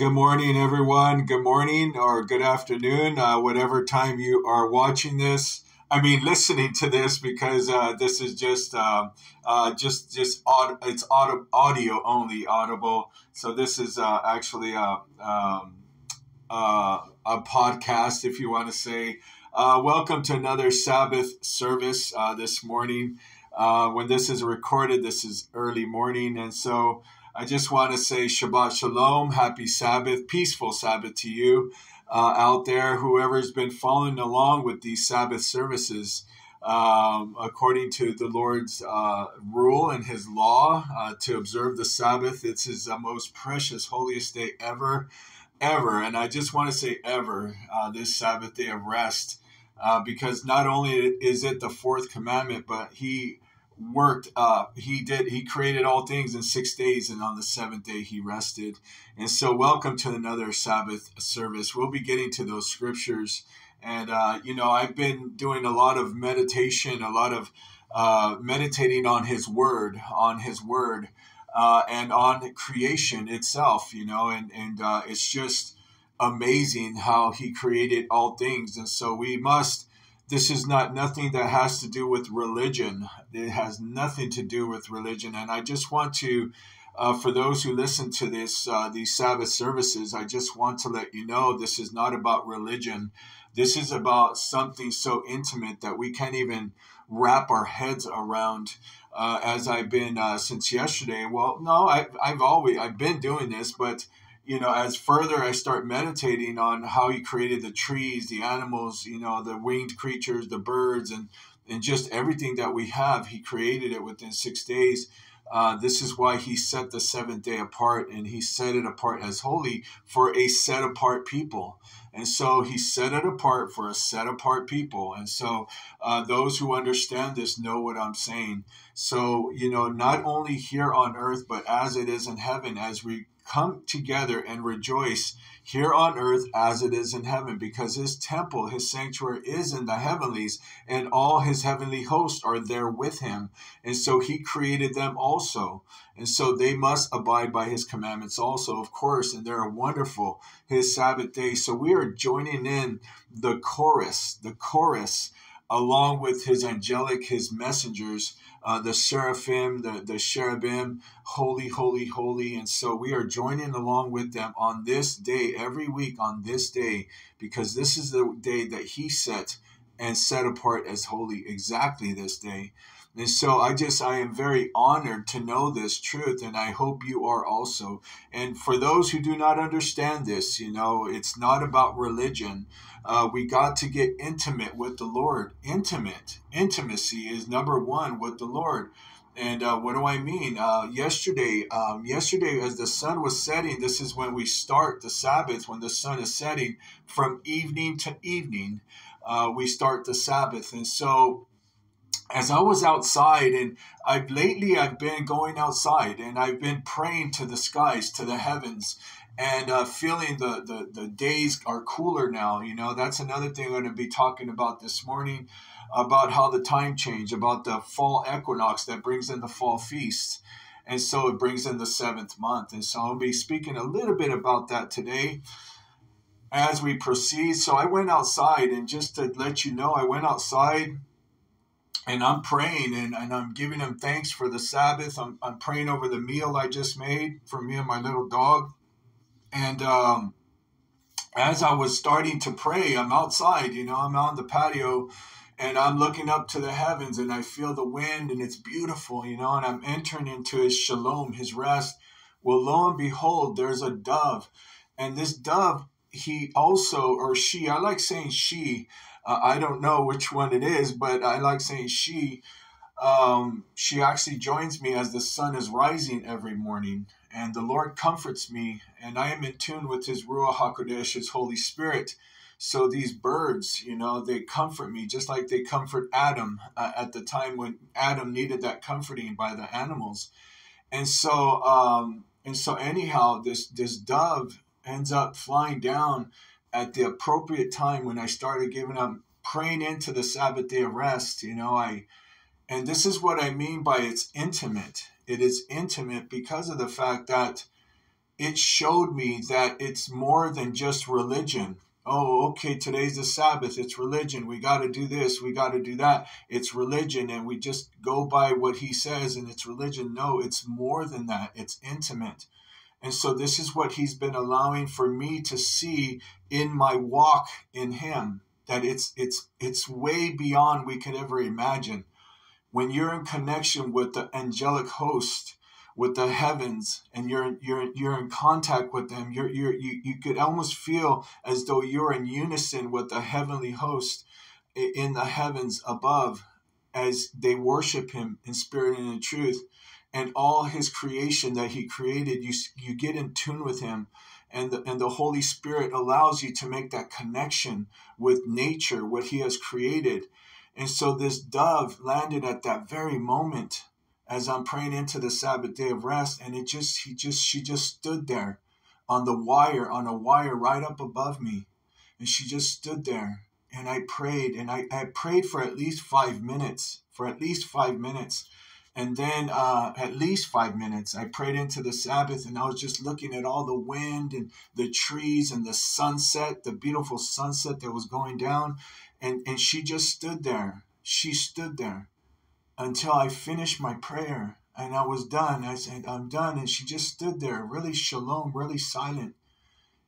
good morning, everyone. Good morning or good afternoon, uh, whatever time you are watching this. I mean, listening to this because uh, this is just uh, uh, just just aud- it's audio audio only, audible. So this is uh, actually a um, uh, a podcast, if you want to say. Welcome to another Sabbath service this morning. When this is recorded, this is early morning, and so. I just want to say Shabbat Shalom, happy Sabbath, peaceful Sabbath to you uh, out there, whoever's been following along with these Sabbath services. Um, according to the Lord's uh, rule and His law, uh, to observe the Sabbath. It's His uh, most precious, holiest day ever, ever. And I just want to say ever, uh, this Sabbath day of rest, uh, because not only is it the fourth commandment, but He worked uh he did he created all things in six days and on the seventh day he rested. And so welcome to another sabbath service. We'll be getting to those scriptures. And uh you know i've been doing a lot of meditation a lot of uh meditating on his word on his word uh and on creation itself you know and and uh it's just amazing how he created all things. And so we must this is not nothing that has to do with religion. It has nothing to do with religion. And I just want to, uh, for those who listen to this, uh, these Sabbath services, I just want to let you know this is not about religion. This is about something so intimate that we can't even wrap our heads around. Uh, as I've been uh, since yesterday. Well, no, I've, I've always I've been doing this, but you know, as further I start meditating on how he created the trees, the animals, you know, the winged creatures, the birds, and and just everything that we have, he created it within six days. Uh, this is why he set the seventh day apart and he set it apart as holy for a set apart people. And so he set it apart for a set apart people. And so uh, those who understand this know what I'm saying. So, you know, not only here on earth, but as it is in heaven, as we come together and rejoice here on earth as it is in heaven, because his temple, his sanctuary is in the heavenlies, and all his heavenly hosts are there with him. And so he created them also. And so they must abide by his commandments also, of course, and they're wonderful, his Sabbath day. So we are joining in the chorus, the chorus, along with his angelic, his messengers uh, the seraphim, the, the cherubim, holy, holy, holy. And so we are joining along with them on this day, every week on this day, because this is the day that he set and set apart as holy, exactly this day. And so I just, I am very honored to know this truth, and I hope you are also. And for those who do not understand this, you know, it's not about religion. Uh, we got to get intimate with the Lord. Intimate. Intimacy is number one with the Lord. And uh, what do I mean? Uh, yesterday, um, yesterday, as the sun was setting, this is when we start the Sabbath. When the sun is setting, from evening to evening, uh, we start the Sabbath. And so, as I was outside, and I've lately I've been going outside, and I've been praying to the skies, to the heavens, and uh, feeling the, the the days are cooler now. You know, that's another thing I'm going to be talking about this morning, about how the time change, about the fall equinox that brings in the fall feast, and so it brings in the seventh month. And so I'll be speaking a little bit about that today as we proceed. So I went outside, and just to let you know, I went outside and I'm praying and, and I'm giving him thanks for the Sabbath. I'm, I'm praying over the meal I just made for me and my little dog. And um, as I was starting to pray, I'm outside, you know, I'm on the patio and I'm looking up to the heavens and I feel the wind and it's beautiful, you know, and I'm entering into his shalom, his rest. Well, lo and behold, there's a dove. And this dove, he also, or she, I like saying she, uh, I don't know which one it is, but I like saying she. Um, she actually joins me as the sun is rising every morning, and the Lord comforts me, and I am in tune with His Ruach Hakodesh, His Holy Spirit. So these birds, you know, they comfort me just like they comfort Adam uh, at the time when Adam needed that comforting by the animals. And so, um, and so anyhow, this this dove ends up flying down at the appropriate time when I started giving up praying into the Sabbath day of rest. You know, I and this is what I mean by it's intimate. It is intimate because of the fact that it showed me that it's more than just religion. Oh, okay, today's the Sabbath. It's religion. We got to do this. We got to do that. It's religion. And we just go by what he says and it's religion. No, it's more than that. It's intimate. And so this is what he's been allowing for me to see in my walk in him that it's it's it's way beyond we could ever imagine. When you're in connection with the angelic host, with the heavens, and you're you're you're in contact with them, you're, you're you you could almost feel as though you're in unison with the heavenly host in the heavens above as they worship him in spirit and in truth and all his creation that he created you you get in tune with him and the, and the holy spirit allows you to make that connection with nature what he has created. And so this dove landed at that very moment as i'm praying into the sabbath day of rest and it just he just she just stood there on the wire on a wire right up above me and she just stood there and i prayed and i, I prayed for at least five minutes for at least five minutes and then uh, at least five minutes, I prayed into the Sabbath and I was just looking at all the wind and the trees and the sunset, the beautiful sunset that was going down. And, and she just stood there. She stood there until I finished my prayer and I was done. I said, I'm done. And she just stood there, really shalom, really silent.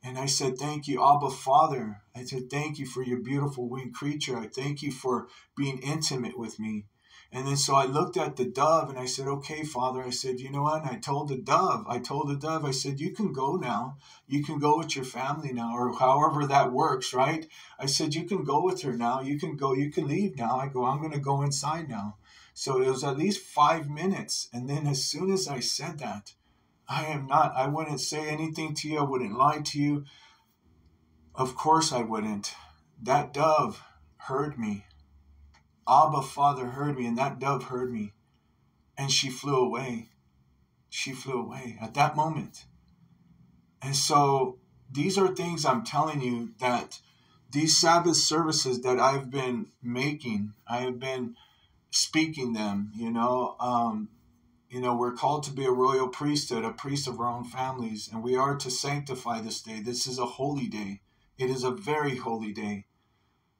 And I said, Thank you, Abba Father. I said, Thank you for your beautiful winged creature. I thank you for being intimate with me. And then so I looked at the dove and I said, Okay, Father. I said, You know what? And I told the dove, I told the dove, I said, You can go now. You can go with your family now, or however that works, right? I said, You can go with her now. You can go, you can leave now. I go, I'm going to go inside now. So it was at least five minutes. And then as soon as I said that, I am not, I wouldn't say anything to you. I wouldn't lie to you. Of course I wouldn't. That dove heard me Abba, Father, heard me, and that dove heard me. And she flew away. She flew away at that moment. And so these are things I'm telling you that these Sabbath services that I've been making, I have been speaking them, you know. Um, you know, we're called to be a royal priesthood, a priest of our own families, and we are to sanctify this day. This is a holy day. It is a very holy day.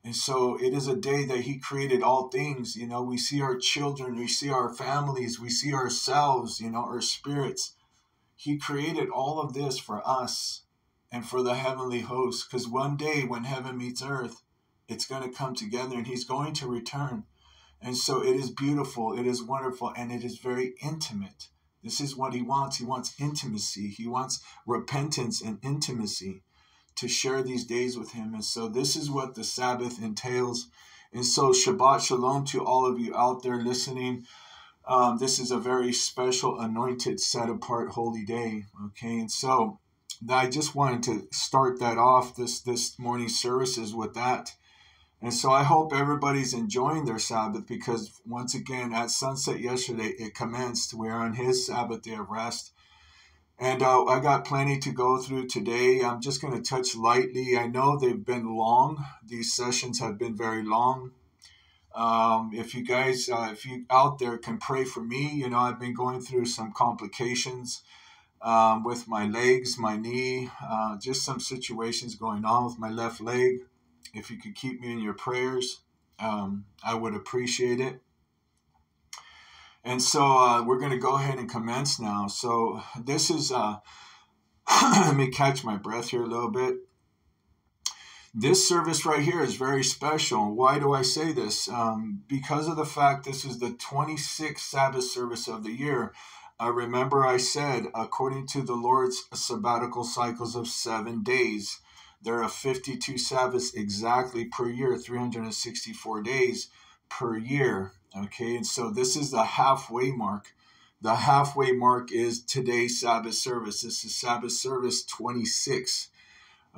And so it is a day that He created all things. You know, we see our children, we see our families, we see ourselves, you know, our spirits. He created all of this for us and for the heavenly host. Because one day when heaven meets earth, it's going to come together and He's going to return. And so it is beautiful, it is wonderful, and it is very intimate. This is what He wants. He wants intimacy, He wants repentance and intimacy to share these days with Him. And so this is what the Sabbath entails. And so Shabbat Shalom to all of you out there listening. Um, this is a very special, anointed, set apart, holy day. Okay, and so I just wanted to start that off this this morning services with that. And so I hope everybody's enjoying their Sabbath because once again, at sunset yesterday, it commenced. We're on His Sabbath day of rest. And uh, I got plenty to go through today. I'm just going to touch lightly. I know they've been long. These sessions have been very long. Um, if you guys, uh, if you out there can pray for me, you know, I've been going through some complications um, with my legs, my knee, uh, just some situations going on with my left leg. If you could keep me in your prayers, um, I would appreciate it. And so uh, we're going to go ahead and commence now. So this is, uh, let me catch my breath here a little bit. This service right here is very special. Why do I say this? Um, because of the fact this is the 26th Sabbath service of the year. I remember I said, according to the Lord's sabbatical cycles of seven days, there are 52 Sabbaths exactly per year, 364 days per year. Okay, and so this is the halfway mark. the halfway mark is today's Sabbath service. This is Sabbath service 26.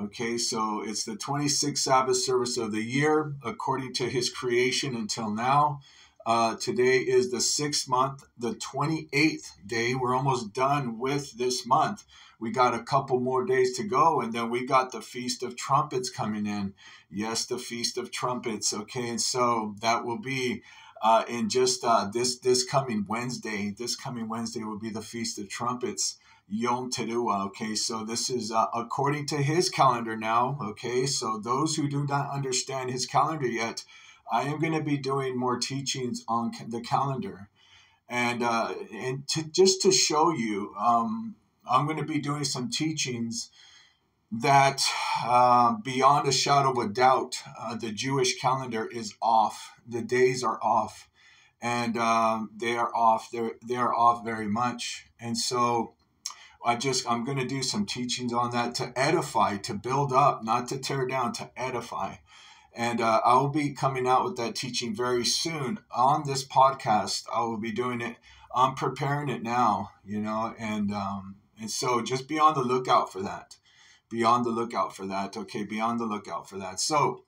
Okay, so it's the 26th Sabbath service of the year according to his creation until now. Uh, today is the sixth month, the 28th day. We're almost done with this month. We got a couple more days to go, and then we got the Feast of Trumpets coming in. Yes, the Feast of Trumpets. Okay, and so that will be uh, in just uh, this this coming Wednesday. This coming Wednesday will be the Feast of Trumpets. Yom Teruah. Okay, so this is uh, according to his calendar now. Okay, so those who do not understand his calendar yet, I am going to be doing more teachings on the calendar, and uh, and to just to show you, um, I'm going to be doing some teachings that uh, beyond a shadow of a doubt, uh, the Jewish calendar is off. The days are off, and um, they are off. They're they are off very much, and so. I just I'm going to do some teachings on that to edify, to build up, not to tear down, to edify. And uh, I will be coming out with that teaching very soon on this podcast. I will be doing it. I'm preparing it now, you know, and um, and so just be on the lookout for that. Be on the lookout for that. Okay, be on the lookout for that. So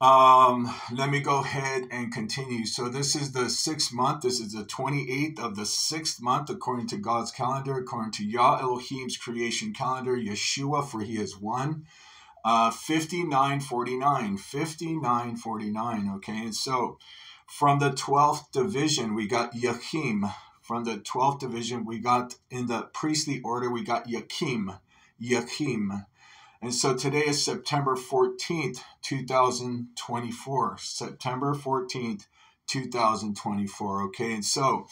um, let me go ahead and continue. So this is the sixth month. This is the 28th of the sixth month according to God's calendar, according to Yah Elohim's creation calendar, Yeshua, for he is one. Uh, 5949, 5949, okay? And so from the 12th division, we got Yachim. From the 12th division, we got in the priestly order, we got Yakim, Yachim. And so today is September 14th, 2024. September 14th, 2024, okay? And so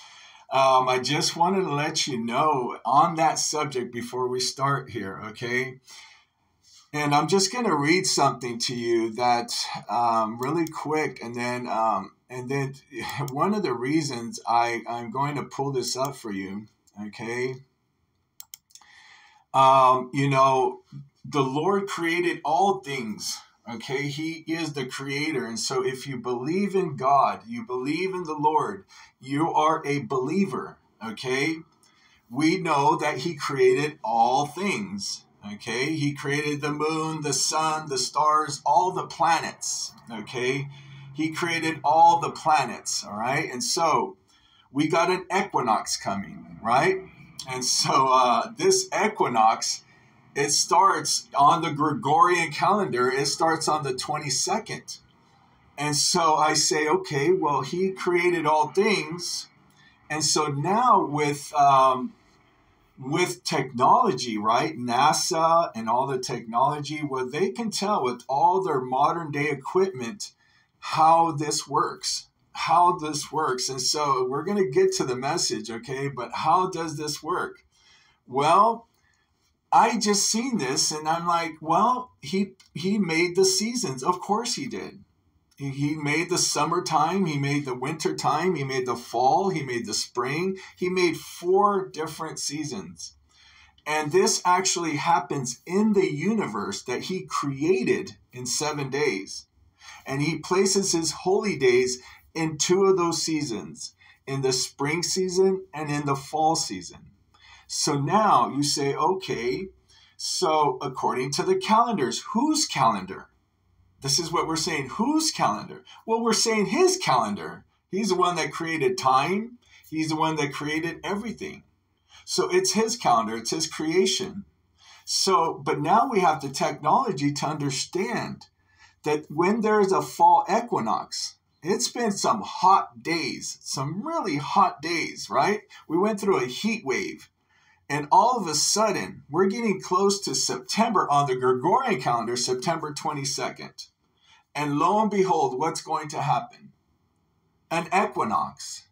um, I just wanted to let you know on that subject before we start here, okay? And I'm just going to read something to you that um, really quick, and then um, and then one of the reasons I I'm going to pull this up for you, okay? Um, you know, the Lord created all things. Okay, He is the creator. And so if you believe in God, you believe in the Lord, you are a believer. Okay, we know that He created all things. Okay, he created the moon, the sun, the stars, all the planets. Okay, he created all the planets. All right, and so we got an equinox coming, right? And so uh, this equinox, it starts on the Gregorian calendar, it starts on the 22nd. And so I say, okay, well, he created all things. And so now with um, with technology, right? NASA and all the technology, well, they can tell with all their modern day equipment how this works, how this works. And so we're going to get to the message, okay? But how does this work? Well, I just seen this and I'm like, well, he he made the seasons. Of course he did. He made the summertime, he made the winter time, he made the fall, he made the spring. He made four different seasons. And this actually happens in the universe that he created in seven days. And he places his holy days in two of those seasons, in the spring season and in the fall season. So now you say, okay, so according to the calendars, whose calendar? This is what we're saying. Whose calendar? Well, we're saying his calendar. He's the one that created time, he's the one that created everything. So it's his calendar, it's his creation. So, but now we have the technology to understand that when there's a fall equinox, it's been some hot days, some really hot days, right? We went through a heat wave. And all of a sudden, we're getting close to September on the Gregorian calendar, September 22nd. And lo and behold, what's going to happen? An equinox.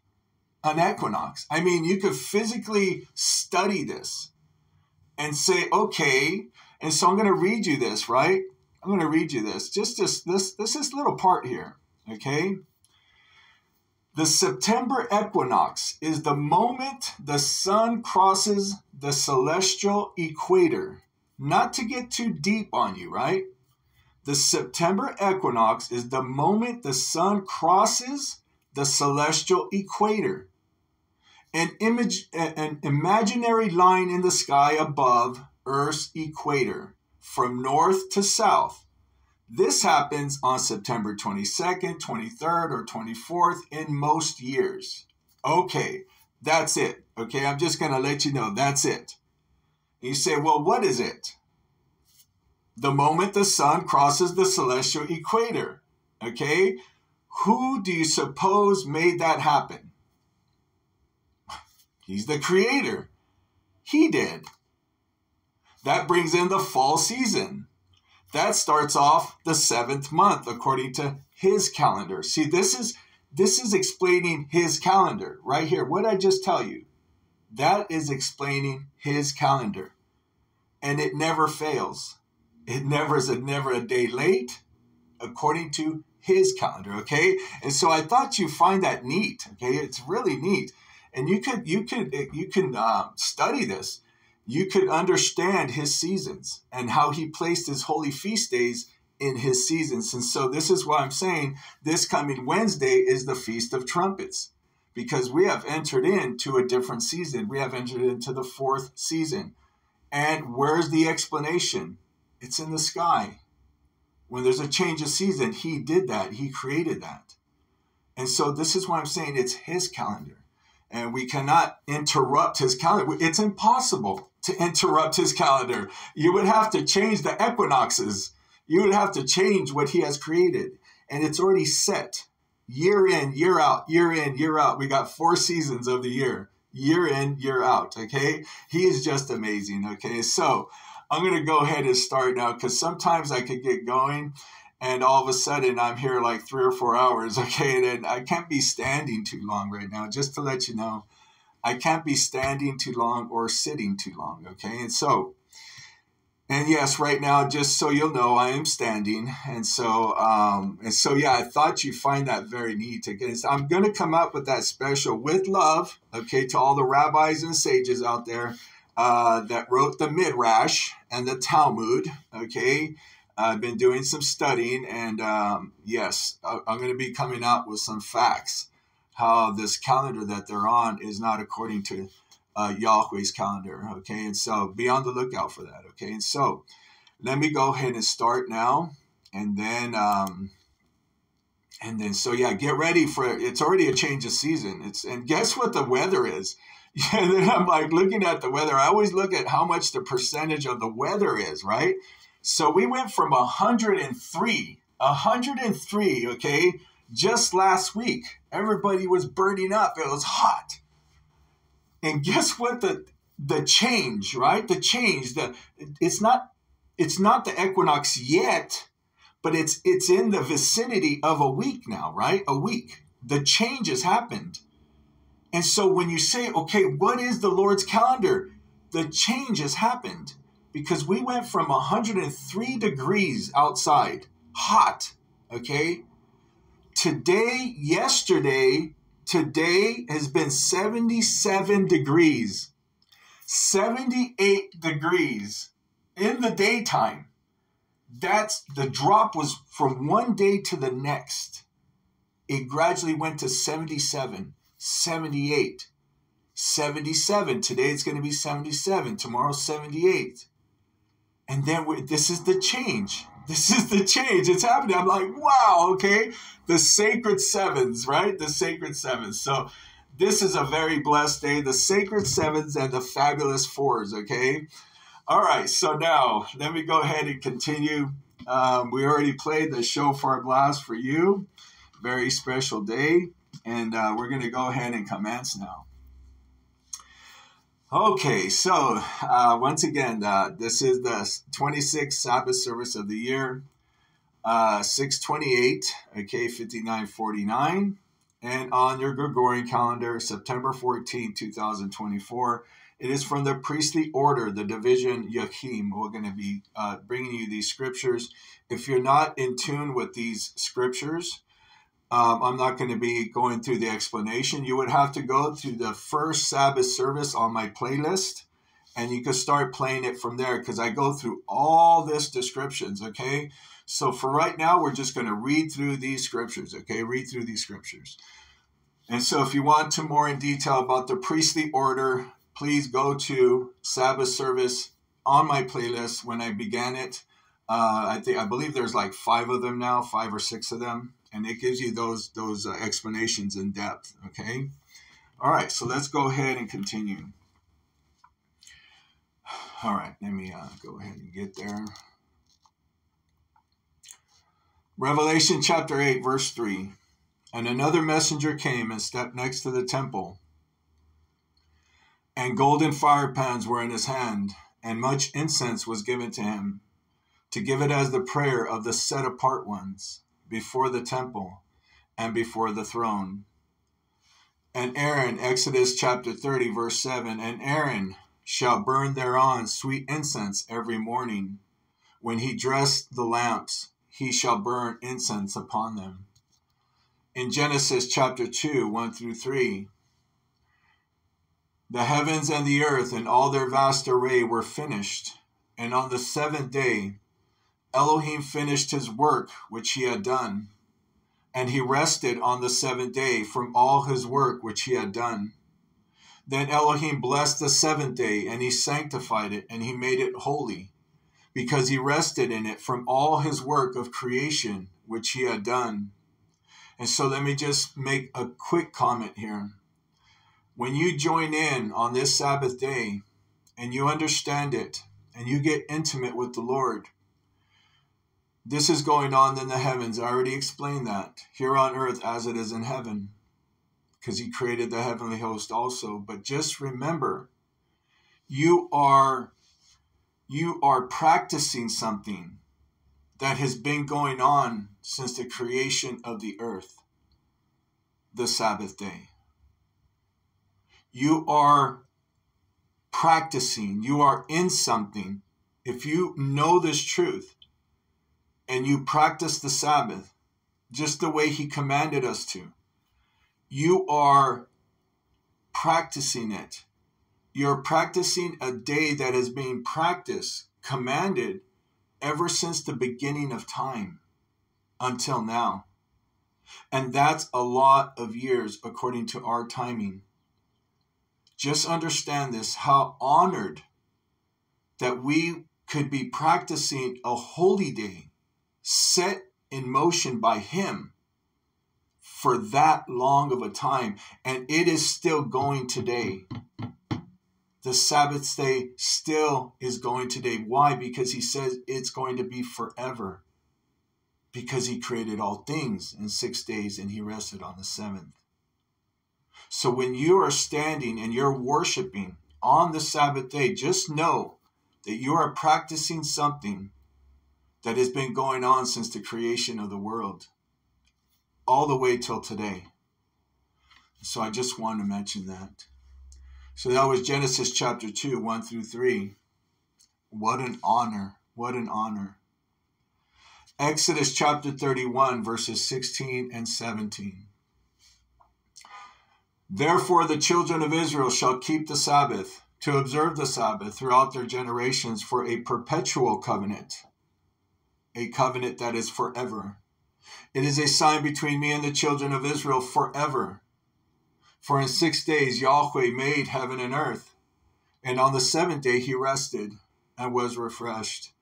An equinox. I mean, you could physically study this and say, okay, and so I'm going to read you this, right? I'm going to read you this. Just this, this, this, this little part here, okay? The September equinox is the moment the sun crosses the celestial equator. Not to get too deep on you, right? The September equinox is the moment the sun crosses the celestial equator. an image, an imaginary line in the sky above Earth's equator from north to south. This happens on September 22nd, 23rd, or 24th in most years. Okay, that's it. Okay, I'm just going to let you know that's it. You say, well, what is it? The moment the sun crosses the celestial equator. Okay, who do you suppose made that happen? He's the creator. He did. That brings in the fall season. That starts off the seventh month according to his calendar. See, this is this is explaining his calendar right here. What I just tell you, that is explaining his calendar, and it never fails. It never is a, never a day late, according to his calendar. Okay, and so I thought you find that neat. Okay, it's really neat and you could you could you can uh, study this you could understand his seasons and how he placed his holy feast days in his seasons. And so this is why i'm saying this coming wednesday is the feast of trumpets because we have entered into a different season. We have entered into the fourth season. And where's the explanation? It's in the sky. When there's a change of season he did that. He created that. And so this is why i'm saying it's his calendar. And we cannot interrupt his calendar. It's impossible to interrupt his calendar. You would have to change the equinoxes. You would have to change what he has created. And it's already set year in, year out, year in, year out. We got four seasons of the year, year in, year out. Okay. He is just amazing. Okay. So I'm going to go ahead and start now because sometimes I could get going and all of a sudden I'm here like three or four hours, okay, and I can't be standing too long right now, just to let you know. I can't be standing too long or sitting too long, okay? And so, and yes, right now, just so you'll know, I am standing, and so, um, and so, yeah, I thought you find that very neat. Again, I'm going to come up with that special with love, okay, to all the rabbis and sages out there uh, that wrote the Midrash and the Talmud, okay, I've been doing some studying, and um, yes, I'm going to be coming out with some facts how this calendar that they're on is not according to uh, Yahweh's calendar. Okay, and so be on the lookout for that. Okay, and so let me go ahead and start now, and then um, and then so yeah, get ready for. It's already a change of season. It's and guess what the weather is. Yeah, and then I'm like looking at the weather. I always look at how much the percentage of the weather is, right? So we went from 103, 103, okay, just last week. Everybody was burning up. It was hot. And guess what the the change, right? The change, the it's not it's not the equinox yet, but it's it's in the vicinity of a week now, right? A week. The change has happened. And so when you say, okay, what is the Lord's calendar? The change has happened because we went from 103 degrees outside, hot, okay? Today, yesterday, today has been 77 degrees, 78 degrees in the daytime. That's the drop was from one day to the next. It gradually went to 77, 78, 77. Today it's going to be 77. Tomorrow, 78. And then this is the change. This is the change. It's happening. I'm like, wow, okay. The sacred sevens, right? The sacred sevens. So this is a very blessed day. The sacred sevens and the fabulous fours, okay? All right, so now let me go ahead and continue. Um, we already played the shofar blast for you. Very special day. And uh, we're going to go ahead and commence now. Okay, so uh, once again, uh, this is the 26th Sabbath service of the year, uh, 628, okay, 5949. And on your Gregorian calendar, September 14, 2024, it is from the priestly order, the division Yachim. We're going to be uh, bringing you these scriptures. If you're not in tune with these scriptures, um, I'm not going to be going through the explanation. You would have to go to the first Sabbath service on my playlist and you could start playing it from there because I go through all this descriptions, okay? So for right now, we're just going to read through these scriptures, okay? Read through these scriptures. And so, if you want to more in detail about the priestly order, please go to Sabbath service on my playlist when I began it. Uh, I think I believe there's like five of them now, five or six of them, and it gives you those those uh, explanations in depth. Okay, all right. So let's go ahead and continue. All right, let me uh, go ahead and get there. Revelation chapter 8, verse 3. And another messenger came and stepped next to the temple. And golden fire pans were in his hand, and much incense was given to him, to give it as the prayer of the set apart ones before the temple and before the throne. And Aaron, Exodus chapter 30, verse 7, and Aaron shall burn thereon sweet incense every morning. When he dressed the lamps, he shall burn incense upon them. In Genesis chapter 2, 1 through 3, the heavens and the earth and all their vast array were finished, and on the seventh day Elohim finished his work which he had done, and he rested on the seventh day from all his work which he had done. Then Elohim blessed the seventh day, and he sanctified it, and he made it holy because he rested in it from all his work of creation which he had done. And so let me just make a quick comment here. When you join in on this Sabbath day and you understand it and you get intimate with the Lord, this is going on in the heavens. I already explained that here on earth as it is in heaven because he created the heavenly host also. But just remember, you are you are practicing something that has been going on since the creation of the earth, the Sabbath day. You are practicing, you are in something. If you know this truth and you practice the Sabbath just the way He commanded us to, you are practicing it you're practicing a day that is being practiced, commanded ever since the beginning of time until now. And that's a lot of years according to our timing. Just understand this how honored that we could be practicing a holy day set in motion by Him for that long of a time. And it is still going today the Sabbath day still is going today. Why? Because he says it's going to be forever. Because he created all things in six days and he rested on the seventh. So when you are standing and you're worshiping on the Sabbath day, just know that you are practicing something that has been going on since the creation of the world, all the way till today. So I just want to mention that. So that was Genesis chapter 2, 1 through 3. What an honor! What an honor. Exodus chapter 31, verses 16 and 17. Therefore, the children of Israel shall keep the Sabbath, to observe the Sabbath throughout their generations for a perpetual covenant, a covenant that is forever. It is a sign between me and the children of Israel forever for in six days Yahweh made heaven and earth, and on the seventh day he rested and was refreshed.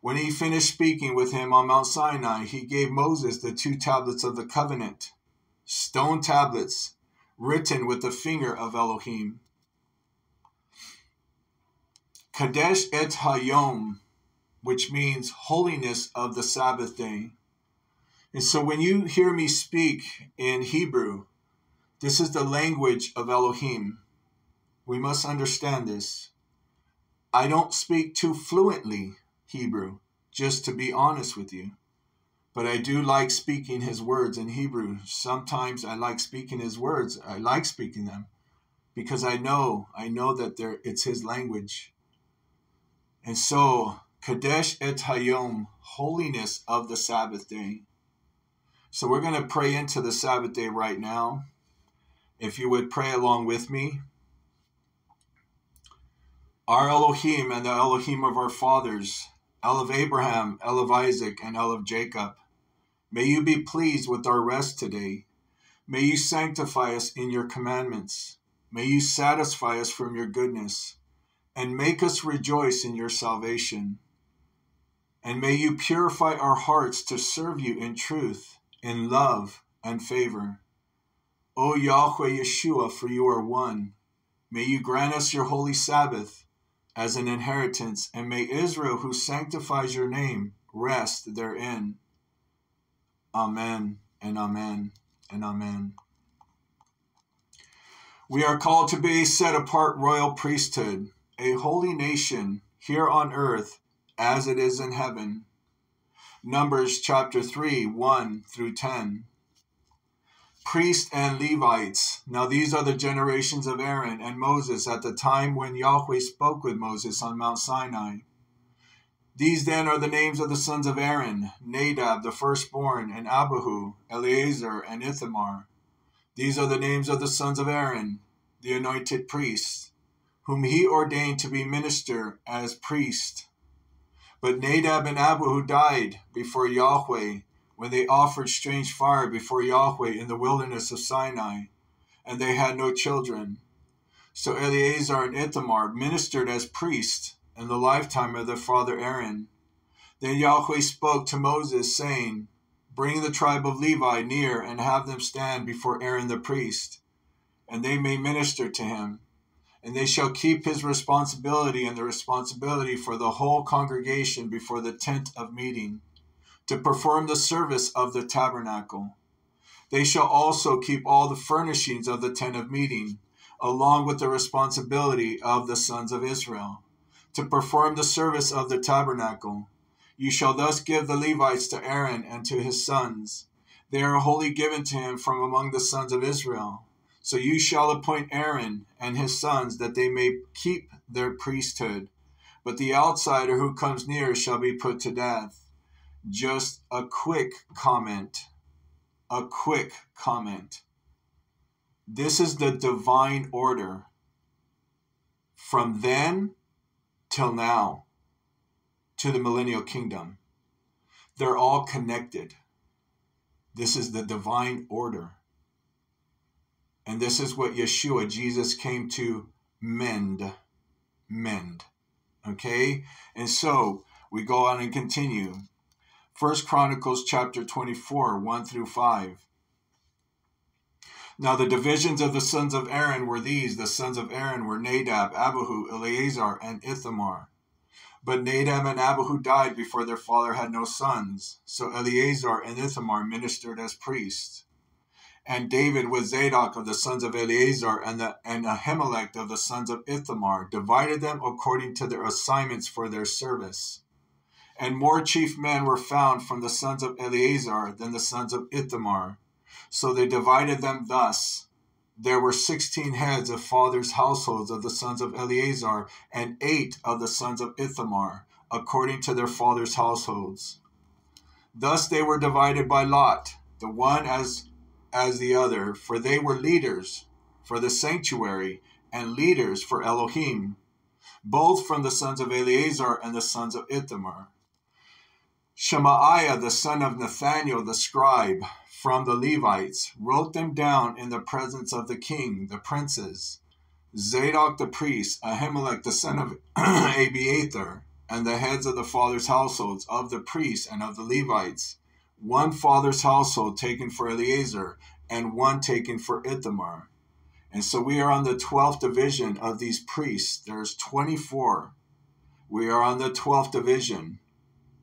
When he finished speaking with him on Mount Sinai, he gave Moses the two tablets of the covenant, stone tablets written with the finger of Elohim. Kadesh et Hayom, which means holiness of the Sabbath day. And so when you hear me speak in Hebrew, this is the language of Elohim. We must understand this. I don't speak too fluently Hebrew, just to be honest with you. But I do like speaking his words in Hebrew. Sometimes I like speaking his words. I like speaking them because I know, I know that there it's his language. And so, Kadesh et Hayom, holiness of the Sabbath day. So we're going to pray into the Sabbath day right now. If you would pray along with me. Our Elohim and the Elohim of our fathers, El of Abraham, El of Isaac, and El of Jacob, may you be pleased with our rest today. May you sanctify us in your commandments. May you satisfy us from your goodness, and make us rejoice in your salvation. And may you purify our hearts to serve you in truth, in love and favor. O Yahweh Yeshua, for you are one. May you grant us your holy Sabbath as an inheritance, and may Israel, who sanctifies your name, rest therein. Amen and amen and amen. We are called to be set apart royal priesthood, a holy nation here on earth as it is in heaven. Numbers chapter 3, 1 through 10. Priests and Levites. Now these are the generations of Aaron and Moses at the time when Yahweh spoke with Moses on Mount Sinai. These then are the names of the sons of Aaron Nadab, the firstborn, and Abihu, Eleazar, and Ithamar. These are the names of the sons of Aaron, the anointed priests, whom he ordained to be minister as priest. But Nadab and Abihu died before Yahweh when they offered strange fire before Yahweh in the wilderness of Sinai, and they had no children. So Eleazar and Ithamar ministered as priests in the lifetime of their father Aaron. Then Yahweh spoke to Moses, saying, Bring the tribe of Levi near and have them stand before Aaron the priest, and they may minister to him. And they shall keep his responsibility and the responsibility for the whole congregation before the tent of meeting, to perform the service of the tabernacle. They shall also keep all the furnishings of the tent of meeting, along with the responsibility of the sons of Israel, to perform the service of the tabernacle you shall thus give the Levites to Aaron and to his sons. They are wholly given to him from among the sons of Israel. So you shall appoint Aaron and his sons that they may keep their priesthood. But the outsider who comes near shall be put to death. Just a quick comment. A quick comment. This is the divine order from then till now to the millennial kingdom. They're all connected. This is the divine order. And this is what Yeshua, Jesus, came to mend. Mend. Okay? And so we go on and continue. First Chronicles chapter 24, 1 through 5. Now the divisions of the sons of Aaron were these. The sons of Aaron were Nadab, Abihu, Eleazar, and Ithamar. But Nadab and Abihu died before their father had no sons. So Eleazar and Ithamar ministered as priests. And David with Zadok of the sons of Eleazar and, the, and Ahimelech of the sons of Ithamar divided them according to their assignments for their service. And more chief men were found from the sons of Eleazar than the sons of Ithamar. So they divided them thus there were sixteen heads of fathers' households of the sons of Eleazar, and eight of the sons of Ithamar, according to their fathers' households. Thus they were divided by lot, the one as as the other, for they were leaders for the sanctuary and leaders for Elohim, both from the sons of Eleazar and the sons of Ithamar. Shemaiah the son of Nathaniel the scribe, from the Levites, wrote them down in the presence of the king, the princes, Zadok the priest, Ahimelech the son of Abiathar, and the heads of the fathers' households of the priests and of the Levites, one father's household taken for Eleazar, and one taken for Ithamar. And so we are on the 12th division of these priests. There's 24. We are on the 12th division,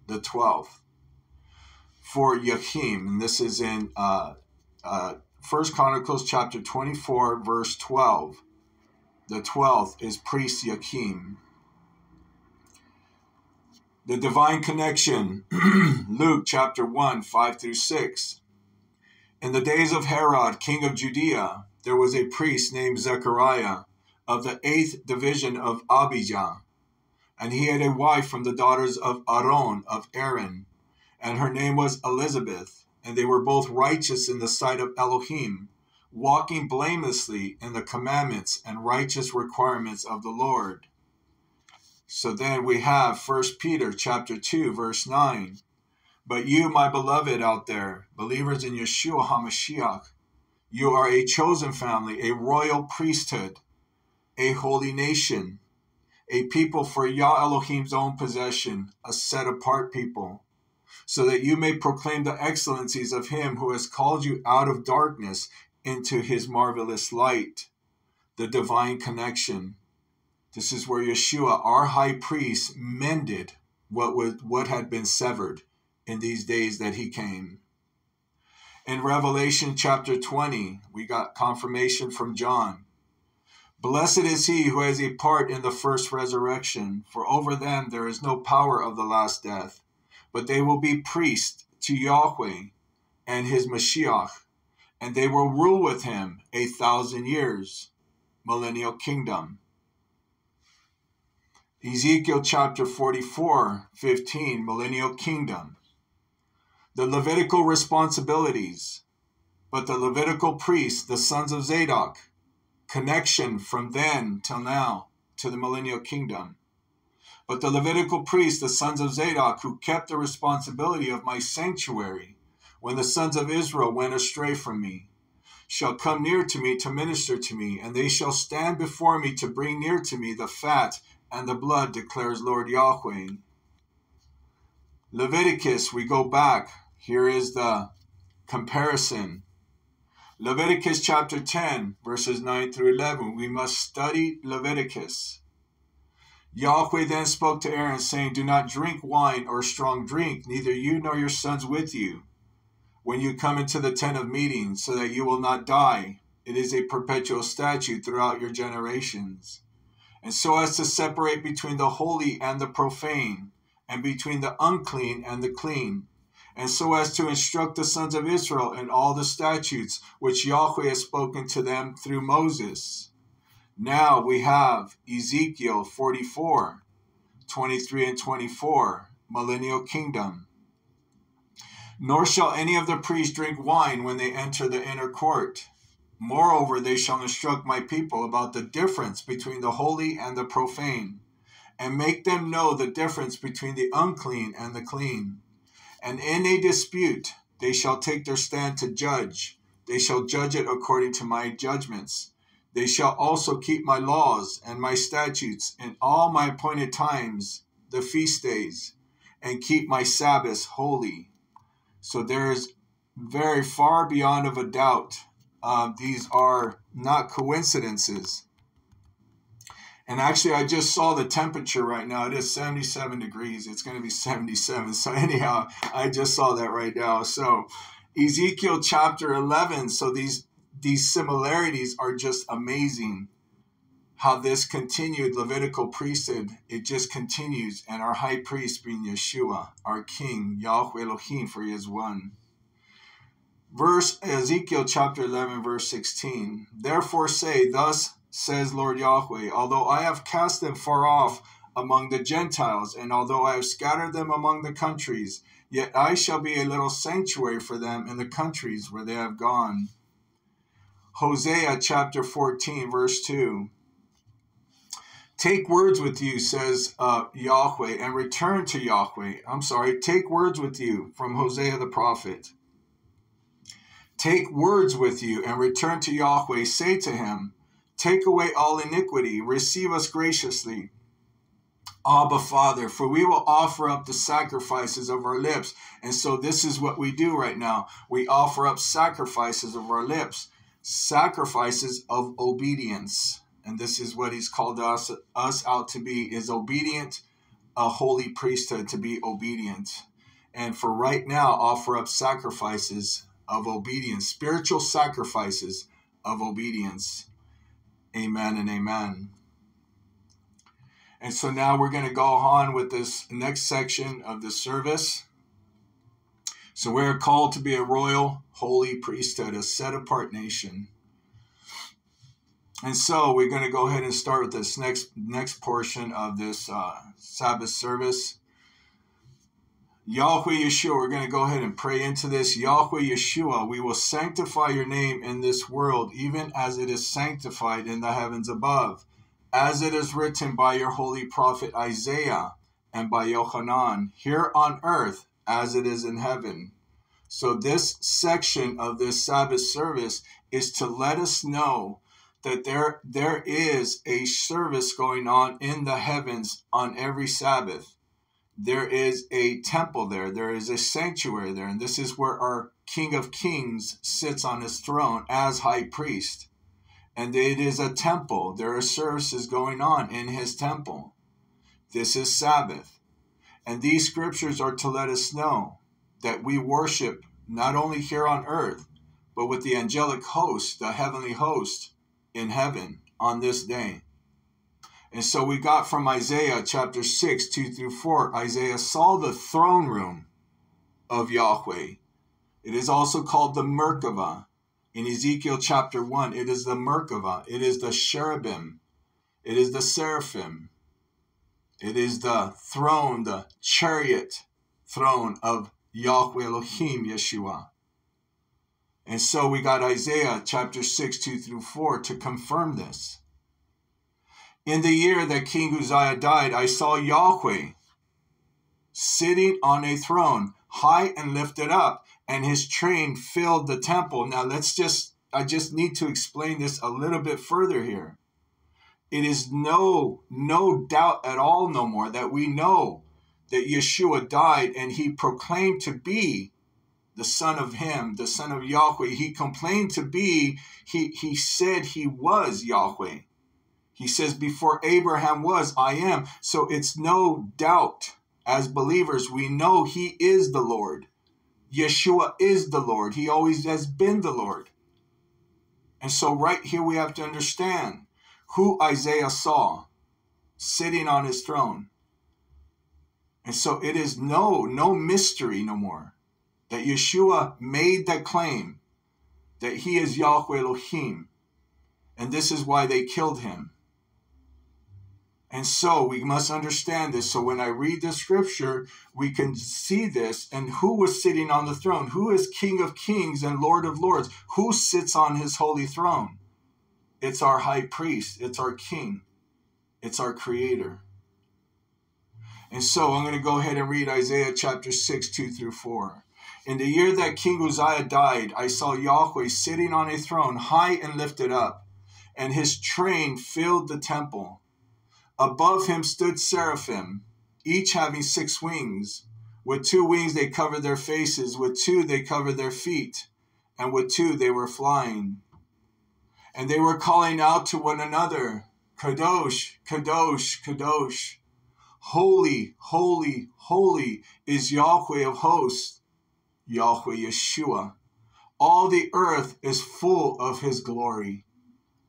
the 12th for Yakim, and this is in uh, uh, First Chronicles chapter 24, verse 12. The 12th is priest Yakim. The divine connection, Luke chapter 1, 5 through 6. In the days of Herod, king of Judea, there was a priest named Zechariah of the eighth division of Abijah, and he had a wife from the daughters of Aaron of Aaron and her name was Elizabeth, and they were both righteous in the sight of Elohim, walking blamelessly in the commandments and righteous requirements of the Lord. So then we have 1 Peter chapter 2 verse 9. But you, my beloved out there, believers in Yeshua HaMashiach, You are a chosen family, a royal priesthood, a holy nation, a people for Yah Elohim's own possession, a set apart people, so that you may proclaim the excellencies of him who has called you out of darkness into his marvelous light, the divine connection. This is where Yeshua, our high priest, mended what was what had been severed in these days that he came. In Revelation chapter 20, we got confirmation from John. Blessed is he who has a part in the first resurrection, for over them there is no power of the last death, but they will be priests to Yahweh and his Mashiach, and they will rule with him a thousand years, millennial kingdom. Ezekiel chapter 44, 15, millennial kingdom. The Levitical responsibilities, but the Levitical priests, the sons of Zadok, connection from then till now to the millennial kingdom. But the Levitical priests, the sons of Zadok, who kept the responsibility of my sanctuary when the sons of Israel went astray from me, shall come near to me to minister to me, and they shall stand before me to bring near to me the fat and the blood, declares Lord Yahweh. Leviticus, we go back. Here is the comparison Leviticus chapter 10, verses 9 through 11. We must study Leviticus. Yahweh then spoke to Aaron, saying, Do not drink wine or strong drink, neither you nor your sons with you, when you come into the tent of meeting, so that you will not die. It is a perpetual statute throughout your generations. And so as to separate between the holy and the profane, and between the unclean and the clean and so as to instruct the sons of Israel in all the statutes which Yahweh has spoken to them through Moses. Now we have Ezekiel 44, 23 and 24, millennial kingdom. Nor shall any of the priests drink wine when they enter the inner court. Moreover, they shall instruct my people about the difference between the holy and the profane, and make them know the difference between the unclean and the clean and in a dispute they shall take their stand to judge. They shall judge it according to my judgments. They shall also keep my laws and my statutes in all my appointed times, the feast days, and keep my Sabbaths holy. So there is very far beyond of a doubt. Uh, these are not coincidences. And actually, I just saw the temperature right now. It is 77 degrees. It's going to be 77. So, anyhow, I just saw that right now. So, Ezekiel chapter 11. So, these, these similarities are just amazing. How this continued Levitical priesthood, it just continues. And our high priest being Yeshua, our king, Yahweh Elohim, for he is one. Verse Ezekiel chapter 11, verse 16. Therefore say, Thus says Lord Yahweh, although I have cast them far off among the Gentiles, and although I have scattered them among the countries, yet I shall be a little sanctuary for them in the countries where they have gone. Hosea chapter 14, verse 2. Take words with you, says uh, Yahweh, and return to Yahweh. I'm sorry, take words with you from Hosea the prophet. Take words with you and return to Yahweh. Say to him, Take away all iniquity. Receive us graciously. Abba, Father, for we will offer up the sacrifices of our lips. And so, this is what we do right now. We offer up sacrifices of our lips, sacrifices of obedience. And this is what He's called us, us out to be is obedient, a holy priesthood to be obedient. And for right now, offer up sacrifices of obedience, spiritual sacrifices of obedience. Amen and amen. And so now we're going to go on with this next section of the service. So we're called to be a royal, holy priesthood, a set apart nation. And so we're going to go ahead and start with this next next portion of this uh, Sabbath service. Yahweh Yeshua, we're going to go ahead and pray into this. Yahweh Yeshua, we will sanctify your name in this world, even as it is sanctified in the heavens above, as it is written by your holy prophet Isaiah and by Yohanan, here on earth as it is in heaven. So, this section of this Sabbath service is to let us know that there, there is a service going on in the heavens on every Sabbath. There is a temple there, there is a sanctuary there, and this is where our King of Kings sits on his throne as high priest. And it is a temple. There are services going on in his temple. This is Sabbath. And these scriptures are to let us know that we worship not only here on earth, but with the angelic host, the heavenly host in heaven on this day. And so we got from Isaiah chapter 6, 2 through 4, Isaiah saw the throne room of Yahweh. It is also called the Merkavah. In Ezekiel chapter 1, it is the Merkavah, it is the cherubim, it is the seraphim, it is the throne, the chariot throne of Yahweh Elohim Yeshua. And so we got Isaiah chapter 6, 2 through 4 to confirm this. In the year that King Uzziah died, I saw Yahweh sitting on a throne, high and lifted up, and his train filled the temple. Now let's just, I just need to explain this a little bit further here. It is no, no doubt at all no more that we know that Yeshua died and he proclaimed to be the son of him, the son of Yahweh. He complained to be, he, he said he was Yahweh. He says, Before Abraham was, I am. So it's no doubt as believers, we know he is the Lord. Yeshua is the Lord. He always has been the Lord. And so, right here, we have to understand who Isaiah saw sitting on his throne. And so it is no, no mystery no more that Yeshua made that claim that he is Yahweh Elohim. And this is why they killed him. And so we must understand this. So when I read the scripture, we can see this. And who was sitting on the throne? Who is King of kings and Lord of lords? Who sits on his holy throne? It's our high priest, it's our king, it's our creator. And so I'm going to go ahead and read Isaiah chapter 6, 2 through 4. In the year that King Uzziah died, I saw Yahweh sitting on a throne, high and lifted up, and his train filled the temple. Above him stood seraphim, each having six wings. With two wings they covered their faces, with two they covered their feet, and with two they were flying. And they were calling out to one another, Kadosh, Kadosh, Kadosh. Holy, holy, holy is Yahweh of hosts, Yahweh Yeshua. All the earth is full of his glory.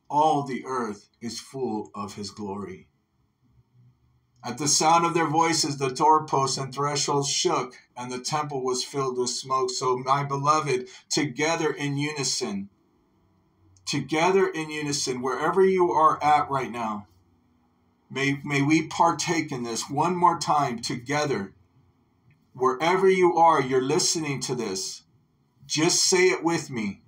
All the earth is full of his glory. At the sound of their voices, the doorposts and thresholds shook, and the temple was filled with smoke. So, my beloved, together in unison, together in unison, wherever you are at right now. May, may we partake in this one more time together. Wherever you are, you're listening to this. Just say it with me.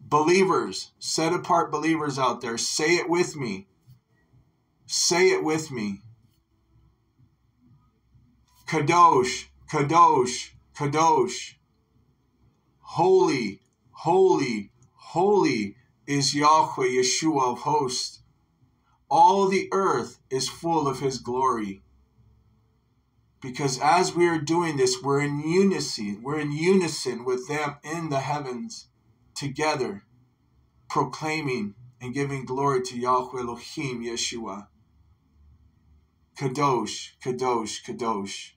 Believers, set apart believers out there, say it with me. Say it with me. Kadosh, Kadosh, Kadosh. Holy, holy, holy is Yahweh Yeshua of hosts. All the earth is full of his glory. Because as we are doing this, we're in unison. We're in unison with them in the heavens together, proclaiming and giving glory to Yahweh Elohim Yeshua. Kadosh, Kadosh, Kadosh,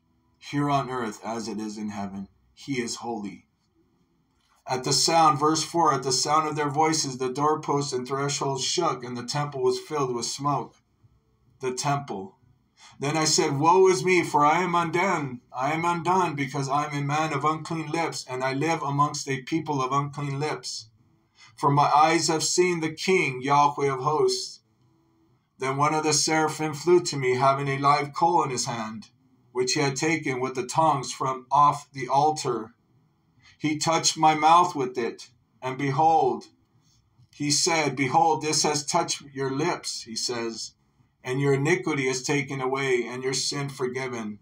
here on earth as it is in heaven. He is holy. At the sound, verse 4, at the sound of their voices, the doorposts and thresholds shook, and the temple was filled with smoke. The temple. Then I said, Woe is me, for I am undone. I am undone, because I am a man of unclean lips, and I live amongst a people of unclean lips. For my eyes have seen the King, Yahweh of hosts. Then one of the seraphim flew to me, having a live coal in his hand, which he had taken with the tongs from off the altar he touched my mouth with it, and behold, he said, Behold, this has touched your lips, he says, and your iniquity is taken away, and your sin forgiven,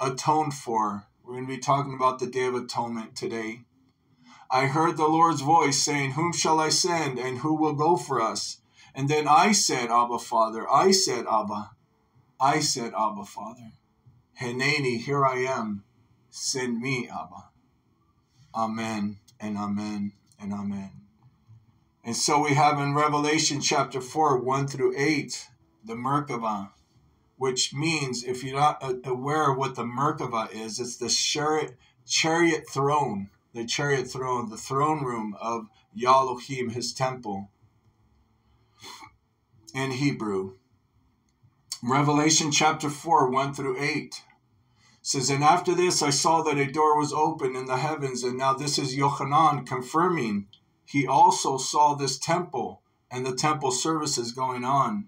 atoned for, We're going to be talking about the Day of Atonement today. I heard the Lord's voice saying, Whom shall I send, and who will go for us? And then I said, Abba, Father. I said, Abba. I said, Abba, Father. Heneni, here I am. Send me, Abba. Amen and amen and amen. And so we have in Revelation chapter 4, 1 through 8, the Merkava, which means, if you're not aware of what the Merkava is, it's the chariot, chariot throne, the chariot throne, the throne room of Yalohim, his temple, in Hebrew. Revelation chapter 4, 1 through 8 says, And after this I saw that a door was open in the heavens, and now this is Yochanan confirming he also saw this temple and the temple services going on.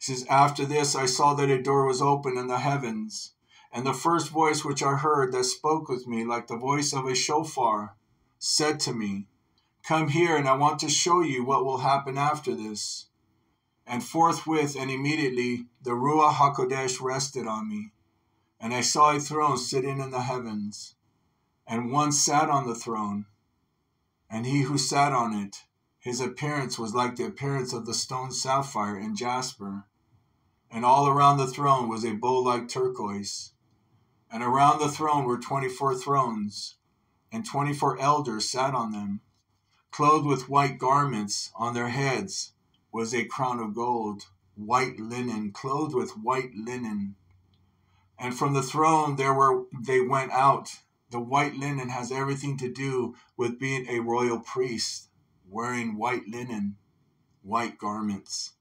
He says, After this I saw that a door was open in the heavens, and the first voice which I heard that spoke with me, like the voice of a shofar, said to me, Come here, and I want to show you what will happen after this. And forthwith and immediately the Ruach HaKodesh rested on me, and I saw a throne sitting in the heavens, and one sat on the throne and he who sat on it, his appearance was like the appearance of the stone sapphire and jasper. And all around the throne was a bow like turquoise. And around the throne were twenty four thrones, and twenty four elders sat on them. Clothed with white garments, on their heads was a crown of gold, white linen, clothed with white linen. And from the throne there were they went out the white linen has everything to do with being a royal priest, wearing white linen, white garments.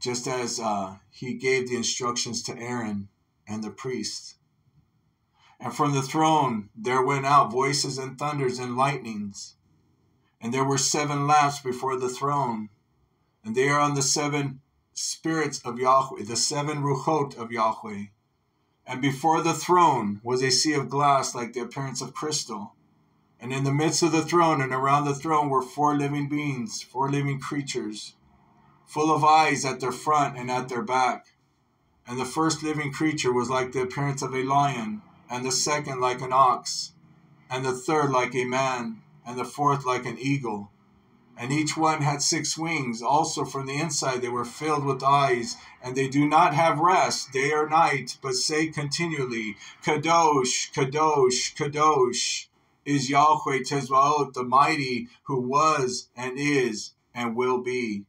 Just as uh, he gave the instructions to Aaron and the priests. And from the throne there went out voices and thunders and lightnings. And there were seven lamps before the throne. And they are on the seven spirits of Yahweh, the seven ruchot of Yahweh. And before the throne was a sea of glass like the appearance of crystal. And in the midst of the throne and around the throne were four living beings, four living creatures, full of eyes at their front and at their back. And the first living creature was like the appearance of a lion, and the second like an ox, and the third like a man, and the fourth like an eagle and each one had six wings. Also from the inside they were filled with eyes, and they do not have rest day or night, but say continually, Kadosh, Kadosh, Kadosh is Yahweh Tzevaot, the mighty, who was and is and will be.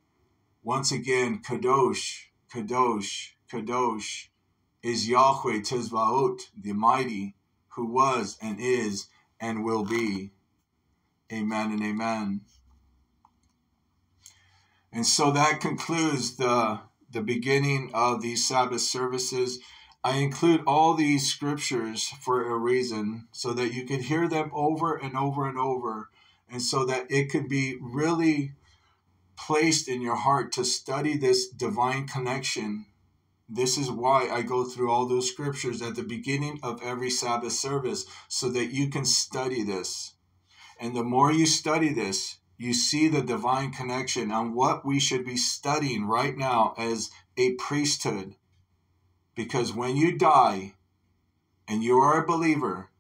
Once again, Kadosh, Kadosh, Kadosh is Yahweh Tzevaot, the mighty, who was and is and will be. Amen and amen. And so that concludes the, the beginning of these Sabbath services. I include all these scriptures for a reason so that you can hear them over and over and over, and so that it could be really placed in your heart to study this divine connection. This is why I go through all those scriptures at the beginning of every Sabbath service so that you can study this. And the more you study this, you see the divine connection on what we should be studying right now as a priesthood. Because when you die and you are a believer,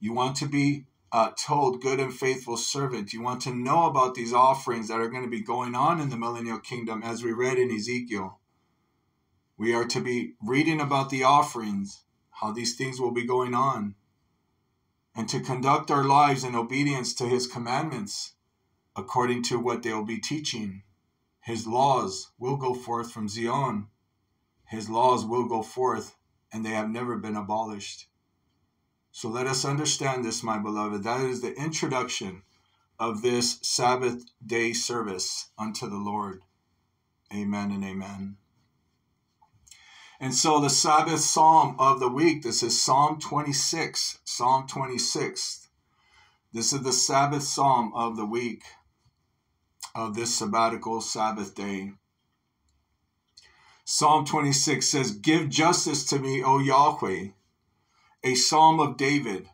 you want to be uh, told, good and faithful servant. You want to know about these offerings that are going to be going on in the millennial kingdom, as we read in Ezekiel. We are to be reading about the offerings, how these things will be going on, and to conduct our lives in obedience to his commandments according to what they'll be teaching. His laws will go forth from Zion. His laws will go forth, and they have never been abolished. So let us understand this, my beloved. That is the introduction of this Sabbath day service unto the Lord. Amen and amen. And so the Sabbath psalm of the week, this is Psalm 26. Psalm 26. This is the Sabbath psalm of the week of this sabbatical Sabbath day. Psalm 26 says, Give justice to me, O Yahweh. A psalm of David.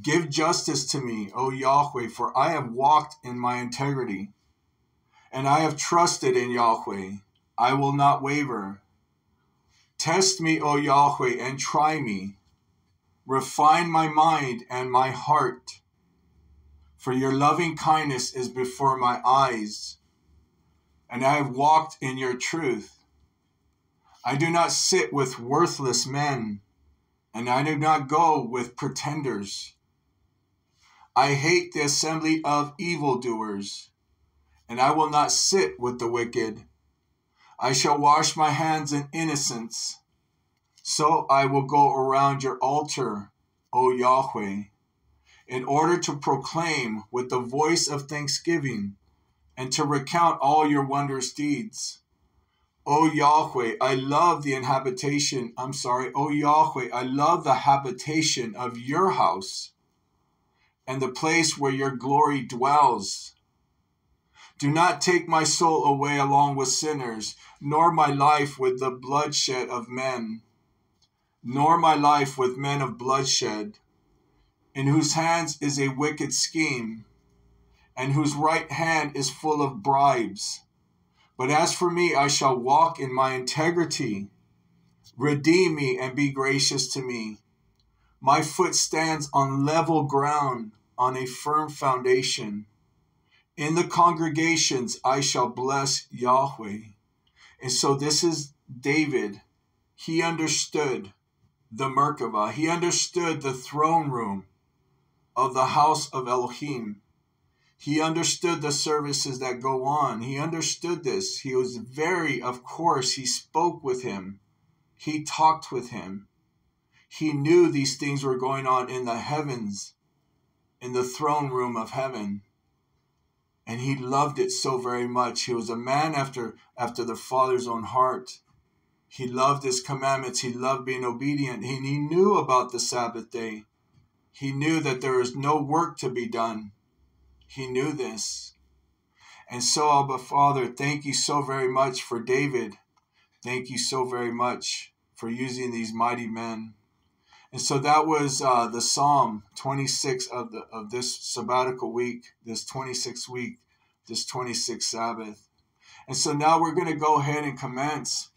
Give justice to me, O Yahweh, for I have walked in my integrity, and I have trusted in Yahweh. I will not waver. Test me, O Yahweh, and try me. Refine my mind and my heart, for your loving kindness is before my eyes, and I have walked in your truth. I do not sit with worthless men, and I do not go with pretenders. I hate the assembly of evildoers, and I will not sit with the wicked. I shall wash my hands in innocence. So I will go around your altar, O Yahweh, in order to proclaim with the voice of thanksgiving and to recount all your wondrous deeds. O Yahweh, I love the inhabitation. I'm sorry. O Yahweh, I love the habitation of your house and the place where your glory dwells. Do not take my soul away along with sinners, nor my life with the bloodshed of men, nor my life with men of bloodshed, in whose hands is a wicked scheme, and whose right hand is full of bribes. But as for me, I shall walk in my integrity. Redeem me and be gracious to me. My foot stands on level ground, on a firm foundation. In the congregations I shall bless Yahweh. And so this is David. He understood the Merkava. He understood the throne room of the house of Elohim. He understood the services that go on. He understood this. He was very, of course, he spoke with him. He talked with him. He knew these things were going on in the heavens, in the throne room of heaven and he loved it so very much. He was a man after after the Father's own heart. He loved his commandments. He loved being obedient. He, he knew about the Sabbath day. He knew that there is no work to be done. He knew this. And so, Abba Father, thank you so very much for David. Thank you so very much for using these mighty men. And so that was uh, the Psalm 26 of the of this sabbatical week, this 26th week, this 26th Sabbath. And so now we're going to go ahead and commence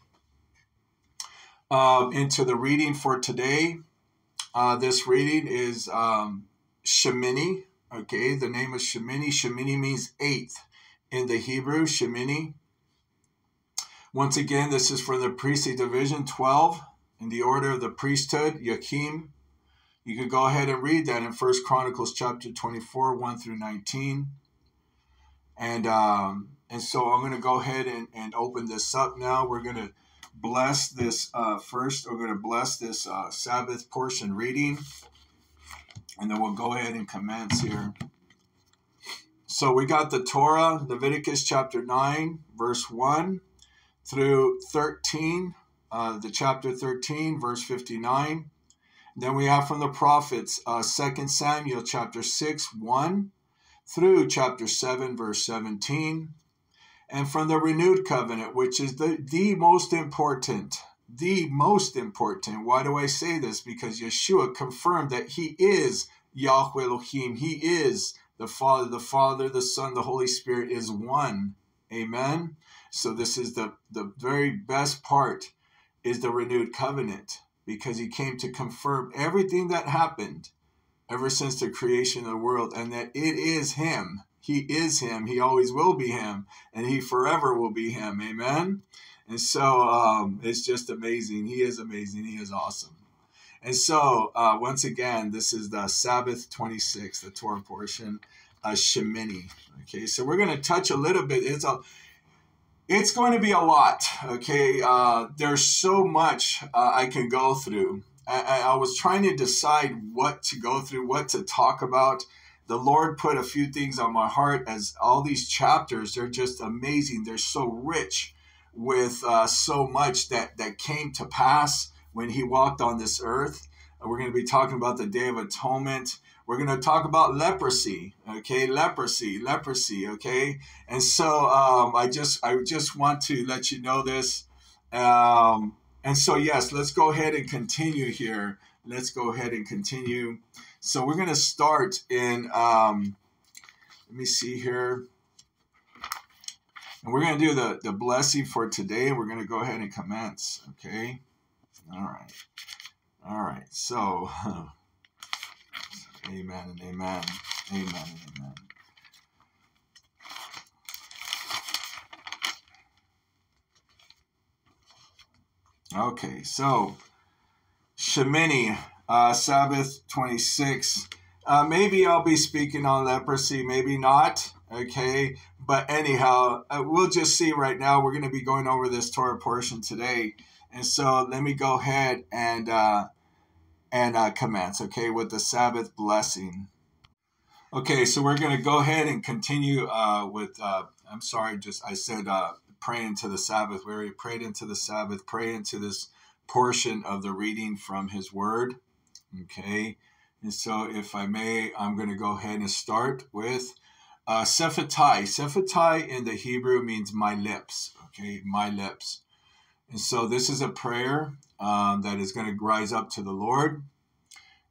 uh, into the reading for today. Uh, this reading is um, Shemini. Okay, the name of Shemini. Shemini means eighth in the Hebrew. Shemini. Once again, this is for the priestly division 12 in the order of the priesthood, Yakim. You could go ahead and read that in First Chronicles chapter 24, 1 through 19. And um, and so I'm going to go ahead and, and open this up now. We're going to bless this uh, first. We're going to bless this uh, Sabbath portion reading. And then we'll go ahead and commence here. So we got the Torah, Leviticus chapter 9, verse 1 through 13 uh, the chapter 13, verse 59. Then we have from the prophets, uh, 2 Samuel chapter 6, 1 through chapter 7, verse 17. And from the renewed covenant, which is the, the most important, the most important. Why do I say this? Because Yeshua confirmed that he is Yahweh Elohim. He is the Father, the Father, the Son, the Holy Spirit is one. Amen. So this is the, the very best part is the renewed covenant because he came to confirm everything that happened ever since the creation of the world and that it is him. He is him. He always will be him and he forever will be him. Amen. And so um, it's just amazing. He is amazing. He is awesome. And so, uh, once again, this is the Sabbath 26, the Torah portion, uh, Shemini. Okay, so we're going to touch a little bit. It's a it's going to be a lot. Okay, uh, there's so much uh, I can go through. I, I, was trying to decide what to go through, what to talk about. The Lord put a few things on my heart as all these chapters, they're just amazing. They're so rich with uh, so much that, that came to pass when He walked on this earth. We're going to be talking about the Day of Atonement. We're going to talk about leprosy, okay? Leprosy, leprosy, okay? And so um, I just I just want to let you know this. Um, and so yes, let's go ahead and continue here. Let's go ahead and continue. So we're going to start in. Um, let me see here. And we're going to do the, the blessing for today. We're going to go ahead and commence. Okay. All right. All right. So Amen and amen. Amen and amen. Okay, so Shemini, uh, Sabbath 26. Uh, maybe I'll be speaking on leprosy, maybe not. Okay, but anyhow, uh, we'll just see right now. We're going to be going over this Torah portion today. And so let me go ahead and uh, and uh, commence, okay, with the Sabbath blessing. Okay, so we're going to go ahead and continue uh, with, uh, I'm sorry, just I said uh, pray into the Sabbath. We already prayed into the Sabbath, pray into this portion of the reading from His Word, okay. And so, if I may, I'm going to go ahead and start with uh, Sephatai. Sephatai in the Hebrew means my lips, okay, my lips. And so this is a prayer um, that is going to rise up to the Lord,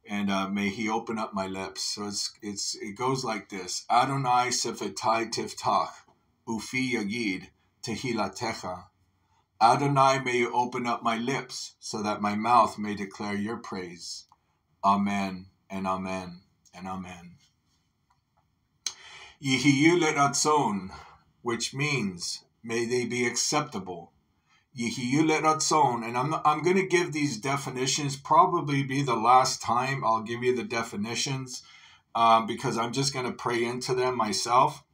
and uh, may He open up my lips. So it's it's it goes like this: Adonai sefetai tiftach, ufi yagid tehilatecha. Adonai, may you open up my lips so that my mouth may declare your praise. Amen and amen and amen. Yihiyu leratzon, which means may they be acceptable and I'm, I'm going to give these definitions, probably be the last time I'll give you the definitions um, because I'm just going to pray into them myself.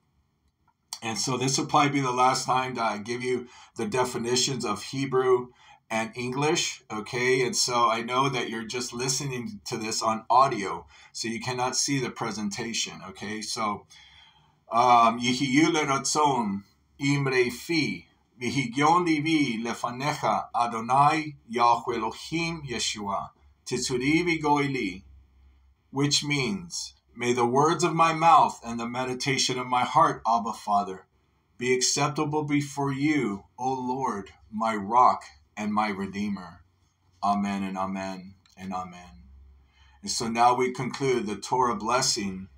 And so this will probably be the last time that I give you the definitions of Hebrew and English. Okay. And so I know that you're just listening to this on audio, so you cannot see the presentation. Okay. So, um, imre fi Vihigion livi lefanecha Adonai Yahweh Elohim Yeshua Titsurivi goili, which means, May the words of my mouth and the meditation of my heart, Abba Father, be acceptable before you, O Lord, my rock and my redeemer. Amen and amen and amen. And so now we conclude the Torah blessing.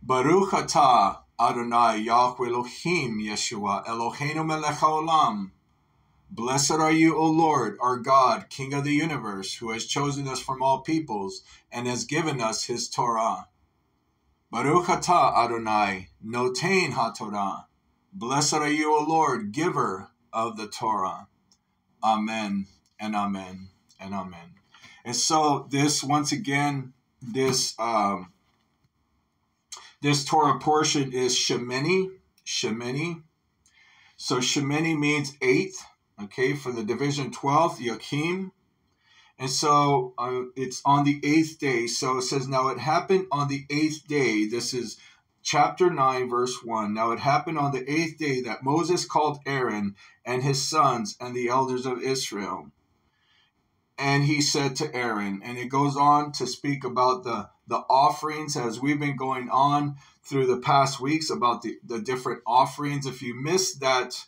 Baruch atah Adonai Yahweh Elohim Yeshua Eloheinu melech haolam. Blessed are you, O Lord, our God, King of the universe, who has chosen us from all peoples and has given us his Torah. Baruch Adonai, notain haTorah. Blessed are you, O Lord, giver of the Torah. Amen and amen and amen. And so this, once again, this um, this Torah portion is Shemini. Shemini. So Shemini means eighth, okay, for the division 12th, Yakim. And so uh, it's on the eighth day. So it says, Now it happened on the eighth day. This is chapter 9, verse 1. Now it happened on the eighth day that Moses called Aaron and his sons and the elders of Israel. And he said to Aaron, and it goes on to speak about the the offerings as we've been going on through the past weeks about the, the different offerings. If you missed that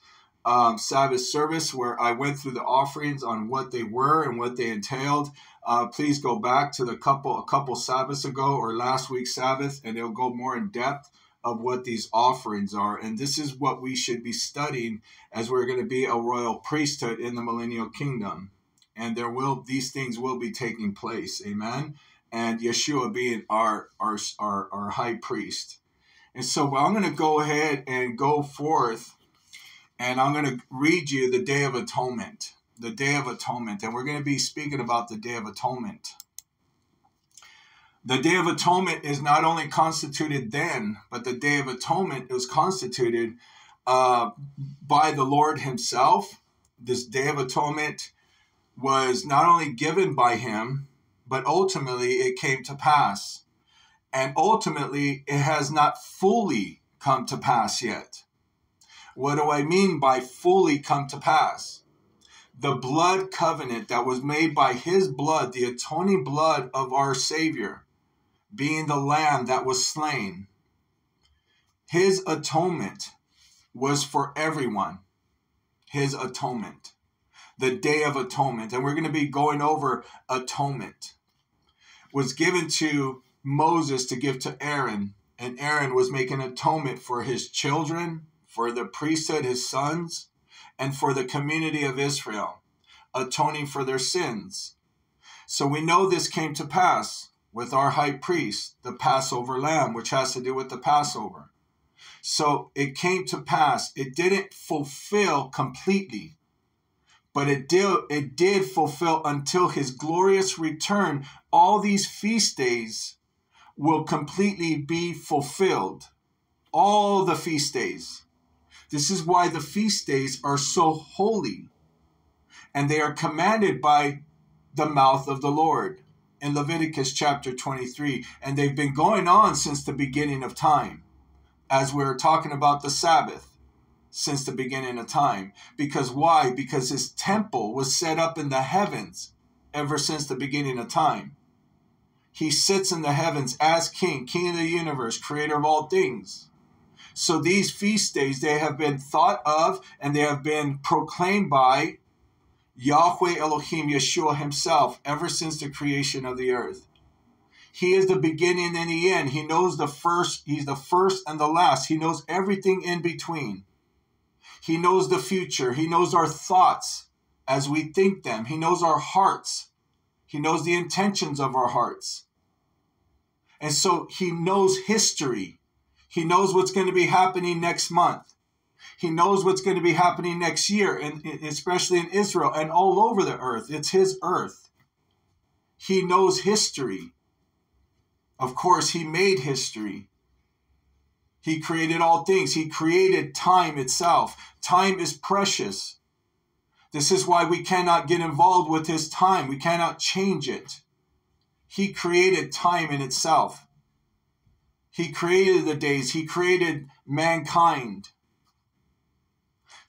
um, Sabbath service where I went through the offerings on what they were and what they entailed, uh, please go back to the couple a couple Sabbaths ago or last week's Sabbath, and it'll go more in depth of what these offerings are. And this is what we should be studying as we're going to be a royal priesthood in the millennial kingdom. And there will these things will be taking place. Amen and Yeshua being our our our, our high priest. And so I'm going to go ahead and go forth and I'm going to read you the Day of Atonement. The Day of Atonement. And we're going to be speaking about the Day of Atonement. The Day of Atonement is not only constituted then, but the Day of Atonement was constituted uh, by the Lord Himself. This Day of Atonement was not only given by Him, but ultimately it came to pass. And ultimately, it has not fully come to pass yet. What do I mean by fully come to pass? The blood covenant that was made by his blood, the atoning blood of our Savior, being the lamb that was slain. His atonement was for everyone. His atonement. The day of atonement. And we're going to be going over atonement was given to Moses to give to Aaron, and Aaron was making atonement for his children, for the priesthood, his sons, and for the community of Israel, atoning for their sins. So we know this came to pass with our high priest, the Passover lamb, which has to do with the Passover. So it came to pass. It didn't fulfill completely, but it did, it did fulfill until his glorious return. All these feast days will completely be fulfilled. All the feast days. This is why the feast days are so holy. And they are commanded by the mouth of the Lord in Leviticus chapter 23. And they've been going on since the beginning of time, as we're talking about the Sabbath since the beginning of time. Because why? Because his temple was set up in the heavens ever since the beginning of time. He sits in the heavens as king, king of the universe, creator of all things. So these feast days, they have been thought of and they have been proclaimed by Yahweh Elohim Yeshua himself ever since the creation of the earth. He is the beginning and the end. He knows the first, he's the first and the last. He knows everything in between. He knows the future. He knows our thoughts as we think them. He knows our hearts. He knows the intentions of our hearts. And so he knows history. He knows what's going to be happening next month. He knows what's going to be happening next year, and especially in Israel and all over the earth. It's his earth. He knows history. Of course, he made history. He created all things. He created time itself. Time is precious. This is why we cannot get involved with his time. We cannot change it. He created time in itself. He created the days. He created mankind.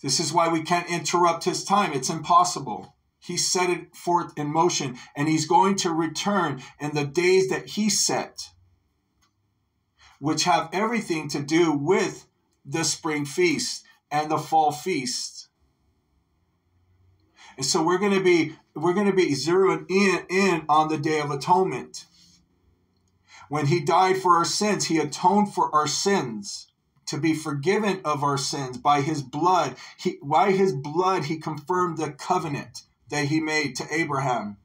This is why we can't interrupt his time. It's impossible. He set it forth in motion, and he's going to return in the days that he set, which have everything to do with the spring feast and the fall feast. And so we're going to be we're going to be zeroing in, in on the day of atonement. When he died for our sins, he atoned for our sins to be forgiven of our sins by his blood. He, by his blood, he confirmed the covenant that he made to Abraham.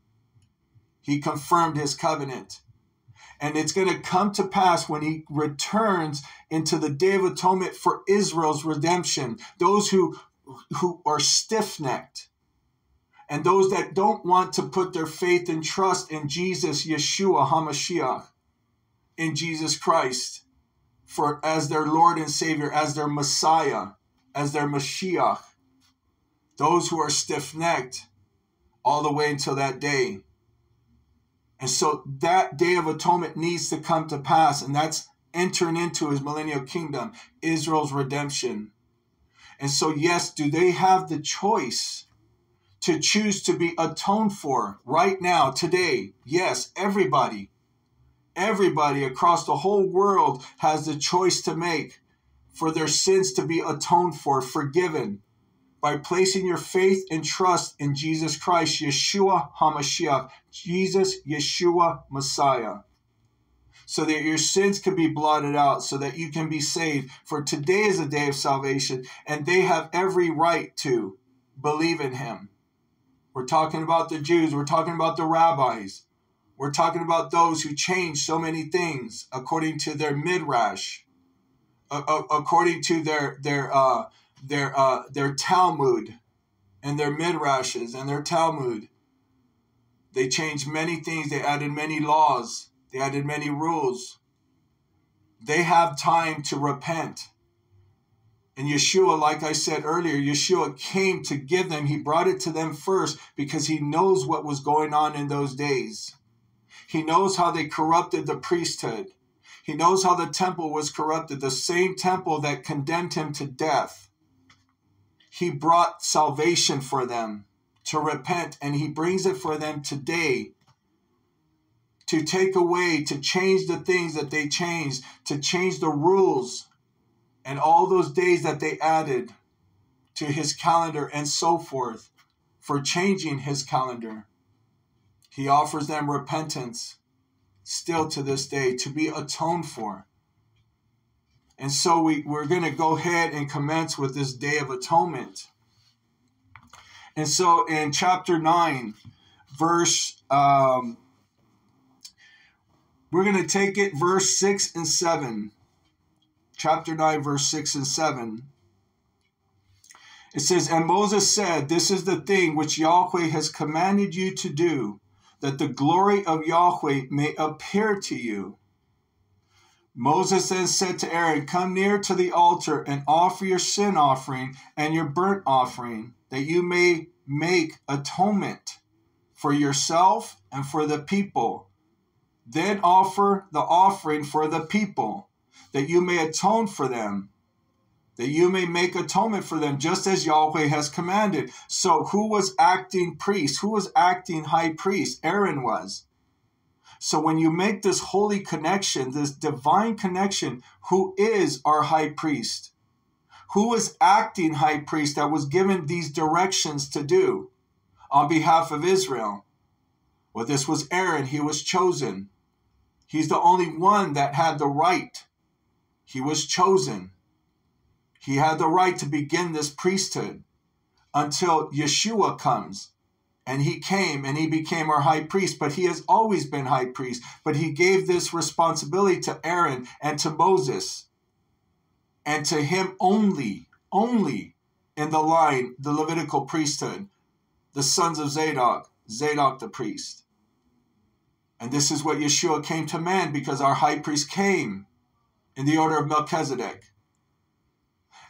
He confirmed his covenant. And it's going to come to pass when he returns into the day of atonement for Israel's redemption. Those who, who are stiff necked and those that don't want to put their faith and trust in Jesus, Yeshua HaMashiach, in Jesus Christ for as their Lord and Savior, as their Messiah, as their Mashiach. Those who are stiff necked all the way until that day. And so that day of atonement needs to come to pass, and that's entering into his millennial kingdom, Israel's redemption. And so, yes, do they have the choice to choose to be atoned for right now, today? Yes, everybody. Everybody across the whole world has the choice to make for their sins to be atoned for, forgiven, by placing your faith and trust in Jesus Christ, Yeshua HaMashiach, Jesus, Yeshua, Messiah, so that your sins can be blotted out, so that you can be saved. For today is a day of salvation, and they have every right to believe in Him. We're talking about the Jews, we're talking about the rabbis, we're talking about those who change so many things according to their midrash, according to their their uh, their uh, their Talmud, and their midrashes and their Talmud. They changed many things. They added many laws. They added many rules. They have time to repent. And Yeshua, like I said earlier, Yeshua came to give them, he brought it to them first because he knows what was going on in those days. He knows how they corrupted the priesthood. He knows how the temple was corrupted, the same temple that condemned him to death. He brought salvation for them to repent, and he brings it for them today to take away, to change the things that they changed, to change the rules and all those days that they added to his calendar and so forth for changing his calendar. He offers them repentance still to this day to be atoned for. And so we, we're going to go ahead and commence with this Day of Atonement. And so in chapter 9, verse um, We're going to take it verse 6 and 7. Chapter 9, verse 6 and 7. It says, And Moses said, This is the thing which Yahweh has commanded you to do, that the glory of Yahweh may appear to you. Moses then said to Aaron, Come near to the altar and offer your sin offering and your burnt offering, that you may make atonement for yourself and for the people. Then offer the offering for the people, that you may atone for them, that you may make atonement for them, just as Yahweh has commanded. So, who was acting priest? Who was acting high priest? Aaron was. So when you make this holy connection, this divine connection, who is our high priest? Who is acting high priest that was given these directions to do on behalf of Israel? Well, this was Aaron. He was chosen. He's the only one that had the right. He was chosen. He had the right to begin this priesthood until Yeshua comes and he came and he became our high priest, but he has always been high priest. But he gave this responsibility to Aaron and to Moses, and to him only, only in the line, the Levitical priesthood, the sons of Zadok, Zadok the priest. And this is what Yeshua came to man because our high priest came in the order of Melchizedek.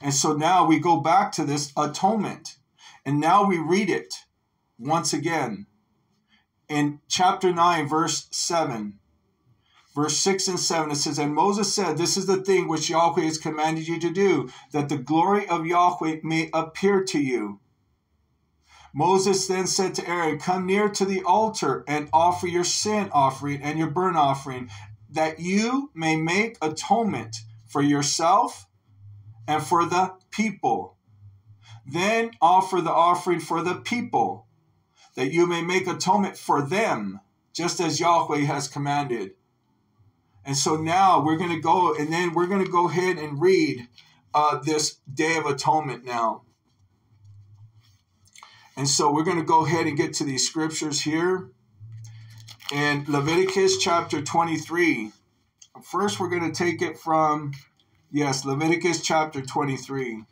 And so now we go back to this atonement, and now we read it once again in chapter 9, verse 7. Verse 6 and 7, it says, And Moses said, This is the thing which Yahweh has commanded you to do, that the glory of Yahweh may appear to you. Moses then said to Aaron, Come near to the altar and offer your sin offering and your burnt offering, that you may make atonement for yourself and for the people. Then offer the offering for the people that you may make atonement for them, just as Yahweh has commanded. And so now we're going to go, and then we're going to go ahead and read uh, this Day of Atonement now. And so we're going to go ahead and get to these scriptures here. In Leviticus chapter 23, first we're going to take it from, yes, Leviticus chapter 23.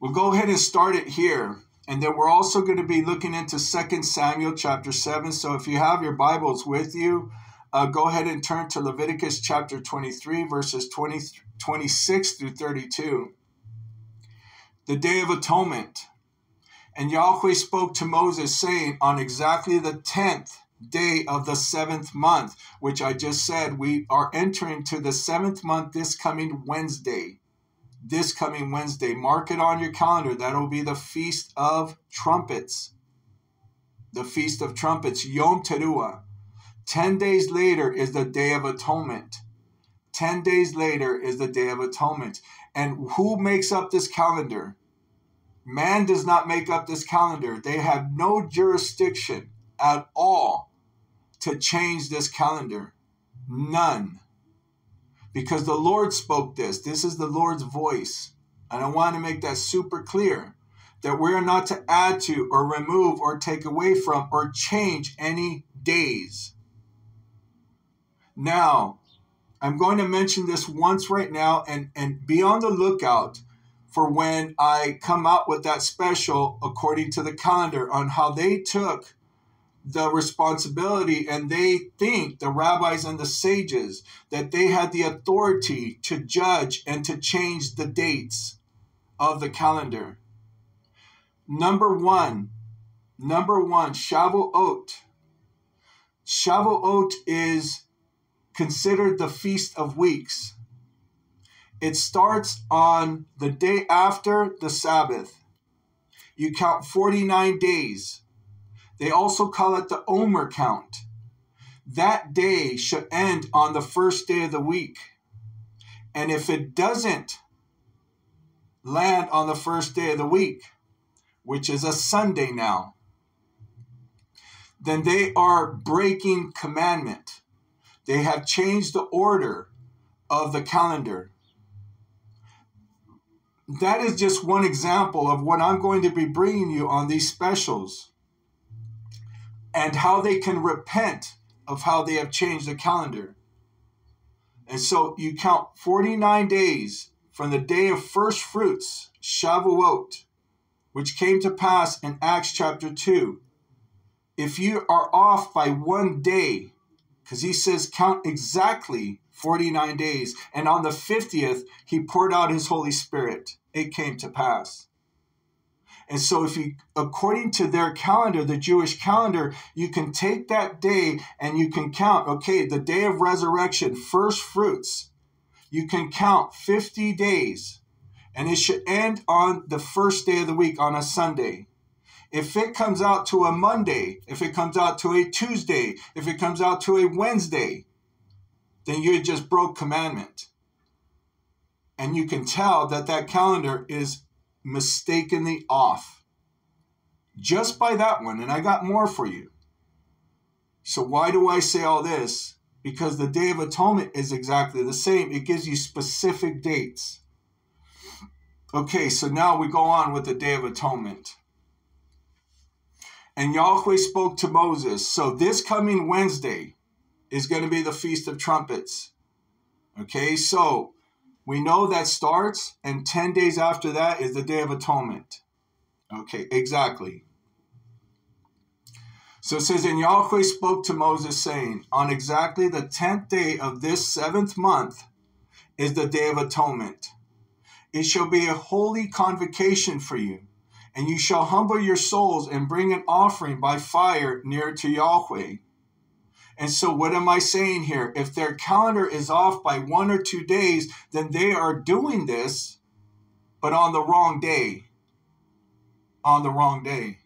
We'll go ahead and start it here. And then we're also going to be looking into 2 Samuel chapter 7. So if you have your Bibles with you, uh, go ahead and turn to Leviticus chapter 23, verses 20, 26 through 32. The Day of Atonement. And Yahweh spoke to Moses, saying, On exactly the 10th day of the seventh month, which I just said, we are entering to the seventh month this coming Wednesday this coming Wednesday. Mark it on your calendar. That'll be the Feast of Trumpets. The Feast of Trumpets, Yom Teruah. Ten days later is the Day of Atonement. Ten days later is the Day of Atonement. And who makes up this calendar? Man does not make up this calendar. They have no jurisdiction at all to change this calendar. None because the Lord spoke this. This is the Lord's voice. And I want to make that super clear that we are not to add to or remove or take away from or change any days. Now, I'm going to mention this once right now and, and be on the lookout for when I come out with that special according to the calendar on how they took the responsibility and they think the rabbis and the sages that they had the authority to judge and to change the dates of the calendar. Number one number one shavuot. Shavuot is considered the feast of weeks. It starts on the day after the sabbath. You count 49 days they also call it the Omer count. That day should end on the first day of the week. And if it doesn't land on the first day of the week, which is a Sunday now, then they are breaking commandment. They have changed the order of the calendar. That is just one example of what I'm going to be bringing you on these specials and how they can repent of how they have changed the calendar. And so you count 49 days from the day of first fruits, Shavuot, which came to pass in Acts chapter 2. If you are off by one day, because he says count exactly 49 days, and on the 50th, he poured out his Holy Spirit. It came to pass. And so, if you, according to their calendar, the Jewish calendar, you can take that day and you can count, okay, the day of resurrection, first fruits, you can count 50 days, and it should end on the first day of the week, on a Sunday. If it comes out to a Monday, if it comes out to a Tuesday, if it comes out to a Wednesday, then you just broke commandment. And you can tell that that calendar is mistakenly off. Just by that one, and I got more for you. So, why do I say all this? Because the Day of Atonement is exactly the same. It gives you specific dates. Okay, so now we go on with the Day of Atonement. And Yahweh spoke to Moses. So, this coming Wednesday is going to be the Feast of Trumpets. Okay, so we know that starts, and 10 days after that is the Day of Atonement. Okay, exactly. So it says, And Yahweh spoke to Moses, saying, On exactly the 10th day of this seventh month is the Day of Atonement. It shall be a holy convocation for you, and you shall humble your souls and bring an offering by fire near to Yahweh. And so, what am I saying here? If their calendar is off by one or two days, then they are doing this, but on the wrong day. On the wrong day.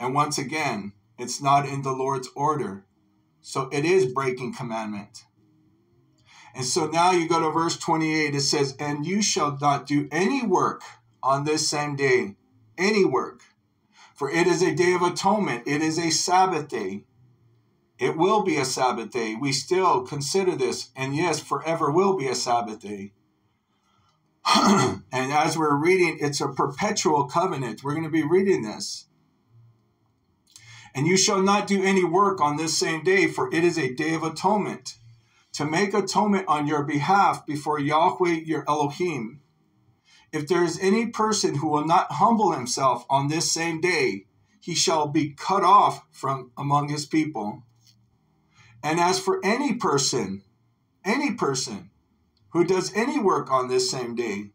And once again, it's not in the Lord's order. So, it is breaking commandment. And so now you go to verse 28, it says, And you shall not do any work on this same day, any work for it is a day of atonement, it is a Sabbath day. It will be a Sabbath day. We still consider this, and yes, forever will be a Sabbath day. and as we're reading, it's a perpetual covenant. We're going to be reading this. And you shall not do any work on this same day, for it is a day of atonement, to make atonement on your behalf before Yahweh your Elohim. If there is any person who will not humble himself on this same day, he shall be cut off from among his people. And as for any person, any person who does any work on this same day,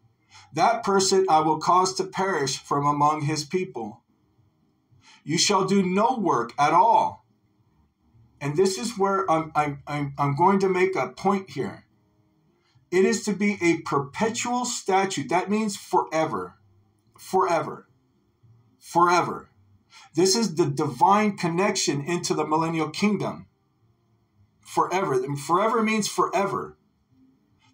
that person I will cause to perish from among his people. You shall do no work at all. And this is where I'm, I'm, I'm, going to make a point here. It is to be a perpetual statute. That means forever. Forever. Forever. This is the divine connection into the millennial kingdom. Forever. And forever means forever.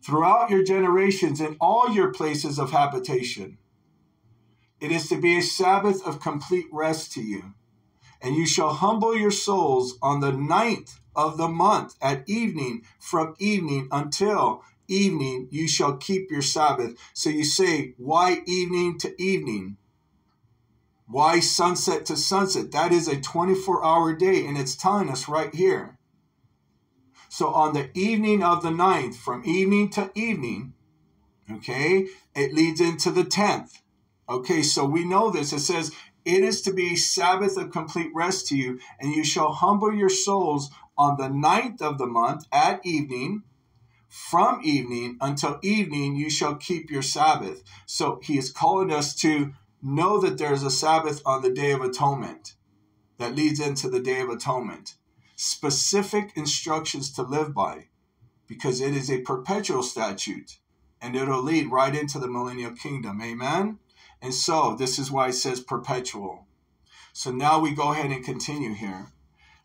Throughout your generations in all your places of habitation. It is to be a Sabbath of complete rest to you. And you shall humble your souls on the ninth of the month at evening, from evening until evening you shall keep your Sabbath. So you say, why evening to evening? Why sunset to sunset? That is a 24 hour day, and it's telling us right here. So on the evening of the ninth, from evening to evening, okay, it leads into the 10th. Okay, so we know this. It says, It is to be Sabbath of complete rest to you, and you shall humble your souls on the ninth of the month at evening from evening until evening you shall keep your Sabbath. So he is calling us to know that there's a Sabbath on the Day of Atonement that leads into the Day of Atonement. Specific instructions to live by because it is a perpetual statute and it'll lead right into the millennial kingdom. Amen? And so this is why it says perpetual. So now we go ahead and continue here.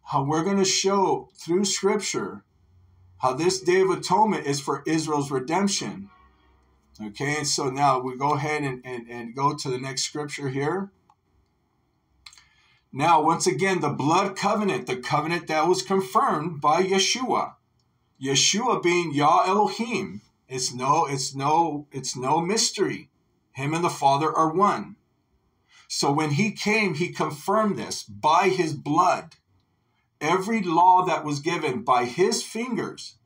How we're going to show through scripture how this Day of Atonement is for Israel's redemption. Okay, and so now we go ahead and, and, and go to the next scripture here. Now, once again, the blood covenant, the covenant that was confirmed by Yeshua. Yeshua being Yah Elohim. It's no, it's no, it's no mystery. Him and the Father are one. So when he came, he confirmed this by his blood. Every law that was given by his fingers,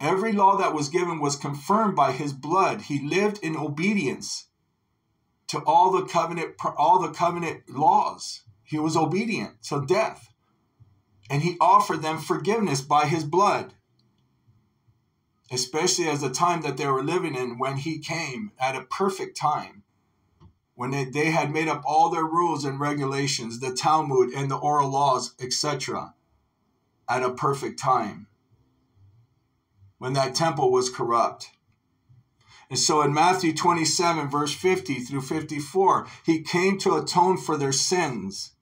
every law that was given was confirmed by his blood. He lived in obedience to all the covenant all the covenant laws. He was obedient to death. And he offered them forgiveness by his blood. Especially as the time that they were living in when he came at a perfect time when they, they had made up all their rules and regulations, the Talmud and the oral laws, etc., at a perfect time, when that temple was corrupt. And so in Matthew 27, verse 50 through 54, he came to atone for their sins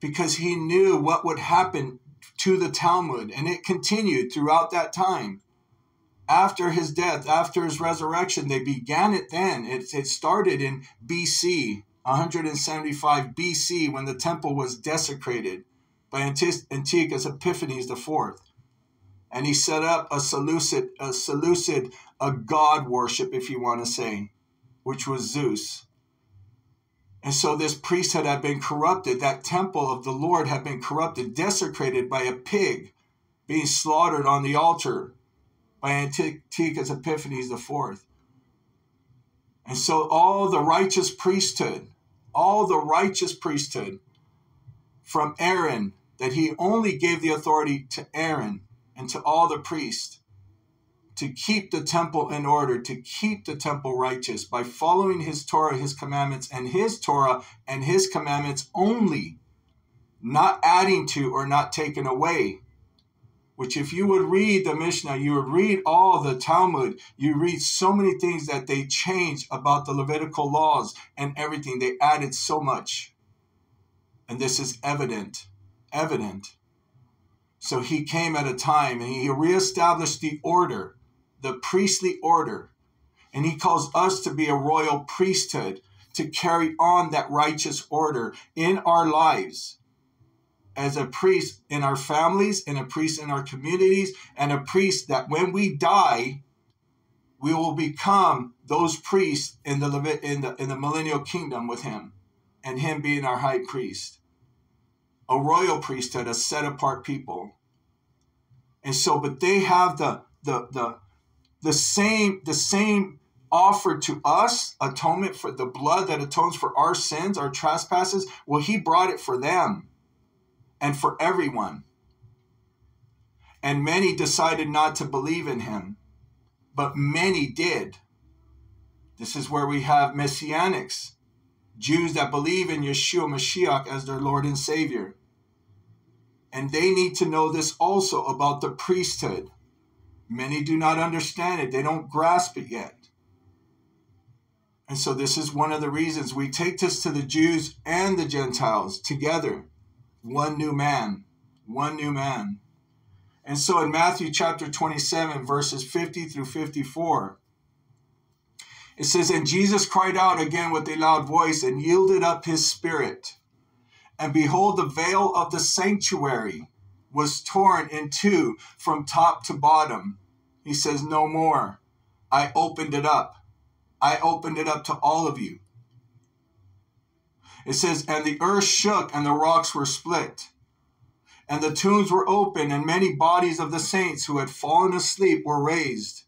because he knew what would happen to the Talmud. And it continued throughout that time after his death, after his resurrection. They began it then. It, it started in BC, 175 BC, when the temple was desecrated by Antiochus Epiphanes IV. And he set up a Seleucid, a Seleucid, a god worship, if you want to say, which was Zeus. And so this priesthood had been corrupted. That temple of the Lord had been corrupted, desecrated by a pig being slaughtered on the altar by Antiochus Epiphanes IV. And so all the righteous priesthood, all the righteous priesthood from Aaron, that he only gave the authority to Aaron and to all the priests to keep the temple in order, to keep the temple righteous by following his Torah, his commandments, and his Torah and his commandments only, not adding to or not taken away which if you would read the Mishnah, you would read all the Talmud, you read so many things that they changed about the Levitical laws and everything. They added so much. And this is evident, evident. So he came at a time and he reestablished the order, the priestly order. And he calls us to be a royal priesthood to carry on that righteous order in our lives as a priest in our families and a priest in our communities and a priest that when we die we will become those priests in the in the in the millennial kingdom with him and him being our high priest. A royal priesthood a set apart people. And so but they have the the the the same the same offered to us atonement for the blood that atones for our sins our trespasses. Well he brought it for them and for everyone. And many decided not to believe in him, but many did. This is where we have messianics, Jews that believe in Yeshua Mashiach as their Lord and Savior. And they need to know this also about the priesthood. Many do not understand it, they don't grasp it yet. And so, this is one of the reasons we take this to the Jews and the Gentiles together one new man, one new man. And so in Matthew chapter 27, verses 50 through 54, it says, And Jesus cried out again with a loud voice and yielded up his spirit. And behold, the veil of the sanctuary was torn in two from top to bottom. He says, No more. I opened it up. I opened it up to all of you. It says, And the earth shook, and the rocks were split. And the tombs were opened, and many bodies of the saints who had fallen asleep were raised.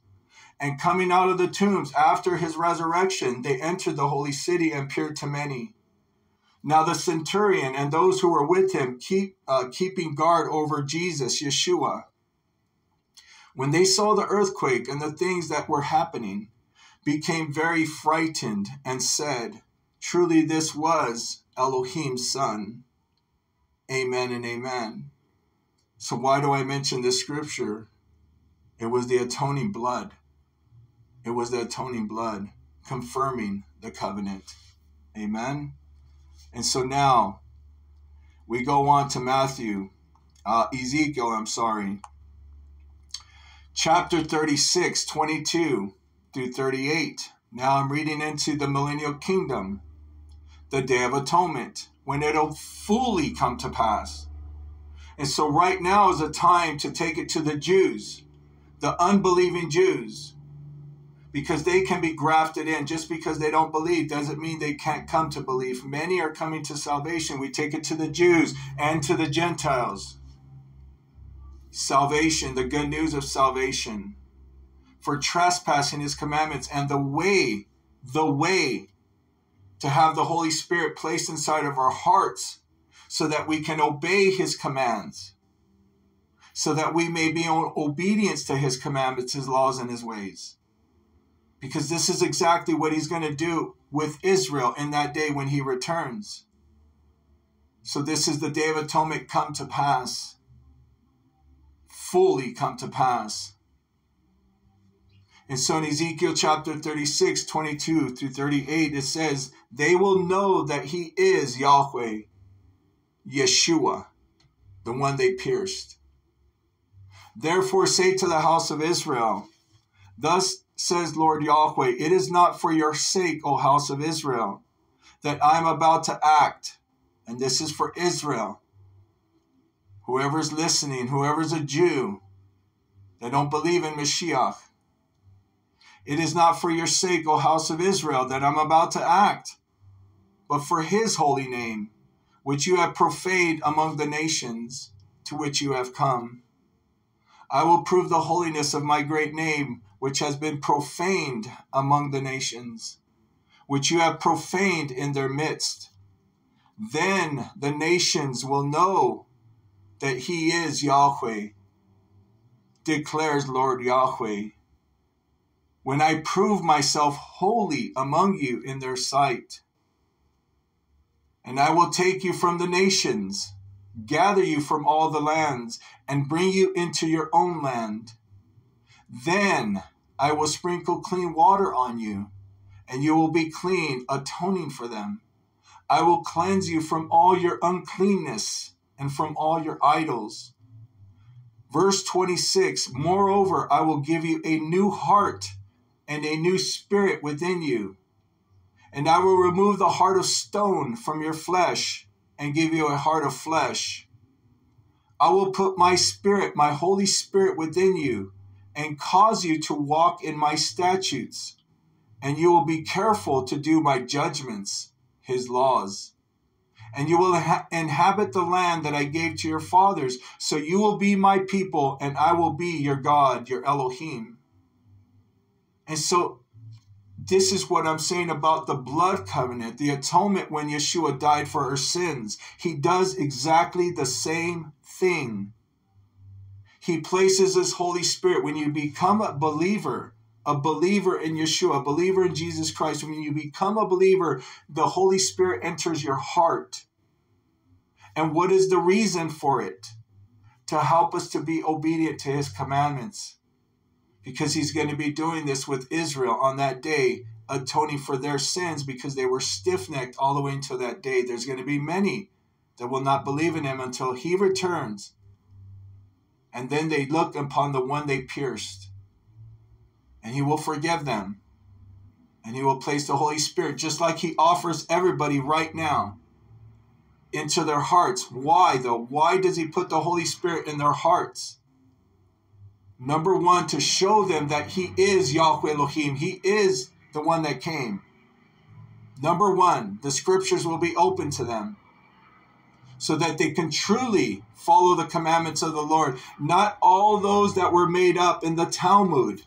And coming out of the tombs after his resurrection, they entered the holy city and appeared to many. Now the centurion and those who were with him keep uh, keeping guard over Jesus, Yeshua. When they saw the earthquake and the things that were happening, became very frightened and said, Truly, this was Elohim's Son. Amen and amen. So, why do I mention this scripture? It was the atoning blood. It was the atoning blood confirming the covenant. Amen. And so now we go on to Matthew, uh, Ezekiel, I'm sorry, chapter 36, 22 through 38. Now I'm reading into the millennial kingdom the Day of Atonement, when it'll fully come to pass. And so, right now is a time to take it to the Jews, the unbelieving Jews, because they can be grafted in. Just because they don't believe doesn't mean they can't come to belief. Many are coming to salvation. We take it to the Jews and to the Gentiles. Salvation, the good news of salvation. For trespassing his commandments and the way, the way to have the Holy Spirit placed inside of our hearts so that we can obey his commands, so that we may be in obedience to his commandments, his laws, and his ways because this is exactly what he's going to do with Israel in that day when he returns. So, this is the Day of Atonement come to pass, fully come to pass. And so in Ezekiel chapter 36, 22 through 38, it says, They will know that he is Yahweh, Yeshua, the one they pierced. Therefore say to the house of Israel, Thus says Lord Yahweh, it is not for your sake, O house of Israel, that I am about to act. And this is for Israel. Whoever's listening, whoever's a Jew, they don't believe in Mashiach. It is not for your sake, O house of Israel, that I'm about to act, but for his holy name, which you have profaned among the nations to which you have come. I will prove the holiness of my great name which has been profaned among the nations, which you have profaned in their midst. Then the nations will know that he is Yahweh, declares Lord Yahweh. When I prove myself holy among you in their sight, and I will take you from the nations, gather you from all the lands, and bring you into your own land. Then I will sprinkle clean water on you, and you will be clean, atoning for them. I will cleanse you from all your uncleanness and from all your idols. Verse 26 Moreover, I will give you a new heart and a new spirit within you. And I will remove the heart of stone from your flesh and give you a heart of flesh. I will put my spirit, my Holy Spirit within you and cause you to walk in my statutes, and you will be careful to do my judgments, his laws. And you will ha- inhabit the land that I gave to your fathers, so you will be my people, and I will be your God, your Elohim. And so, this is what I'm saying about the blood covenant, the atonement when Yeshua died for our sins. He does exactly the same thing he places His Holy Spirit. When you become a believer, a believer in Yeshua, a believer in Jesus Christ, when you become a believer, the Holy Spirit enters your heart. And what is the reason for it? To help us to be obedient to His commandments. Because He's going to be doing this with Israel on that day, atoning for their sins because they were stiff necked all the way until that day. There's going to be many that will not believe in Him until He returns and then they look upon the one they pierced. And he will forgive them. And he will place the Holy Spirit, just like he offers everybody right now, into their hearts. Why, though? Why does he put the Holy Spirit in their hearts? Number one, to show them that he is Yahweh Elohim. He is the one that came. Number one, the scriptures will be open to them so that they can truly follow the commandments of the Lord. Not all those that were made up in the Talmud,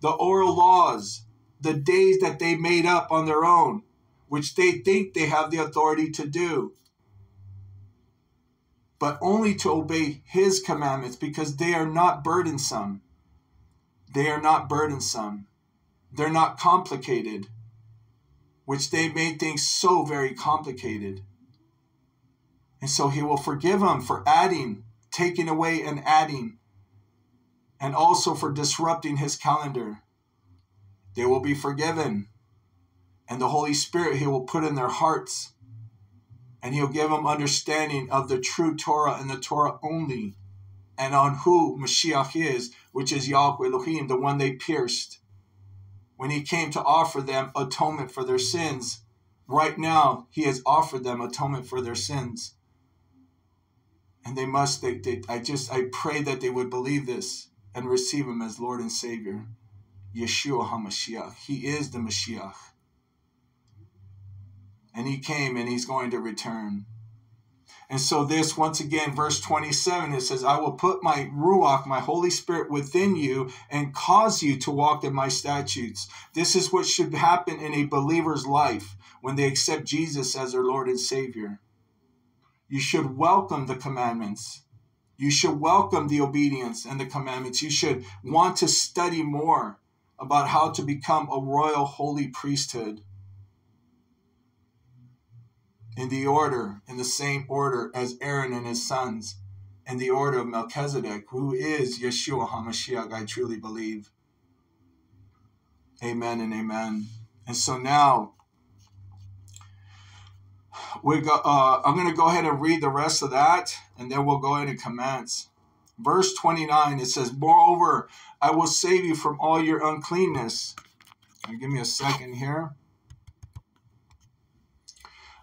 the oral laws, the days that they made up on their own, which they think they have the authority to do. But only to obey his commandments because they are not burdensome. They are not burdensome. They're not complicated, which they made things so very complicated. And so he will forgive them for adding, taking away, and adding, and also for disrupting his calendar. They will be forgiven. And the Holy Spirit he will put in their hearts. And he'll give them understanding of the true Torah and the Torah only, and on who Mashiach is, which is Yahweh Elohim, the one they pierced. When he came to offer them atonement for their sins, right now he has offered them atonement for their sins and they must they, they i just i pray that they would believe this and receive him as lord and savior Yeshua HaMashiach. He is the Mashiach. And he came and he's going to return. And so, this, once again, verse 27, it says, I will put my Ruach, my Holy Spirit, within you and cause you to walk in my statutes. This is what should happen in a believer's life when they accept Jesus as their Lord and Savior. You should welcome the commandments. You should welcome the obedience and the commandments. You should want to study more about how to become a royal holy priesthood in the order, in the same order as Aaron and his sons, in the order of Melchizedek, who is Yeshua HaMashiach, I truly believe. Amen and amen. And so now, we go, uh, I'm going to go ahead and read the rest of that, and then we'll go ahead and commence. Verse 29, it says, Moreover, I will save you from all your uncleanness. Give me a second here.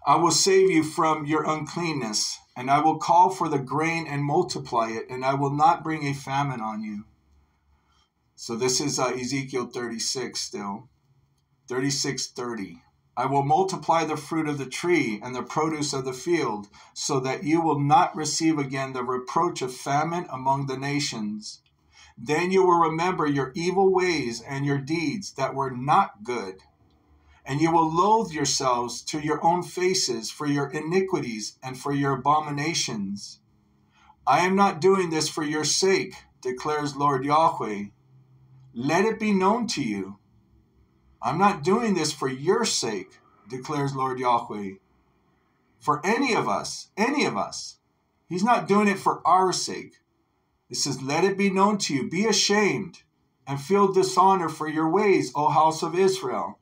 I will save you from your uncleanness, and I will call for the grain and multiply it, and I will not bring a famine on you. So this is uh, Ezekiel 36 still. 36 30. I will multiply the fruit of the tree and the produce of the field, so that you will not receive again the reproach of famine among the nations. Then you will remember your evil ways and your deeds that were not good and you will loathe yourselves to your own faces for your iniquities and for your abominations. I am not doing this for your sake, declares Lord Yahweh. Let it be known to you. I'm not doing this for your sake, declares Lord Yahweh. For any of us, any of us. He's not doing it for our sake. It says, Let it be known to you. Be ashamed and feel dishonor for your ways, O house of Israel.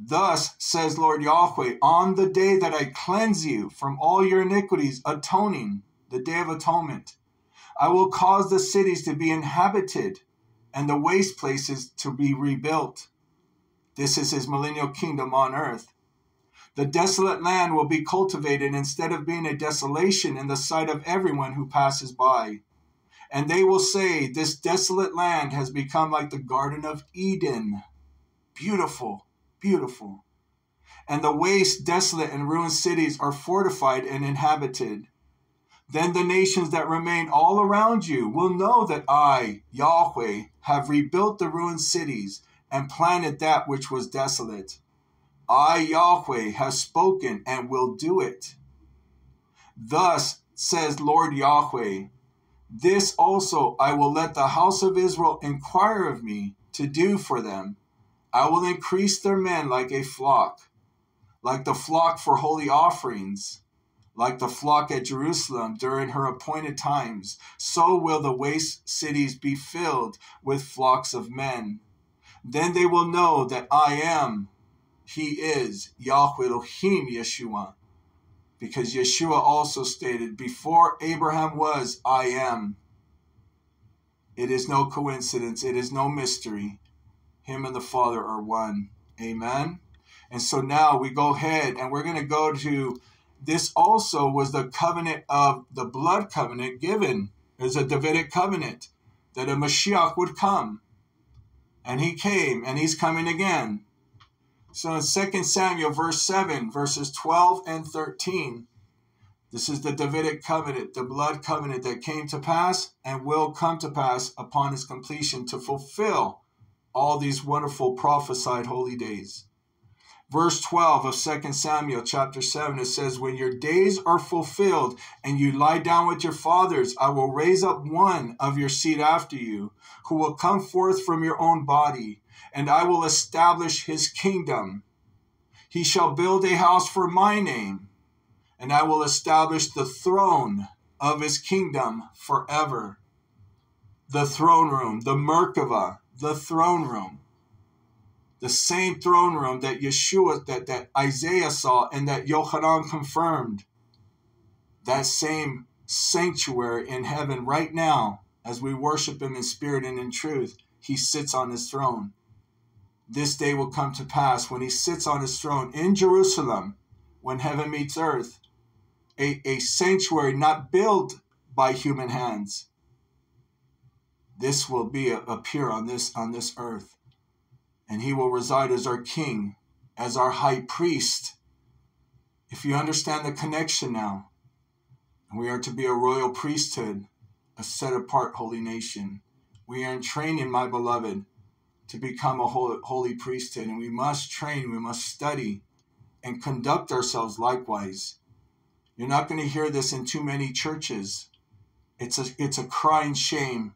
Thus says Lord Yahweh, on the day that I cleanse you from all your iniquities, atoning, the day of atonement, I will cause the cities to be inhabited and the waste places to be rebuilt. This is his millennial kingdom on earth. The desolate land will be cultivated instead of being a desolation in the sight of everyone who passes by. And they will say, This desolate land has become like the Garden of Eden. Beautiful beautiful. And the waste, desolate, and ruined cities are fortified and inhabited. Then the nations that remain all around you will know that I, Yahweh, have rebuilt the ruined cities and planted that which was desolate. I, Yahweh, have spoken and will do it. Thus says Lord Yahweh, this also I will let the house of Israel inquire of me to do for them I will increase their men like a flock, like the flock for holy offerings, like the flock at Jerusalem during her appointed times. So will the waste cities be filled with flocks of men. Then they will know that I am, He is Yahweh Elohim Yeshua. Because Yeshua also stated, Before Abraham was, I am. It is no coincidence, it is no mystery. Him and the Father are one. Amen. And so now we go ahead and we're going to go to this also was the covenant of the blood covenant given as a Davidic covenant that a Mashiach would come. And he came and he's coming again. So in 2 Samuel, verse 7, verses 12 and 13, this is the Davidic covenant, the blood covenant that came to pass and will come to pass upon its completion to fulfill all these wonderful prophesied holy days. Verse 12 of 2 Samuel chapter 7, it says, When your days are fulfilled and you lie down with your fathers, I will raise up one of your seed after you, who will come forth from your own body, and I will establish his kingdom. He shall build a house for my name, and I will establish the throne of his kingdom forever. The throne room, the Merkava, the throne room. The same throne room that Yeshua, that, that Isaiah saw and that Yohanan confirmed. That same sanctuary in heaven right now, as we worship him in spirit and in truth, he sits on his throne. This day will come to pass when he sits on his throne in Jerusalem, when heaven meets earth, a, a sanctuary not built by human hands, this will be appear on this on this earth. And he will reside as our king as our high priest. If you understand the connection now we are to be a royal priesthood a set apart holy nation. We are in training my beloved to become a holy, priesthood. And we must train we must study and conduct ourselves likewise. You're not going to hear this in too many churches. It's a it's a crying shame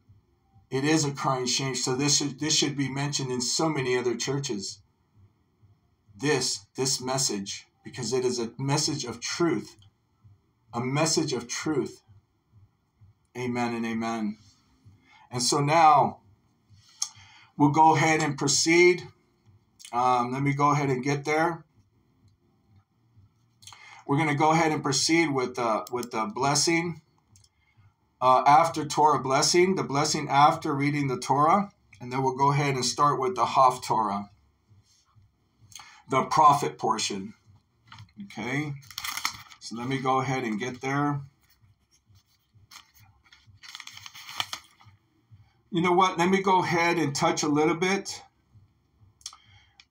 it is a crying shame. So this should, this should be mentioned in so many other churches. This this message because it is a message of truth. A message of truth. Amen and amen. And so now we'll go ahead and proceed. Um, let me go ahead and get there. We're going to go ahead and proceed with uh, with the blessing uh, after Torah blessing, the blessing after reading the Torah, and then we'll go ahead and start with the Haftorah, the prophet portion. Okay, so let me go ahead and get there. You know what? Let me go ahead and touch a little bit.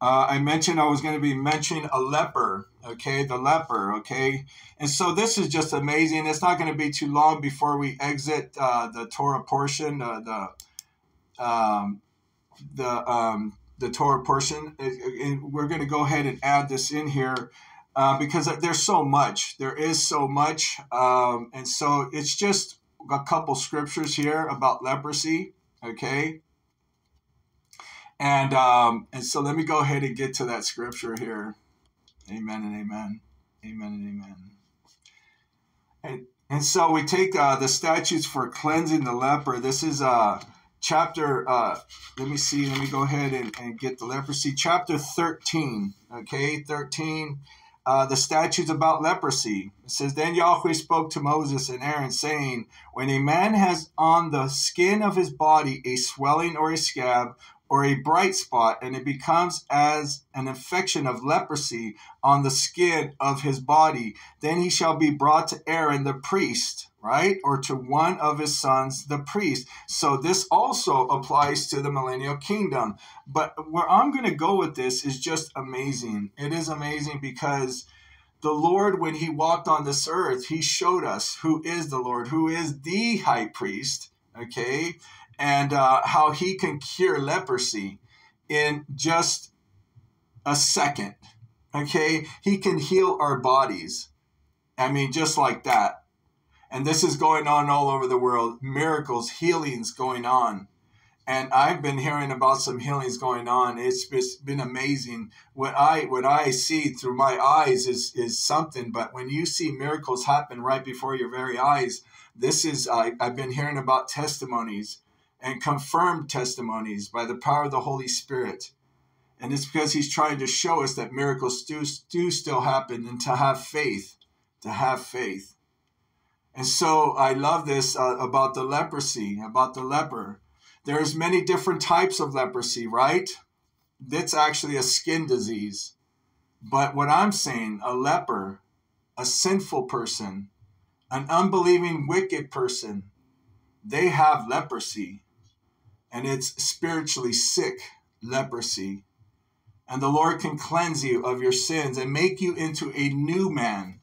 Uh, I mentioned I was going to be mentioning a leper okay the leper okay? And so this is just amazing. It's not going to be too long before we exit uh, the torah portion uh, the um, the um, the torah portion. And we're going to go ahead and add this in here uh, because there's so much. There is so much um, and so it's just a couple scriptures here about leprosy okay? And um, and so let me go ahead and get to that scripture here Amen and amen. Amen and amen. And, and so we take uh, the statutes for cleansing the leper. This is uh, chapter, uh, let me see, let me go ahead and, and get the leprosy. Chapter 13, okay, 13. Uh, the statutes about leprosy. It says, Then Yahweh spoke to Moses and Aaron, saying, When a man has on the skin of his body a swelling or a scab, or a bright spot, and it becomes as an infection of leprosy on the skin of his body. Then he shall be brought to Aaron the priest, right? Or to one of his sons, the priest. So this also applies to the millennial kingdom. But where I'm going to go with this is just amazing. It is amazing because the Lord, when he walked on this earth, he showed us who is the Lord, who is the high priest, okay? And uh, how he can cure leprosy in just a second. Okay, he can heal our bodies. I mean, just like that. And this is going on all over the world. Miracles, healings going on. And I've been hearing about some healings going on. It's just been amazing. What I what I see through my eyes is is something. But when you see miracles happen right before your very eyes, this is I, I've been hearing about testimonies and confirmed testimonies by the power of the Holy Spirit. And it's because he's trying to show us that miracles do, do still happen and to have faith, to have faith. And so I love this uh, about the leprosy, about the leper. There's many different types of leprosy, right? That's actually a skin disease. But what I'm saying, a leper, a sinful person, an unbelieving, wicked person, they have leprosy and it's spiritually sick leprosy. And the Lord can cleanse you of your sins and make you into a new man.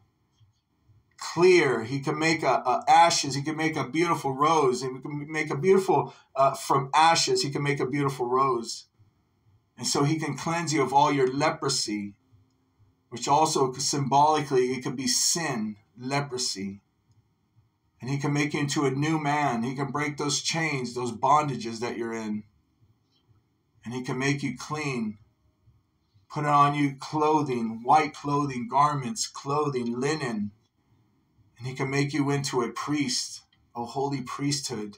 Clear. He can make a, a ashes. He can make a beautiful rose. He can make a beautiful, uh, from ashes, he can make a beautiful rose. And so he can cleanse you of all your leprosy, which also symbolically, it could be sin, leprosy and he can make you into a new man. He can break those chains, those bondages that you're in. And he can make you clean. Put on you clothing, white clothing, garments, clothing, linen. And he can make you into a priest, a holy priesthood.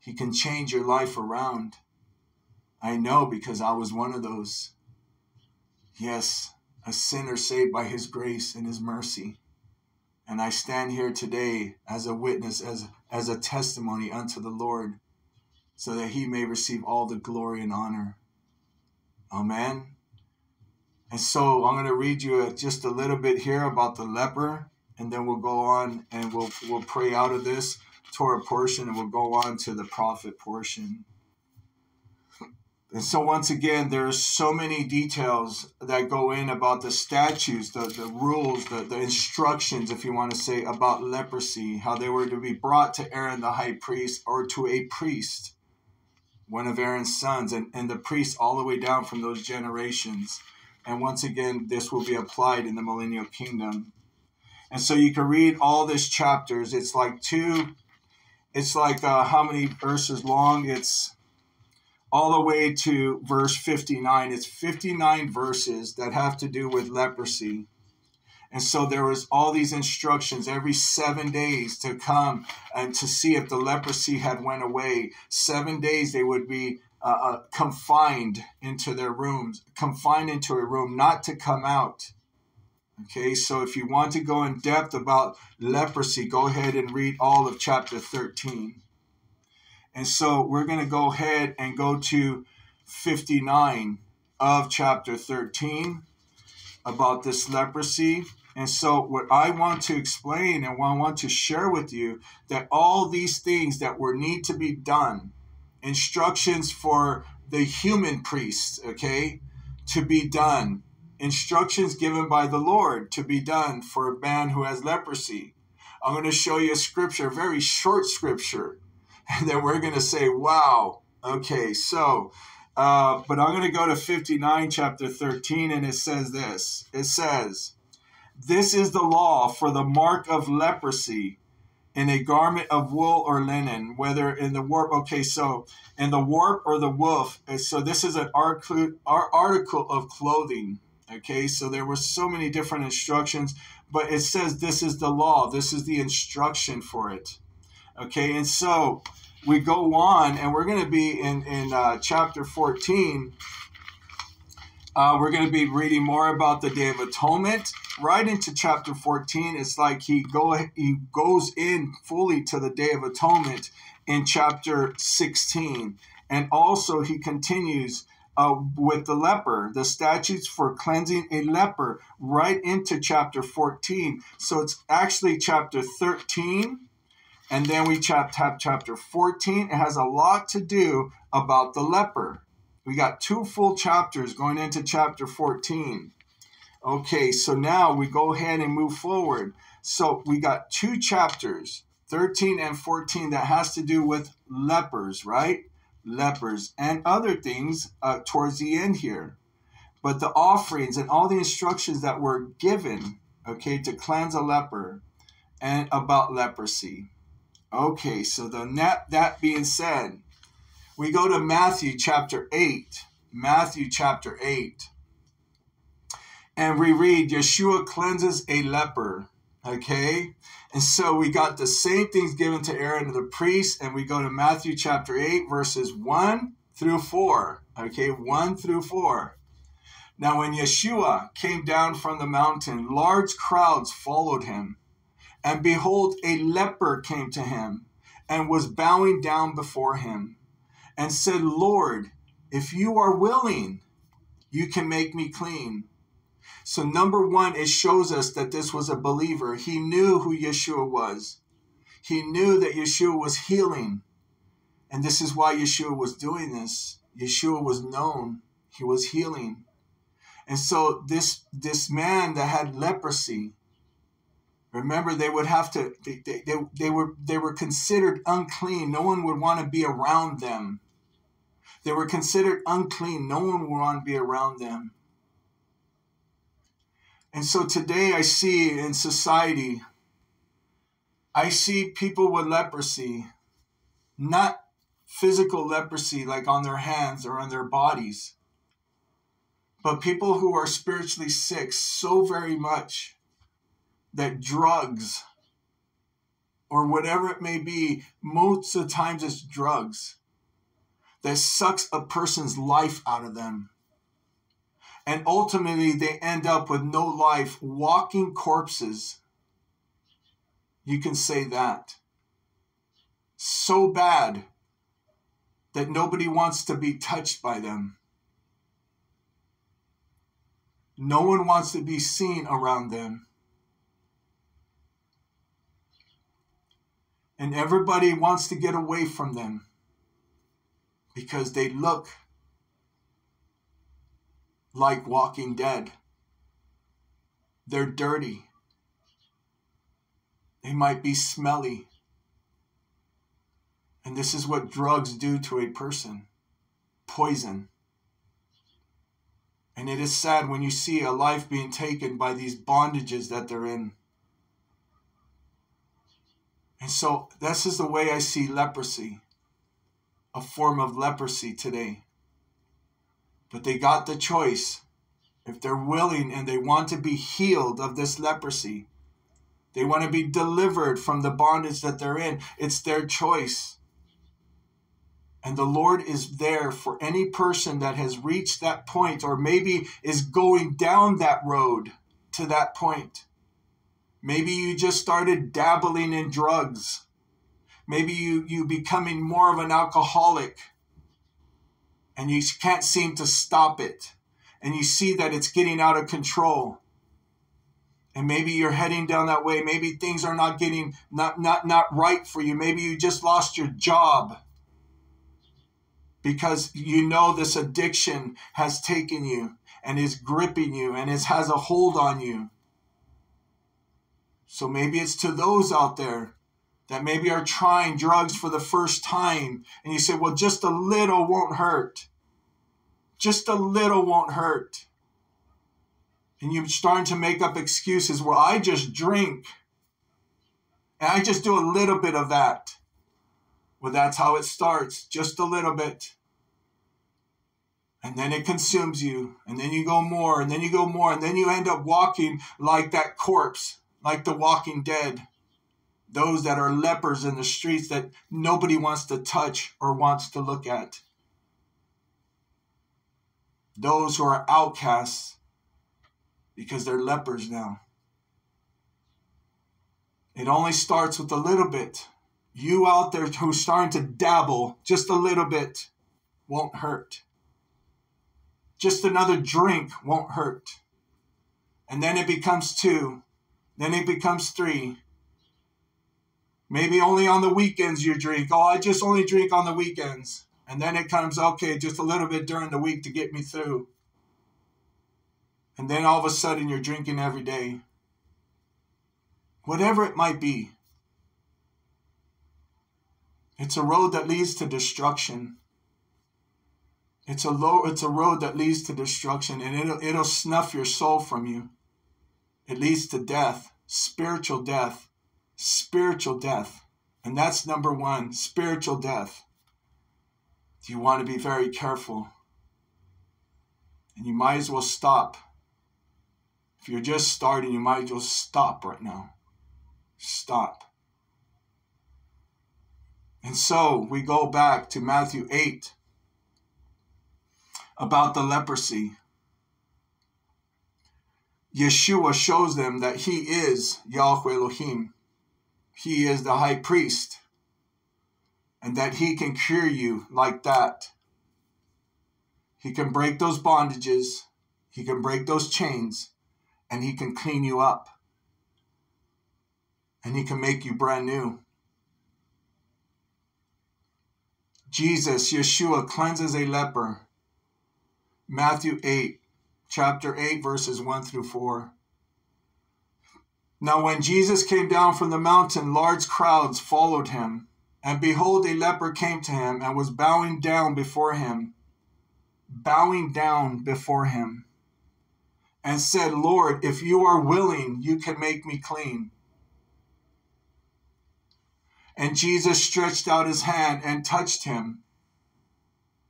He can change your life around. I know because I was one of those. Yes, a sinner saved by his grace and his mercy. And I stand here today as a witness, as, as a testimony unto the Lord, so that he may receive all the glory and honor. Amen. And so I'm going to read you just a little bit here about the leper, and then we'll go on and we'll, we'll pray out of this. Torah portion and we'll go on to the prophet portion. And so, once again, there are so many details that go in about the statutes, the, the rules, the, the instructions, if you want to say, about leprosy, how they were to be brought to Aaron the high priest or to a priest, one of Aaron's sons, and, and the priest all the way down from those generations. And once again, this will be applied in the millennial kingdom. And so you can read all these chapters. It's like two, it's like uh, how many verses long? It's all the way to verse 59. It's 59 verses that have to do with leprosy. And so there was all these instructions every seven days to come and to see if the leprosy had went away. Seven days they would be uh, uh, confined into their rooms, confined into a room, not to come out. Okay, so if you want to go in depth about leprosy, go ahead and read all of chapter 13. And so we're going to go ahead and go to 59 of chapter 13 about this leprosy. And so, what I want to explain and what I want to share with you that all these things that were need to be done, instructions for the human priests, okay, to be done, instructions given by the Lord to be done for a man who has leprosy. I'm going to show you a scripture, a very short scripture and then we're going to say, wow, okay, so, uh, but I'm going to go to 59, chapter 13, and it says this it says, This is the law for the mark of leprosy in a garment of wool or linen, whether in the warp, okay, so in the warp or the woof. So this is an article of clothing. Okay, so there were so many different instructions, but it says this is the law, this is the instruction for it. Okay, and so we go on, and we're going to be in in uh, chapter fourteen. Uh, we're going to be reading more about the Day of Atonement. Right into chapter fourteen, it's like he go he goes in fully to the Day of Atonement in chapter sixteen, and also he continues. Uh, with the leper, the statutes for cleansing a leper, right into chapter 14. So it's actually chapter 13 and then we chap, tap chapter 14. It has a lot to do about the leper. We got two full chapters going into chapter 14. Okay, so now we go ahead and move forward. So we got two chapters, 13 and 14, that has to do with lepers, right? Lepers and other things uh, towards the end here. But the offerings and all the instructions that were given, okay, to cleanse a leper and about leprosy. Okay, so the that that being said, we go to Matthew chapter 8. Matthew chapter 8. And we read Yeshua cleanses a leper. Okay? And so we got the same things given to Aaron the priest, and we go to Matthew chapter 8, verses 1 through 4. Okay, 1 through 4. Now, when Yeshua came down from the mountain, large crowds followed him and behold, a leper came to him and was bowing down before him and said, Lord, if you are willing, you can make me clean. So, number one, it shows us that this was a believer. He knew who Yeshua was, he knew that Yeshua was healing. And this is why Yeshua was doing this. Yeshua was known, he was healing. And so, this, this man that had leprosy, Remember, they would have to, they, they, they, they, were, they were considered unclean. No one would want to be around them. They were considered unclean. No one would want to be around them. And so today I see in society, I see people with leprosy, not physical leprosy like on their hands or on their bodies, but people who are spiritually sick so very much that drugs or whatever it may be, most of the times it's drugs that sucks a person's life out of them. And ultimately, they end up with no life, walking corpses. You can say that. So bad that nobody wants to be touched by them. No one wants to be seen around them. And everybody wants to get away from them because they look like walking dead. They're dirty. They might be smelly. And this is what drugs do to a person poison. And it is sad when you see a life being taken by these bondages that they're in. And so, this is the way I see leprosy a form of leprosy today. But they got the choice. If they're willing and they want to be healed of this leprosy, they want to be delivered from the bondage that they're in, it's their choice. And the Lord is there for any person that has reached that point or maybe is going down that road to that point. Maybe you just started dabbling in drugs. Maybe you, you becoming more of an alcoholic and you can't seem to stop it. And you see that it's getting out of control. And maybe you're heading down that way. Maybe things are not getting not not not right for you. Maybe you just lost your job because you know this addiction has taken you and is gripping you and it has a hold on you. So maybe it's to those out there that maybe are trying drugs for the first time and you say, well, just a little won't hurt. Just a little won't hurt. And you're starting to make up excuses. Well, I just drink and I just do a little bit of that. Well, that's how it starts, just a little bit. And then it consumes you, and then you go more, and then you go more, and then you end up walking like that corpse, like the walking dead. Those that are lepers in the streets that nobody wants to touch or wants to look at. Those who are outcasts because they're lepers now. It only starts with a little bit you out there who's starting to dabble just a little bit won't hurt. Just another drink won't hurt. And then it becomes two. Then it becomes three. Maybe only on the weekends you drink. Oh, I just only drink on the weekends. And then it comes, okay, just a little bit during the week to get me through. And then all of a sudden you're drinking every day. Whatever it might be. It's a road that leads to destruction. It's a low, it's a road that leads to destruction and it'll it'll snuff your soul from you. It leads to death, spiritual death, spiritual death. And that's number 1, spiritual death. You want to be very careful. And you might as well stop. If you're just starting, you might as well stop right now. Stop. And so we go back to Matthew 8 about the leprosy. Yeshua shows them that he is Yahweh Elohim. He is the high priest. And that he can cure you like that. He can break those bondages. He can break those chains. And he can clean you up. And he can make you brand new. Jesus, Yeshua, cleanses a leper. Matthew 8, chapter 8, verses 1 through 4. Now, when Jesus came down from the mountain, large crowds followed him. And behold, a leper came to him and was bowing down before him, bowing down before him, and said, Lord, if you are willing, you can make me clean. And Jesus stretched out his hand and touched him,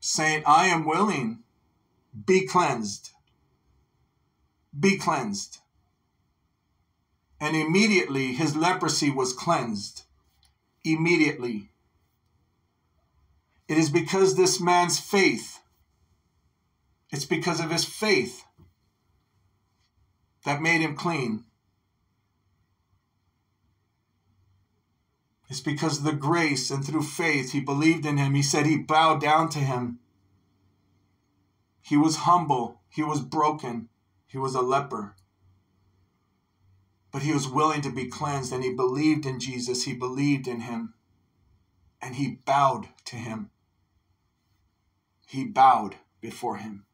saying, I am willing, be cleansed. Be cleansed. And immediately his leprosy was cleansed. Immediately. It is because this man's faith, it's because of his faith that made him clean. It's because of the grace and through faith he believed in him. He said he bowed down to him. He was humble. He was broken. He was a leper. But he was willing to be cleansed and he believed in Jesus. He believed in him. and he bowed to him. He bowed before him.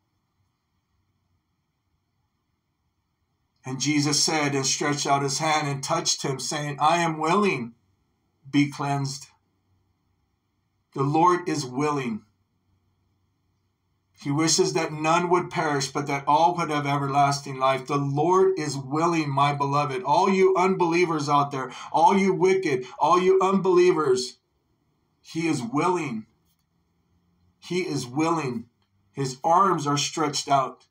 And Jesus said and stretched out his hand and touched him, saying, I am willing, be cleansed. The Lord is willing. He wishes that none would perish, but that all would have everlasting life. The Lord is willing, my beloved. All you unbelievers out there, all you wicked, all you unbelievers, He is willing. He is willing. His arms are stretched out.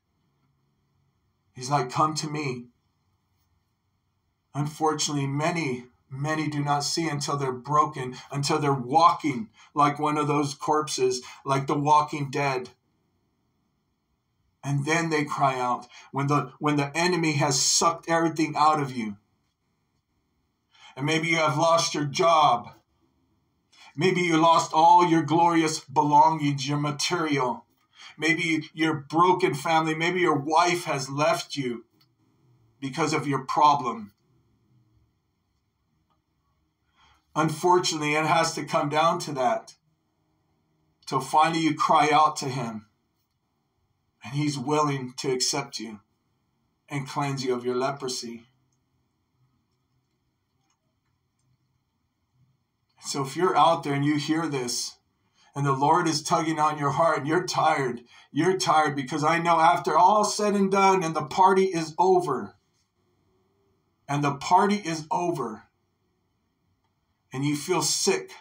He's like, Come to me. Unfortunately, many, many do not see until they're broken, until they're walking like one of those corpses, like the walking dead. And then they cry out when the when the enemy has sucked everything out of you. And maybe you have lost your job. Maybe you lost all your glorious belongings, your material. Maybe your broken family, maybe your wife has left you because of your problem. Unfortunately, it has to come down to that. Till finally you cry out to Him, and He's willing to accept you and cleanse you of your leprosy. So if you're out there and you hear this, and the Lord is tugging on your heart, and you're tired. You're tired because I know after all said and done, and the party is over, and the party is over, and you feel sick.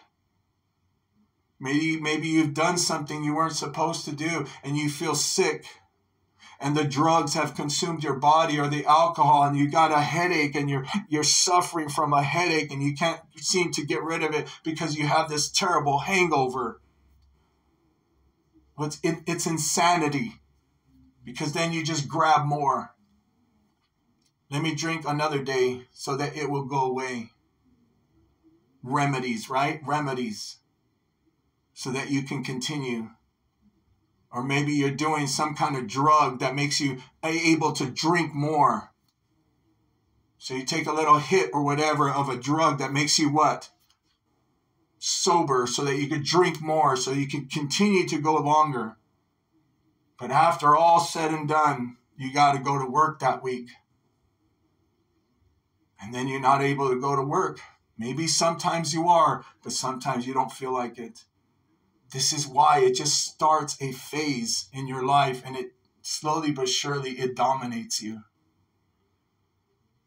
Maybe, maybe you've done something you weren't supposed to do, and you feel sick and the drugs have consumed your body or the alcohol and you got a headache and you're you're suffering from a headache and you can't seem to get rid of it because you have this terrible hangover it's, it, it's insanity because then you just grab more. Let me drink another day so that it will go away. Remedies, right? Remedies so that you can continue. Or maybe you're doing some kind of drug that makes you able to drink more. So you take a little hit or whatever of a drug that makes you what? sober so that you could drink more, so you can continue to go longer. But after all said and done, you got to go to work that week. And then you're not able to go to work. Maybe sometimes you are, but sometimes you don't feel like it. This is why it just starts a phase in your life and it slowly but surely it dominates you.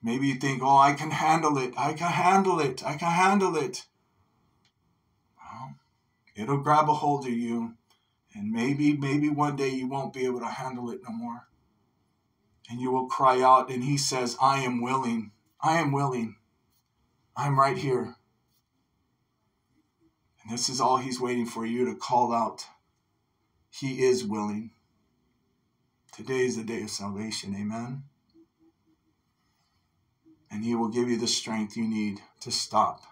Maybe you think, oh, I can handle it. I can handle it. I can handle it. Well, It'll grab a hold of you, and maybe, maybe one day you won't be able to handle it no more. And you will cry out, and He says, I am willing. I am willing. I'm right here. And this is all He's waiting for you to call out. He is willing. Today is the day of salvation. Amen. And He will give you the strength you need to stop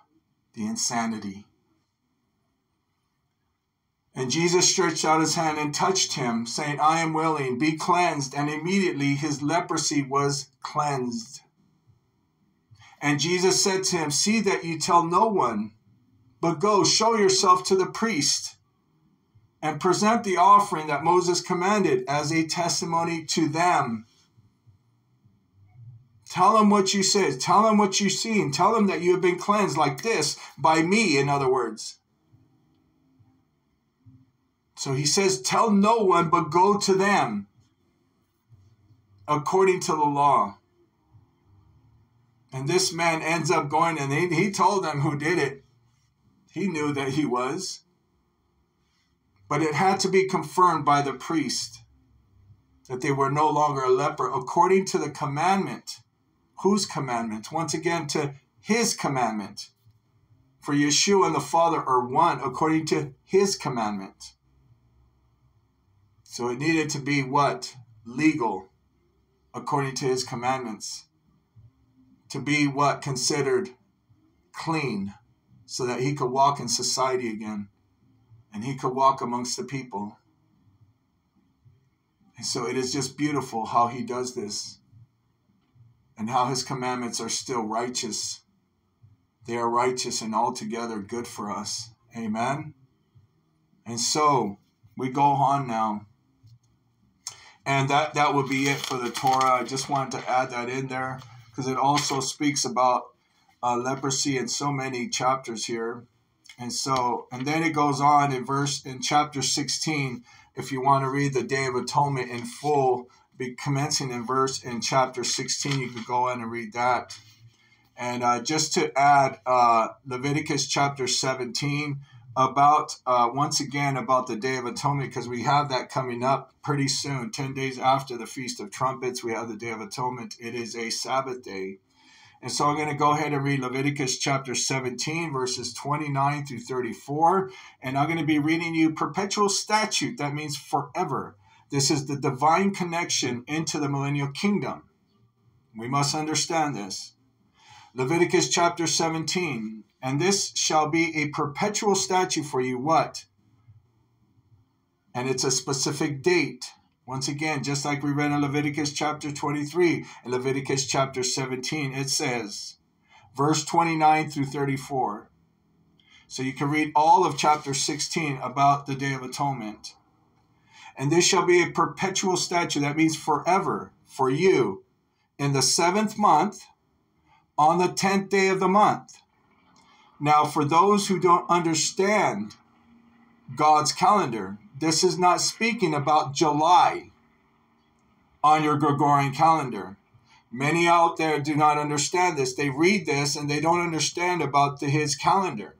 the insanity and Jesus stretched out his hand and touched him, saying, I am willing, be cleansed. And immediately his leprosy was cleansed. And Jesus said to him, See that you tell no one, but go show yourself to the priest and present the offering that Moses commanded as a testimony to them. Tell them what you said. Tell them what you've seen. Tell them that you have been cleansed like this by me, in other words. So he says, Tell no one, but go to them according to the law. And this man ends up going and he, he told them who did it. He knew that he was. But it had to be confirmed by the priest that they were no longer a leper according to the commandment. Whose commandment? Once again, to his commandment. For Yeshua and the Father are one according to his commandment. So it needed to be what? Legal, according to his commandments. To be what? Considered clean, so that he could walk in society again and he could walk amongst the people. And so it is just beautiful how he does this and how his commandments are still righteous. They are righteous and altogether good for us. Amen. And so we go on now. And that, that would be it for the Torah. I just wanted to add that in there because it also speaks about uh, leprosy in so many chapters here. And so, and then it goes on in verse in chapter 16. If you want to read the Day of Atonement in full, be commencing in verse in chapter 16, you can go in and read that. And uh, just to add, uh, Leviticus chapter 17 about uh, once again about the Day of Atonement because we have that coming up pretty soon. Ten days after the Feast of Trumpets, we have the Day of Atonement. It is a Sabbath day. And so I'm going to go ahead and read Leviticus chapter 17, verses 29 through 34. And I'm going to be reading you perpetual statute. That means forever. This is the divine connection into the millennial kingdom. We must understand this. Leviticus chapter 17. And this shall be a perpetual statute for you. What? And it's a specific date. Once again, just like we read in Leviticus chapter 23 and Leviticus chapter 17, it says, verse 29 through 34. So you can read all of chapter 16 about the Day of Atonement. And this shall be a perpetual statute. That means forever for you in the seventh month on the tenth day of the month. Now, for those who don't understand God's calendar, this is not speaking about July on your Gregorian calendar. Many out there do not understand this. They read this and they don't understand about the, his calendar,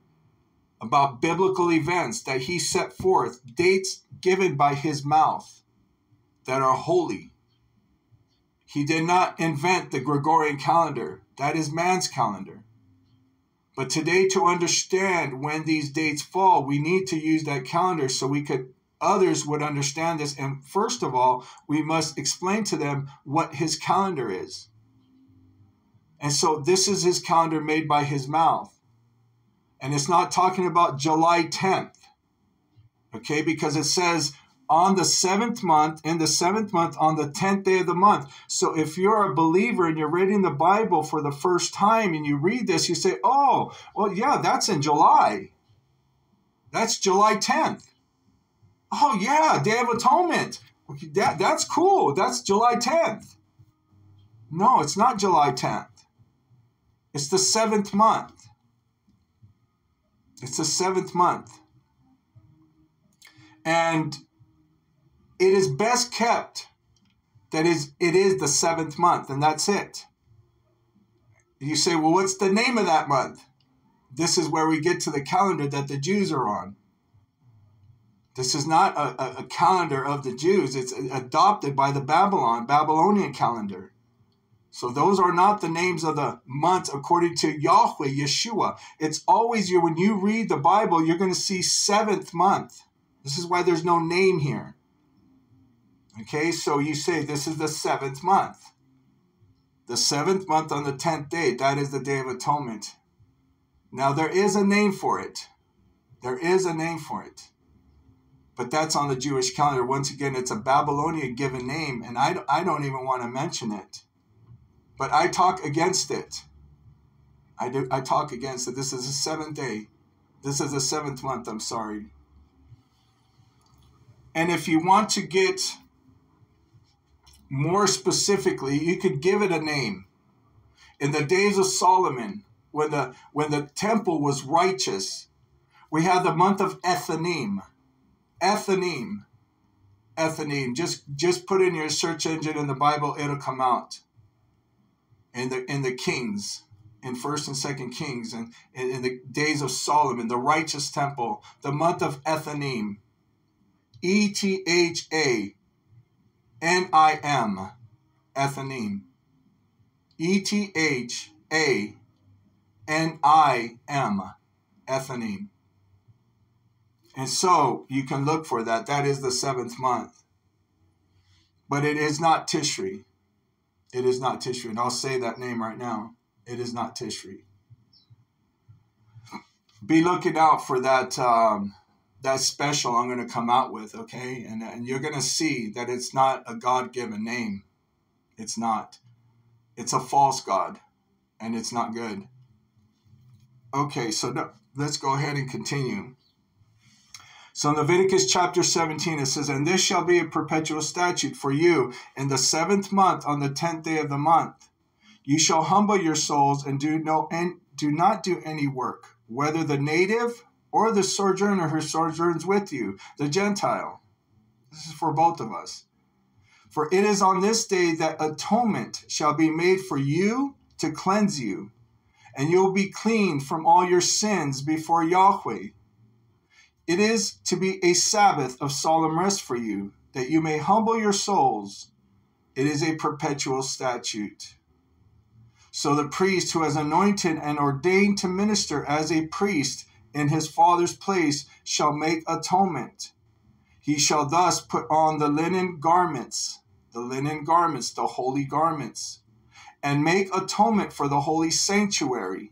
about biblical events that he set forth, dates given by his mouth that are holy. He did not invent the Gregorian calendar. That is man's calendar. But today, to understand when these dates fall, we need to use that calendar so we could others would understand this. And first of all, we must explain to them what his calendar is. And so this is his calendar made by his mouth. And it's not talking about July 10th. Okay, because it says on the seventh month, in the seventh month, on the tenth day of the month. So if you're a believer and you're reading the Bible for the first time and you read this, you say, oh, well, yeah, that's in July. That's July 10th. Oh, yeah, Day of Atonement. That, that's cool. That's July 10th. No, it's not July 10th. It's the seventh month. It's the seventh month. And it is best kept that is it is the seventh month and that's it you say well what's the name of that month this is where we get to the calendar that the jews are on this is not a, a, calendar of the jews it's adopted by the babylon babylonian calendar so those are not the names of the months according to yahweh yeshua it's always you when you read the bible you're going to see seventh month this is why there's no name here Okay, so you say this is the seventh month. The seventh month on the tenth day, that is the Day of Atonement. Now, there is a name for it. There is a name for it. But that's on the Jewish calendar. Once again, it's a Babylonian given name, and I, I don't even want to mention it. But I talk against it. I, do, I talk against it. This is the seventh day. This is the seventh month, I'm sorry. And if you want to get more specifically, you could give it a name. In the days of Solomon, when the when the temple was righteous, we had the month of Ethanim. Ethanim. Ethanim. Just just put in your search engine in the Bible, it'll come out. In the in the Kings, in First and Second Kings, and in, in the days of Solomon, the righteous temple, the month of Ethanim. E T H A N I M, Ethanim. E T H A N I M, Ethanim. And so you can look for that. That is the seventh month. But it is not Tishri. It is not Tishri. And I'll say that name right now. It is not Tishri. Be looking out for that um, that special I'm going to come out with, okay? And, and you're going to see that it's not a God given name. It's not. It's a false God, and it's not good. Okay, so no, let's go ahead and continue. So in Leviticus chapter 17, it says, And this shall be a perpetual statute for you in the seventh month on the tenth day of the month. You shall humble your souls and do no and do not do any work, whether the native or the sojourner who sojourns with you, the Gentile. This is for both of us. For it is on this day that atonement shall be made for you to cleanse you, and you will be clean from all your sins before Yahweh. It is to be a Sabbath of solemn rest for you, that you may humble your souls. It is a perpetual statute. So the priest who has anointed and ordained to minister as a priest in his father's place shall make atonement. He shall thus put on the linen garments, the linen garments, the holy garments, and make atonement for the holy sanctuary.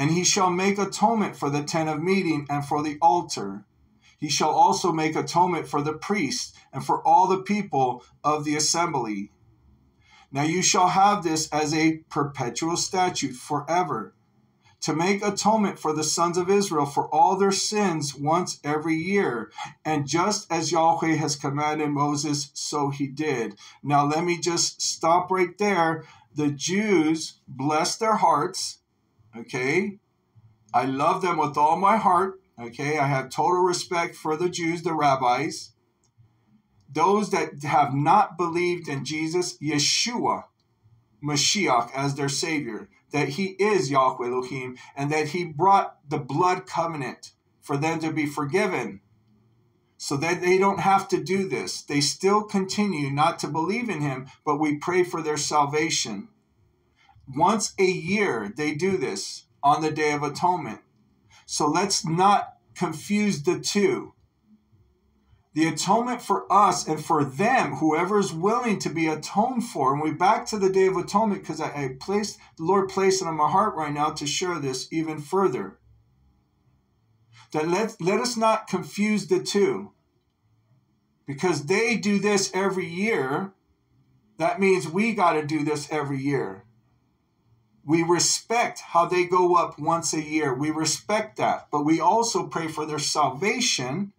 And he shall make atonement for the tent of meeting and for the altar. He shall also make atonement for the priest and for all the people of the assembly. Now you shall have this as a perpetual statute forever to make atonement for the sons of Israel for all their sins once every year. And just as Yahweh has commanded Moses, so he did. Now, let me just stop right there. The Jews, bless their hearts, okay? I love them with all my heart, okay? I have total respect for the Jews, the rabbis. Those that have not believed in Jesus, Yeshua, Mashiach, as their Savior that he is Yahweh Elohim and that he brought the blood covenant for them to be forgiven so that they don't have to do this. They still continue not to believe in him, but we pray for their salvation. Once a year, they do this on the Day of Atonement. So let's not confuse the two the atonement for us and for them, whoever is willing to be atoned for. And we back to the Day of Atonement because I, I, placed the Lord placed it on my heart right now to share this even further. That let, let us not confuse the two. Because they do this every year, that means we got to do this every year. We respect how they go up once a year. We respect that. But we also pray for their salvation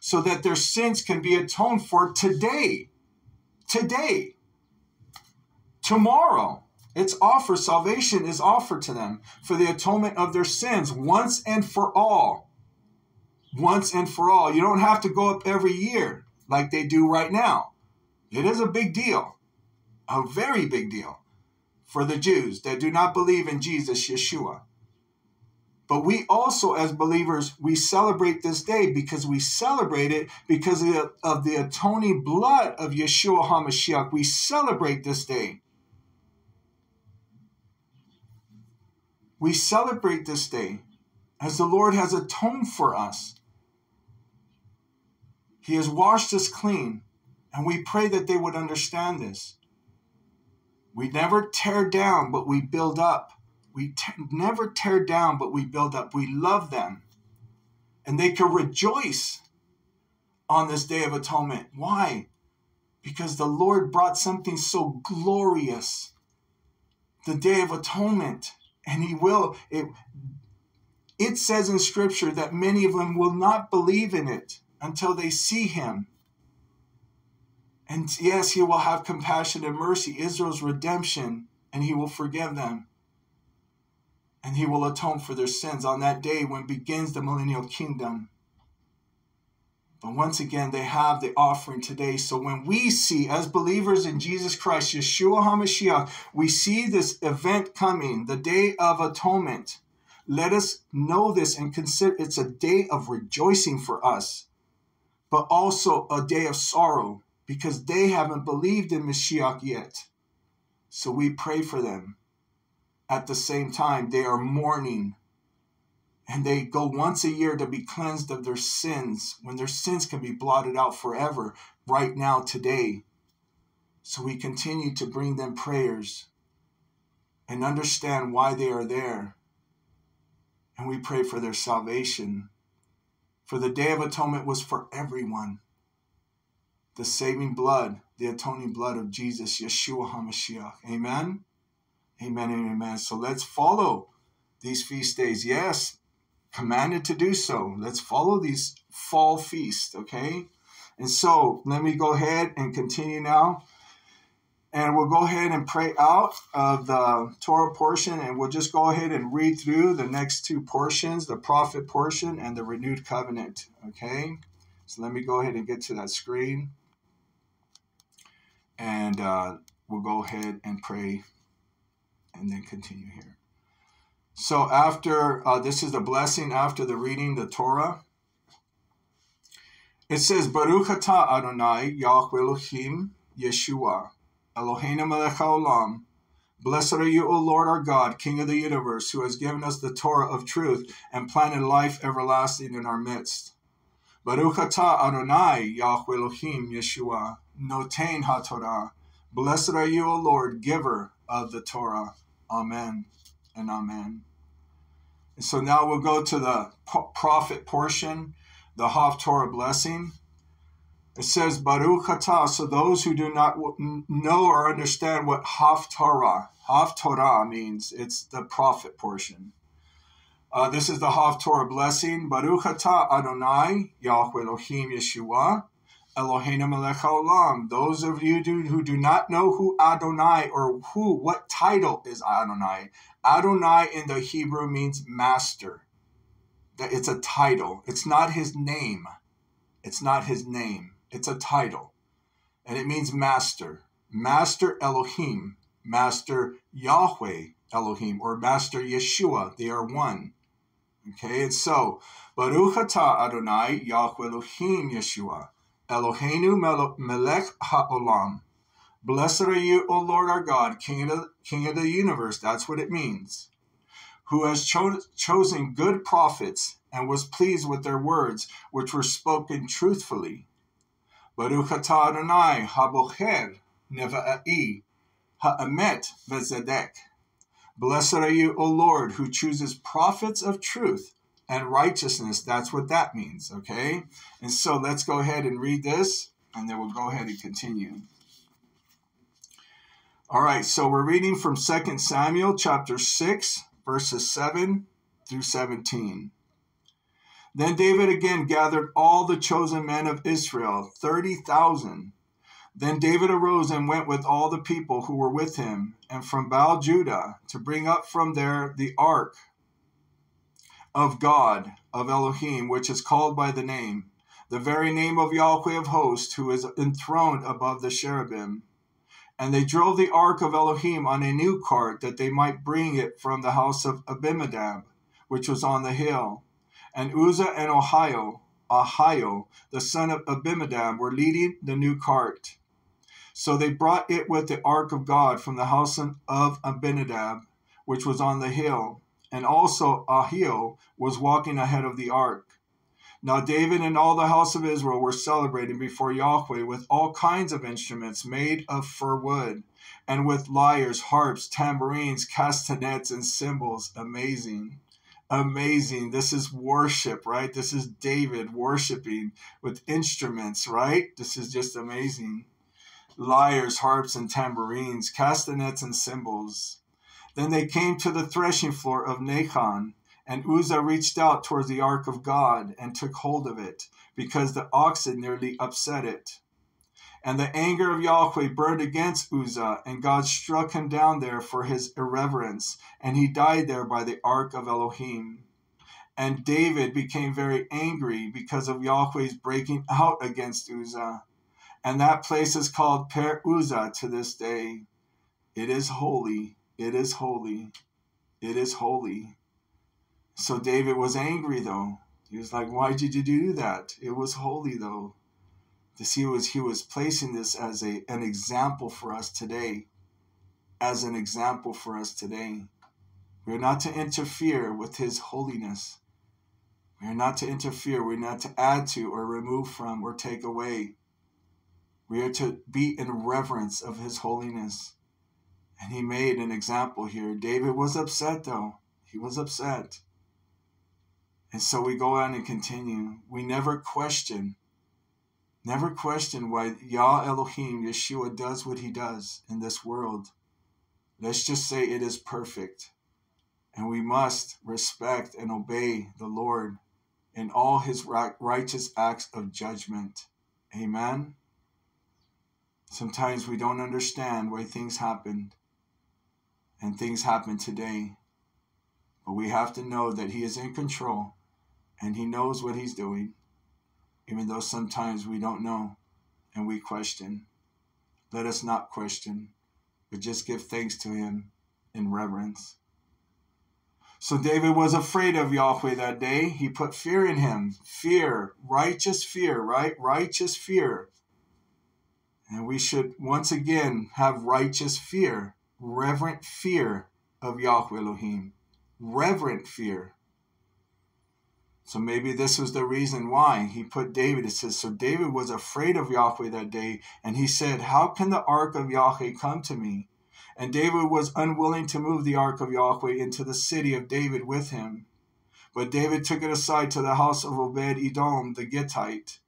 so that their sins can be atoned for today. Today. Tomorrow. It's offered, salvation is offered to them for the atonement of their sins once and for all. Once and for all. You don't have to go up every year like they do right now. It is a big deal, a very big deal for the Jews that do not believe in Jesus, Yeshua. But we also, as believers, we celebrate this day because we celebrate it because of the, of the atoning blood of Yeshua HaMashiach. We celebrate this day. We celebrate this day as the Lord has atoned for us. He has washed us clean, and we pray that they would understand this. We never tear down, but we build up. We t- never tear down, but we build up. We love them. And they can rejoice on this day of atonement. Why? Because the Lord brought something so glorious the day of atonement. And He will. It, it says in Scripture that many of them will not believe in it until they see Him. And yes, He will have compassion and mercy, Israel's redemption, and He will forgive them and he will atone for their sins on that day when begins the millennial kingdom. But once again, they have the offering today. So when we see, as believers in Jesus Christ, Yeshua HaMashiach, we see this event coming, the day of atonement. Let us know this and consider it's a day of rejoicing for us, but also a day of sorrow because they haven't believed in Mashiach yet. So we pray for them at the same time, they are mourning. And they go once a year to be cleansed of their sins when their sins can be blotted out forever, right now, today. So we continue to bring them prayers and understand why they are there. And we pray for their salvation. For the Day of Atonement was for everyone. The saving blood, the atoning blood of Jesus, Yeshua HaMashiach. Amen. Amen and amen. So let's follow these feast days. Yes, commanded to do so. Let's follow these fall feasts, okay? And so let me go ahead and continue now. And we'll go ahead and pray out of the Torah portion, and we'll just go ahead and read through the next two portions the prophet portion and the renewed covenant. Okay? So let me go ahead and get to that screen. And uh, we'll go ahead and pray and then continue here. So, after uh, this is the blessing after the reading the Torah. It says, Baruch atah Adonai Yahweh Elohim Yeshua Eloheinu melech haolam. Blessed are you, O Lord our God, King of the universe, who has given us the Torah of truth and planted life everlasting in our midst. Baruch atah Adonai Yahweh Elohim Yeshua Notain HaTorah. Blessed are you, O Lord, giver of the Torah. Amen and amen. And so now we'll go to the prophet portion, the Haftorah blessing. It says Baruch Atah. So those who do not know or understand what Haftarah, Haftorah means, it's the prophet portion. Uh, this is the Haftorah blessing. Baruch Atah Adonai Yahweh Elohim Yeshua Eloheinu melech haolam. Those of you who do not know who Adonai or who, what title is Adonai. Adonai in the Hebrew means master. It's a title. It's not his name. It's not his name. It's a title, and it means master. Master Elohim, Master Yahweh Elohim, or Master Yeshua. They are one. Okay, and so Baruch Atah Adonai Yahweh Elohim Yeshua Eloheinu Melech Haolam. Blessed are you, O Lord our God, King of the, King of the universe. That's what it means. Who has cho- chosen good prophets and was pleased with their words, which were spoken truthfully. Baruch atah Adonai habocher neva'ai ha'emet vezedek. Blessed are you, O Lord, who chooses prophets of truth and righteousness. That's what that means, okay? And so let's go ahead and read this, and then we'll go ahead and continue. All right, so we're reading from 2 Samuel chapter 6, verses 7 through 17. Then David again gathered all the chosen men of Israel, 30,000. Then David arose and went with all the people who were with him, and from Baal Judah, to bring up from there the ark of God, of Elohim, which is called by the name, the very name of Yahweh of hosts, who is enthroned above the cherubim. And they drove the ark of Elohim on a new cart, that they might bring it from the house of Abinadab, which was on the hill and Uzzah and Ahio, Ahio, the son of Abinadab, were leading the new cart. So they brought it with the ark of God from the house of Abinadab, which was on the hill, and also Ahio was walking ahead of the ark. Now David and all the house of Israel were celebrating before Yahweh with all kinds of instruments made of fir wood, and with lyres, harps, tambourines, castanets, and cymbals. Amazing amazing. This is worship, right? This is David worshiping with instruments, right? This is just amazing. Lyres, harps, and tambourines, castanets, and cymbals. Then they came to the threshing floor of Nacon, and Uzzah reached out towards the ark of God and took hold of it, because the oxen nearly upset it. And the anger of Yahweh burned against Uzzah, and God struck him down there for his irreverence, and he died there by the ark of Elohim. And David became very angry because of Yahweh's breaking out against Uzzah. And that place is called Per Uzzah to this day. It is holy. It is holy. It is holy. So David was angry though. He was like, Why did you do that? It was holy though. This he was he was placing this as a an example for us today. As an example for us today. We are not to interfere with his holiness. We are not to interfere. We're not to add to or remove from or take away. We are to be in reverence of his holiness. And he made an example here. David was upset though. He was upset. And so we go on and continue. We never question Never question why Yah Elohim, Yeshua, does what he does in this world. Let's just say it is perfect. And we must respect and obey the Lord in all his righteous acts of judgment. Amen. Sometimes we don't understand why things happened, and things happen today. But we have to know that He is in control and He knows what He's doing, even though sometimes we don't know and we question. Let us not question, but just give thanks to Him in reverence. So David was afraid of Yahweh that day. He put fear in him. Fear, righteous fear, right? Righteous fear. And we should once again have righteous fear, reverent fear of Yahweh Elohim. Reverent fear. So maybe this was the reason why he put David. It says, So David was afraid of Yahweh that day, and he said, How can the ark of Yahweh come to me? And David was unwilling to move the ark of Yahweh into the city of David with him. But David took it aside to the house of Obed Edom the Gittite.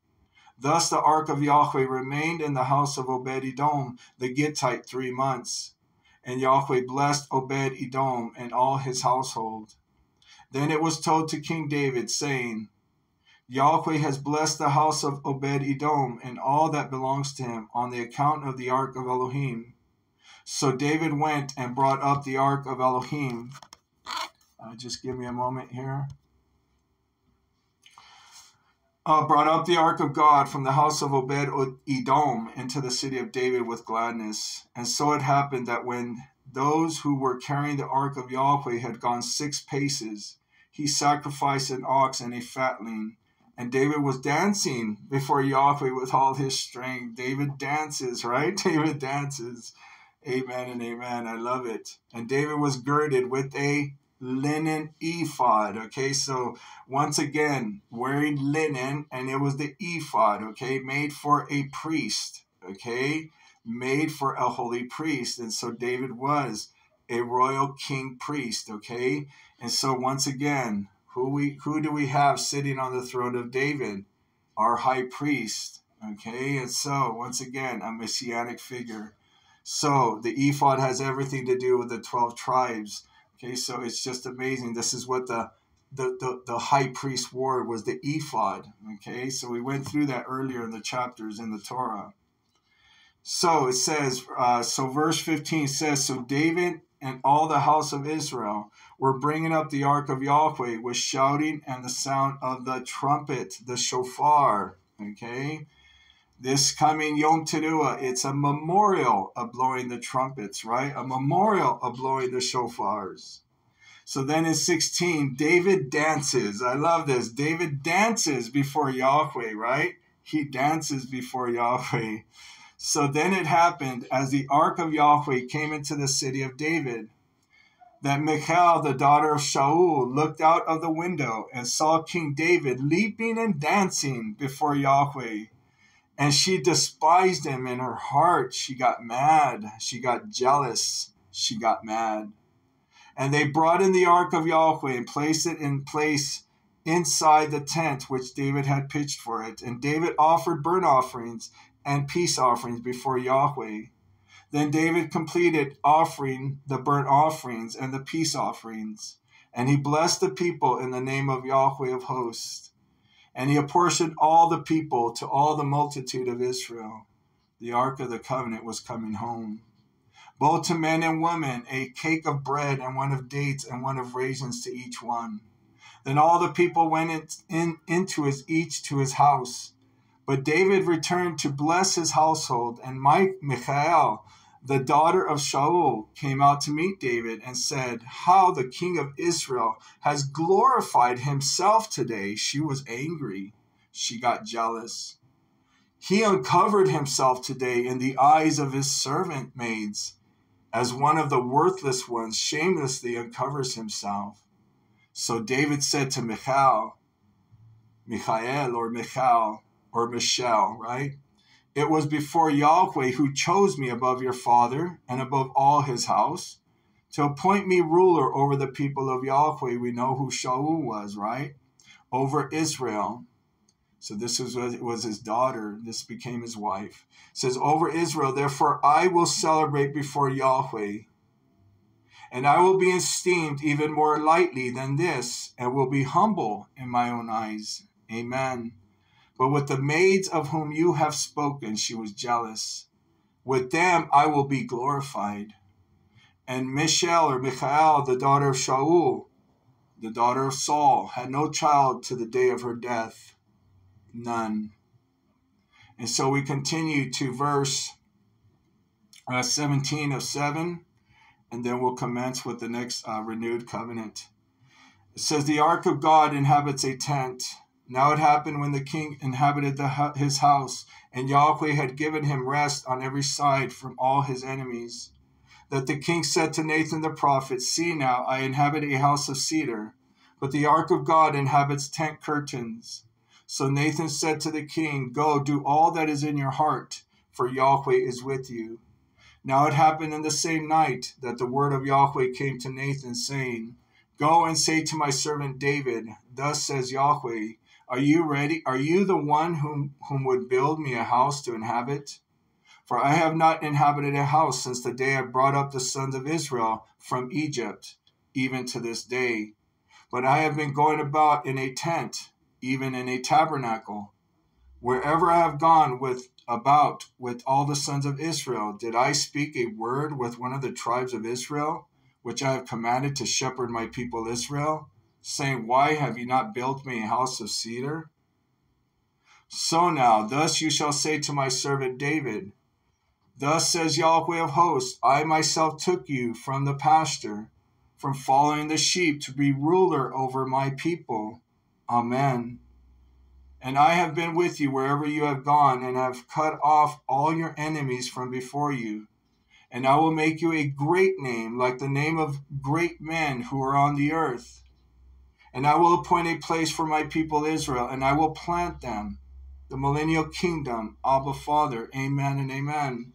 Thus the ark of Yahweh remained in the house of Obed Edom the Gittite three months. And Yahweh blessed Obed Edom and all his household. Then it was told to King David, saying, Yahweh has blessed the house of Obed Edom and all that belongs to him on the account of the ark of Elohim. So David went and brought up the ark of Elohim. Uh, just give me a moment here. Uh, brought up the ark of God from the house of Obed Edom into the city of David with gladness. And so it happened that when those who were carrying the ark of Yahweh had gone six paces, he sacrificed an ox and a fatling. And David was dancing before Yahweh with all his strength. David dances, right? David dances. Amen and amen. I love it. And David was girded with a linen ephod. Okay, so once again, wearing linen, and it was the ephod, okay, made for a priest, okay, made for a holy priest. And so David was a royal king priest, okay? And so once again, who we who do we have sitting on the throne of David? Our high priest, okay? And so once again, a messianic figure. So the ephod has everything to do with the 12 tribes. Okay, so it's just amazing. This is what the the, the, the high priest wore was the ephod. Okay, so we went through that earlier in the chapters in the Torah. So it says, uh, so verse 15 says, So David and all the house of Israel were bringing up the ark of Yahweh with shouting and the sound of the trumpet, the shofar. Okay, this coming Yom Teruah, it's a memorial of blowing the trumpets, right? A memorial of blowing the shofars. So then in 16, David dances. I love this. David dances before Yahweh, right? He dances before Yahweh. So then it happened as the ark of Yahweh came into the city of David that Michal, the daughter of Shaul, looked out of the window and saw King David leaping and dancing before Yahweh. And she despised him in her heart. She got mad. She got jealous. She got mad. And they brought in the ark of Yahweh and placed it in place inside the tent which David had pitched for it. And David offered burnt offerings and peace offerings before Yahweh. Then David completed offering the burnt offerings and the peace offerings. And he blessed the people in the name of Yahweh of hosts. And he apportioned all the people to all the multitude of Israel. The ark of the covenant was coming home. Both to men and women, a cake of bread and one of dates and one of raisins to each one. Then all the people went in, in, into his each to his house. But David returned to bless his household, and Mike, Michael, the daughter of Shaul, came out to meet David and said, How the king of Israel has glorified himself today. She was angry. She got jealous. He uncovered himself today in the eyes of his servant maids, as one of the worthless ones shamelessly uncovers himself. So David said to Michal, Michael or Michal or Michelle, right? It was before Yahweh who chose me above your father and above all his house to appoint me ruler over the people of Yahweh. We know who Shaul was, right? Over Israel. So this was, was his daughter. This became his wife. It says, Over Israel, therefore I will celebrate before Yahweh. And I will be esteemed even more lightly than this, and will be humble in my own eyes. Amen. But with the maids of whom you have spoken, she was jealous. With them I will be glorified. And Michelle or Michael, the daughter of Shaul, the daughter of Saul, had no child to the day of her death. None. And so we continue to verse uh, 17 of 7, and then we'll commence with the next uh, renewed covenant. It says, The ark of God inhabits a tent. Now it happened when the king inhabited the, his house, and Yahweh had given him rest on every side from all his enemies, that the king said to Nathan the prophet, See now, I inhabit a house of cedar, but the ark of God inhabits tent curtains. So Nathan said to the king, Go, do all that is in your heart, for Yahweh is with you. Now it happened in the same night that the word of Yahweh came to Nathan, saying, Go and say to my servant David, Thus says Yahweh, Are you ready? Are you the one whom, whom would build me a house to inhabit? For I have not inhabited a house since the day I brought up the sons of Israel from Egypt, even to this day. But I have been going about in a tent, even in a tabernacle. Wherever I have gone with about with all the sons of Israel? Did I speak a word with one of the tribes of Israel, which I have commanded to shepherd my people Israel, saying, Why have you not built me a house of cedar? So now, thus you shall say to my servant David, Thus says Yahweh of hosts, I myself took you from the pasture, from following the sheep, to be ruler over my people. Amen. And I have been with you wherever you have gone, and have cut off all your enemies from before you. And I will make you a great name, like the name of great men who are on the earth. And I will appoint a place for my people Israel, and I will plant them, the millennial kingdom, Abba Father, Amen and Amen,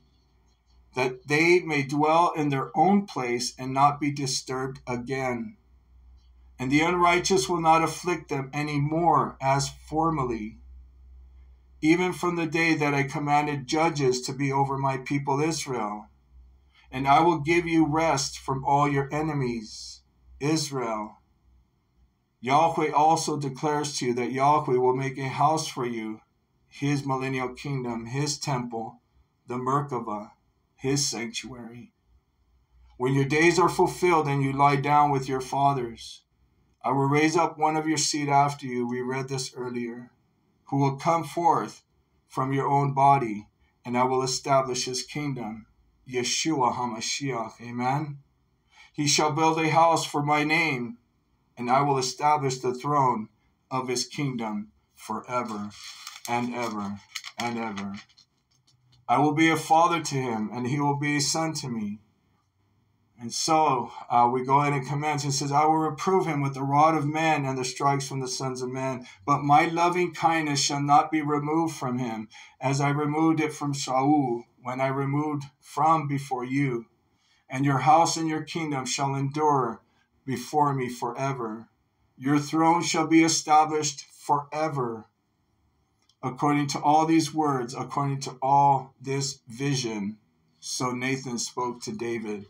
that they may dwell in their own place and not be disturbed again and the unrighteous will not afflict them any more as formerly. Even from the day that I commanded judges to be over my people Israel. And I will give you rest from all your enemies, Israel. Yahweh also declares to you that Yahweh will make a house for you, his millennial kingdom, his temple, the Merkava, his sanctuary. When your days are fulfilled and you lie down with your fathers, I will raise up one of your seed after you. We read this earlier. Who will come forth from your own body, and I will establish his kingdom. Yeshua HaMashiach. Amen. He shall build a house for my name, and I will establish the throne of his kingdom forever and ever and ever. I will be a father to him, and he will be a son to me. And so uh, we go ahead and commence. It says, I will reprove him with the rod of men and the strikes from the sons of men. But my loving kindness shall not be removed from him, as I removed it from Saul, when I removed from before you. And your house and your kingdom shall endure before me forever. Your throne shall be established forever. According to all these words, according to all this vision. So Nathan spoke to David.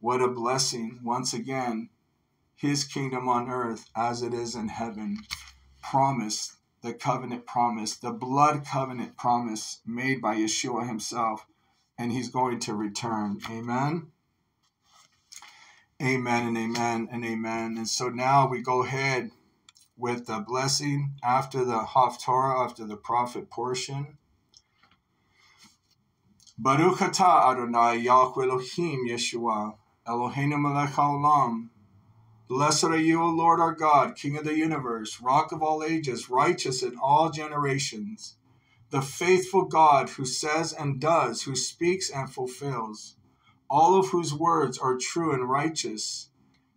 What a blessing, once again, his kingdom on earth as it is in heaven. Promise, the covenant promise, the blood covenant promise made by Yeshua himself, and he's going to return. Amen. Amen and amen and amen. And so now we go ahead with the blessing after the Haftorah, after the prophet portion. Baruch atah Adonai Yahweh Elohim Yeshua Eloheinu melech haolam. Blessed are you, O Lord our God, King of the universe, Rock of all ages, righteous in all generations, the faithful God who says and does, who speaks and fulfills, all of whose words are true and righteous.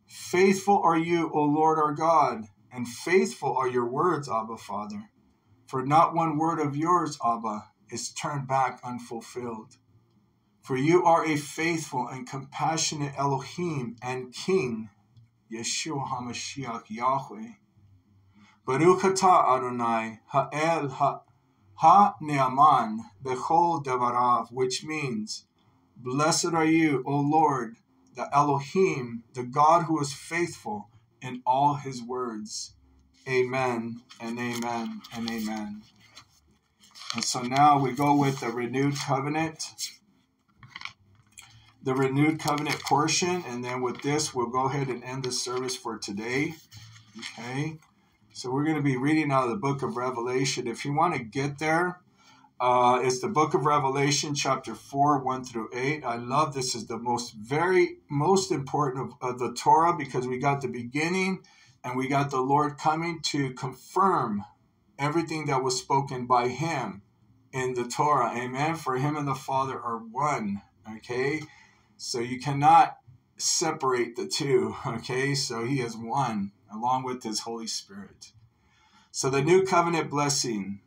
Faithful are you, O Lord our God, and faithful are your words, Abba Father. For not one word of yours, Abba, is turned back unfulfilled. For you are a faithful and compassionate Elohim and King, Yeshua HaMashiach Yahweh. Baruch atah Adonai Ha'el Ha-Ne'aman Bechol Devarav, which means, Blessed are you, O Lord, the Elohim, the God who is faithful in all his words. Amen and amen and amen. And so now we go with the renewed covenant, the renewed covenant portion, and then with this, we'll go ahead and end the service for today. Okay. So we're going to be reading out of the book of Revelation. If you want to get there, uh, it's the book of Revelation, chapter 4, 1 through 8. I love this is the most very most important of, of the Torah because we got the beginning and we got the Lord coming to confirm everything that was spoken by him in the Torah. Amen. For him and the Father are one. Okay. So you cannot separate the two. Okay. So he is one along with his Holy Spirit. So the new covenant blessing.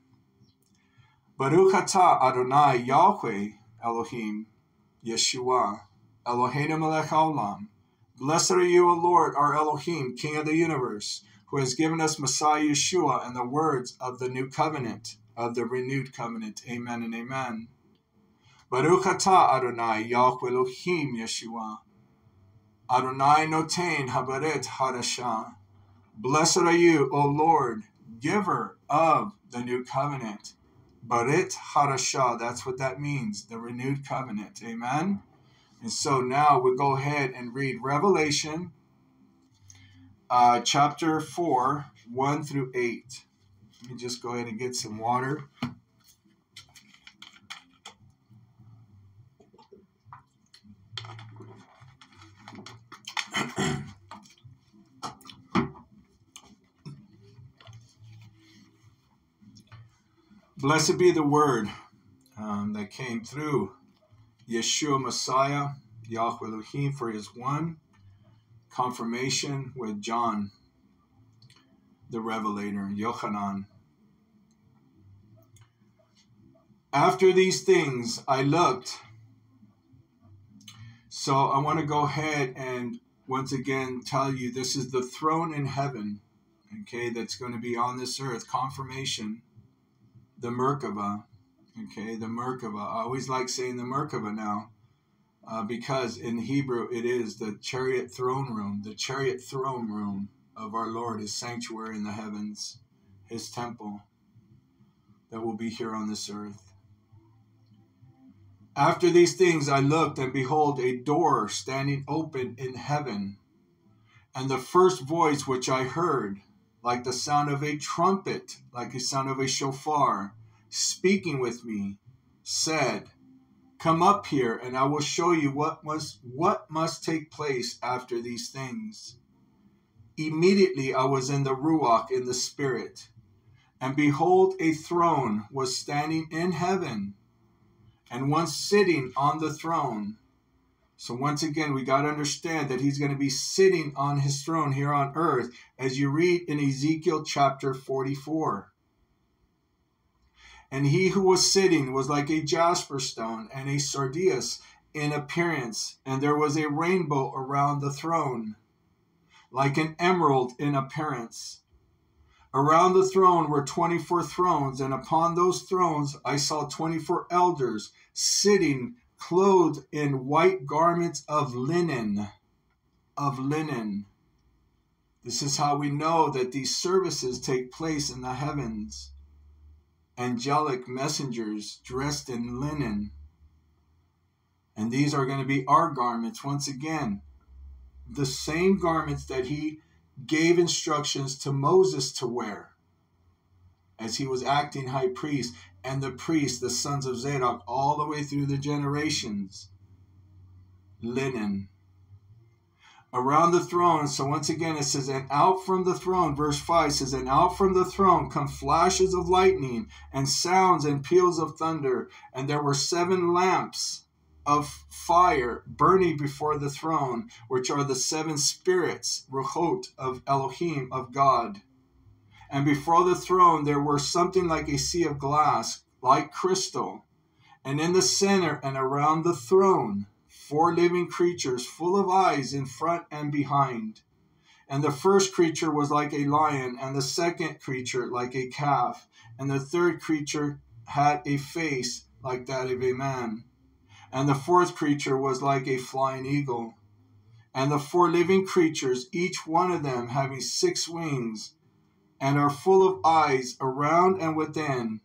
Baruch atah Adonai Yahweh Elohim Yeshua Eloheinu melech haolam. Blessed are you, O Lord, our Elohim, King of the universe, who has given us Messiah Yeshua and the words of the new covenant, of the renewed covenant. Amen and amen. Baruch atah Adonai Yahweh Elohim Yeshua. Adonai notain habaret hadashah. Blessed are you, O Lord, giver of the new covenant. Barit Harashah, that's what that means, the renewed covenant. Amen. And so now we'll go ahead and read Revelation uh, chapter 4, 1 through 8. Let me just go ahead and get some water. Blessed be the word um, that came through Yeshua Messiah, Yahweh Elohim, for his one confirmation with John, the Revelator, Yochanan. After these things, I looked. So I want to go ahead and once again tell you this is the throne in heaven, okay, that's going to be on this earth, confirmation the Merkava. Okay, the Merkava. I always like saying the Merkava now uh, because in Hebrew it is the chariot throne room, the chariot throne room of our Lord, his sanctuary in the heavens, his temple that will be here on this earth. After these things I looked, and behold, a door standing open in heaven. And the first voice which I heard like the sound of a trumpet, like the sound of a shofar, speaking with me, said, Come up here, and I will show you what must what must take place after these things. Immediately I was in the Ruach in the Spirit, and behold, a throne was standing in heaven, and one sitting on the throne. So, once again, we got to understand that he's going to be sitting on his throne here on earth, as you read in Ezekiel chapter 44. And he who was sitting was like a jasper stone and a sardius in appearance, and there was a rainbow around the throne, like an emerald in appearance. Around the throne were 24 thrones, and upon those thrones I saw 24 elders sitting clothed in white garments of linen. Of linen. This is how we know that these services take place in the heavens. Angelic messengers dressed in linen. And these are going to be our garments once again. The same garments that he gave instructions to Moses to wear as he was acting high priest and the priests, the sons of Zadok, all the way through the generations. Linen. Around the throne, so once again it says, and out from the throne, verse 5 says, and out from the throne come flashes of lightning, and sounds and peals of thunder, and there were seven lamps of fire burning before the throne, which are the seven spirits, Ruchot of Elohim, of God. And before the throne there were something like a sea of glass, like crystal. And in the center and around the throne, four living creatures full of eyes in front and behind. And the first creature was like a lion, and the second creature like a calf, and the third creature had a face like that of a man. And the fourth creature was like a flying eagle. and the four living creatures, each one of them having six wings, and are full of eyes around and within.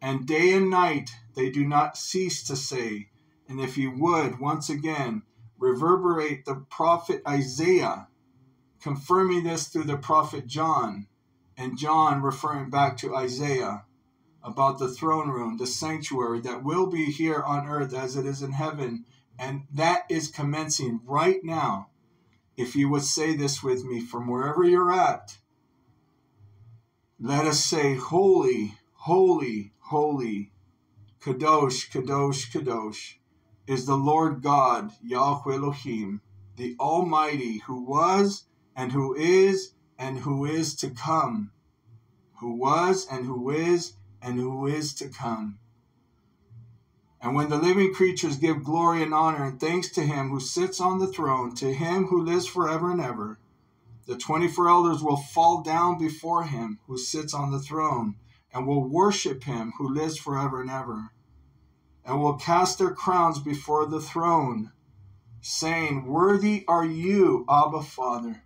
And day and night they do not cease to say, and if you would, once again, reverberate the prophet Isaiah, confirming this through the prophet John, and John referring back to Isaiah about the throne room, the sanctuary that will be here on earth as it is in heaven. And that is commencing right now. If you would say this with me from wherever you're at, let us say, Holy, holy, holy, Kadosh, Kadosh, Kadosh is the Lord God, Yahweh Elohim, the Almighty, who was and who is and who is to come, who was and who is and who is to come. And when the living creatures give glory and honor and thanks to him who sits on the throne, to him who lives forever and ever, the 24 elders will fall down before him who sits on the throne and will worship him who lives forever and ever and will cast their crowns before the throne, saying, Worthy are you, Abba Father.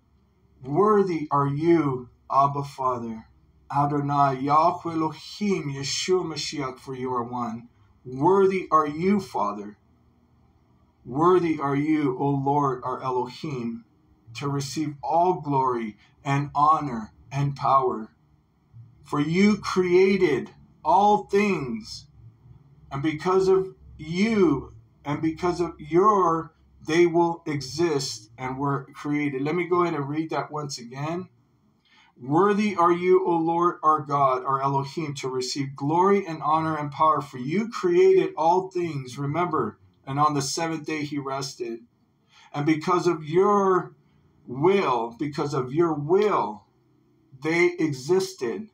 Worthy are you, Abba Father. Adonai, Yahweh Elohim, Yeshua Mashiach, for you are one. Worthy are you, Father. Worthy are you, O Lord, our Elohim, to receive all glory and honor and power. For you created all things and because of you and because of your, they will exist and were created. Let me go ahead and read that once again. Worthy are you, O Lord our God, our Elohim, to receive glory and honor and power, for you created all things. Remember, and on the seventh day he rested. And because of your will, because of your will, they existed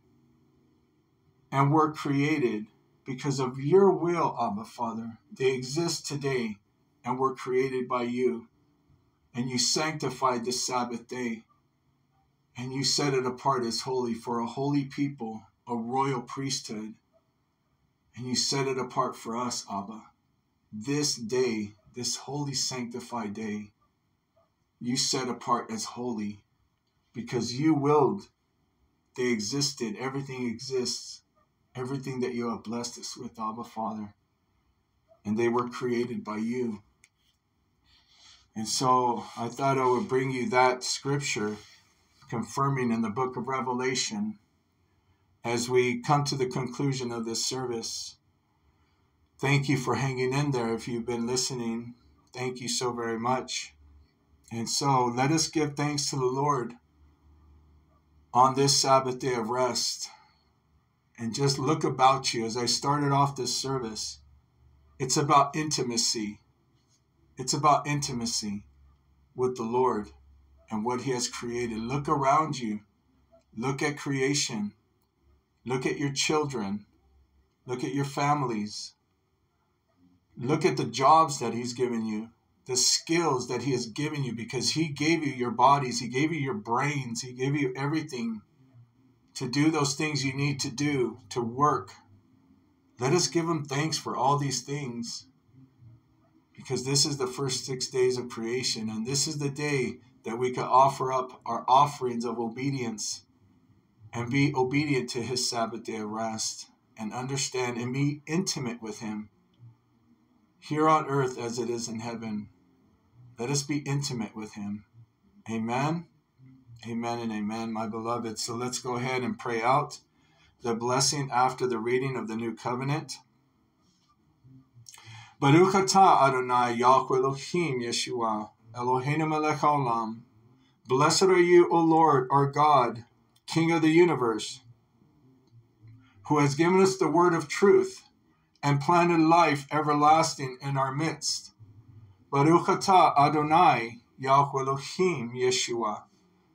and were created because of your will, Abba Father. They exist today and were created by you. And you sanctified the Sabbath day. And you set it apart as holy for a holy people, a royal priesthood. And you set it apart for us, Abba. This day, this holy sanctified day, you set apart as holy because you willed. They existed. Everything exists everything that you have blessed us with, Abba Father. And they were created by you. And so I thought I would bring you that scripture confirming in the book of Revelation as we come to the conclusion of this service. Thank you for hanging in there if you've been listening. Thank you so very much. And so let us give thanks to the Lord on this Sabbath day of rest and just look about you as I started off this service. It's about intimacy. It's about intimacy with the Lord and what He has created. Look around you. Look at creation. Look at your children. Look at your families. Look at the jobs that He's given you, the skills that He has given you because He gave you your bodies, He gave you your brains, He gave you everything to do those things you need to do, to work. Let us give Him thanks for all these things. Because this is the first six days of creation, and this is the day that we can offer up our offerings of obedience and be obedient to His Sabbath day of rest and understand and be intimate with Him here on earth as it is in heaven. Let us be intimate with Him. Amen. Amen and amen, my beloved. So let's go ahead and pray out the blessing after the reading of the new covenant. Baruch atah Adonai Yahweh Elohim Yeshua Eloheinu melech haolam. Blessed are you, O Lord, our God, King of the universe, who has given us the word of truth and planted life everlasting in our midst. Baruch atah Adonai Yahweh Elohim Yeshua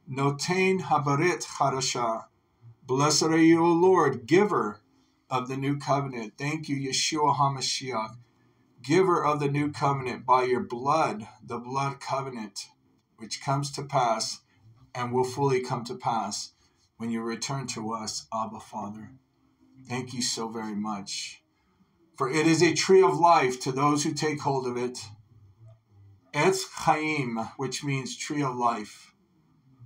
Notain Habarit Harasha. Blessed are you, O Lord, giver of the new covenant. Thank you, Yeshua HaMashiach, giver of the new covenant by your blood, the blood covenant, which comes to pass and will fully come to pass when you return to us, Abba Father. Thank you so very much. For it is a tree of life to those who take hold of it, Etz Chaim, which means tree of life.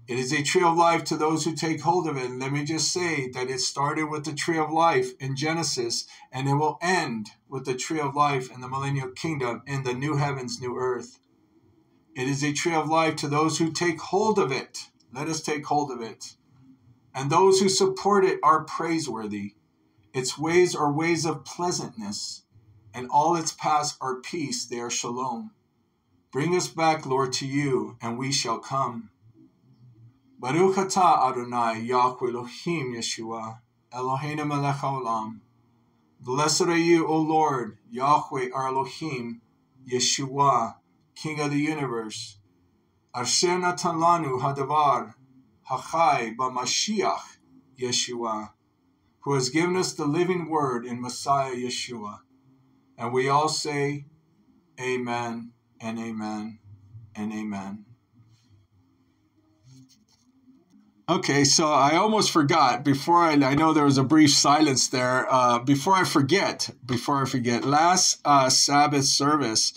It is a tree of life to those who take hold of it. And let me just say that it started with the tree of life in Genesis, and it will end with the tree of life in the millennial kingdom in the new heavens, new earth. It is a tree of life to those who take hold of it. Let us take hold of it. And those who support it are praiseworthy. Its ways are ways of pleasantness, and all its paths are peace, they are shalom. Bring us back, Lord, to you, and we shall come. Baruch atah Adonai Yahweh Elohim Yeshua Eloheinu melech haolam. Blessed are you, O Lord, Yahweh our Elohim, Yeshua, King of the universe. Asher natan lanu hadavar hachai b'Mashiach Yeshua, who has given us the living word in Messiah Yeshua. And we all say, Amen and Amen and Amen. Okay, so I almost forgot before I, I know there was a brief silence there. Uh, before I forget, before I forget, last uh, Sabbath service,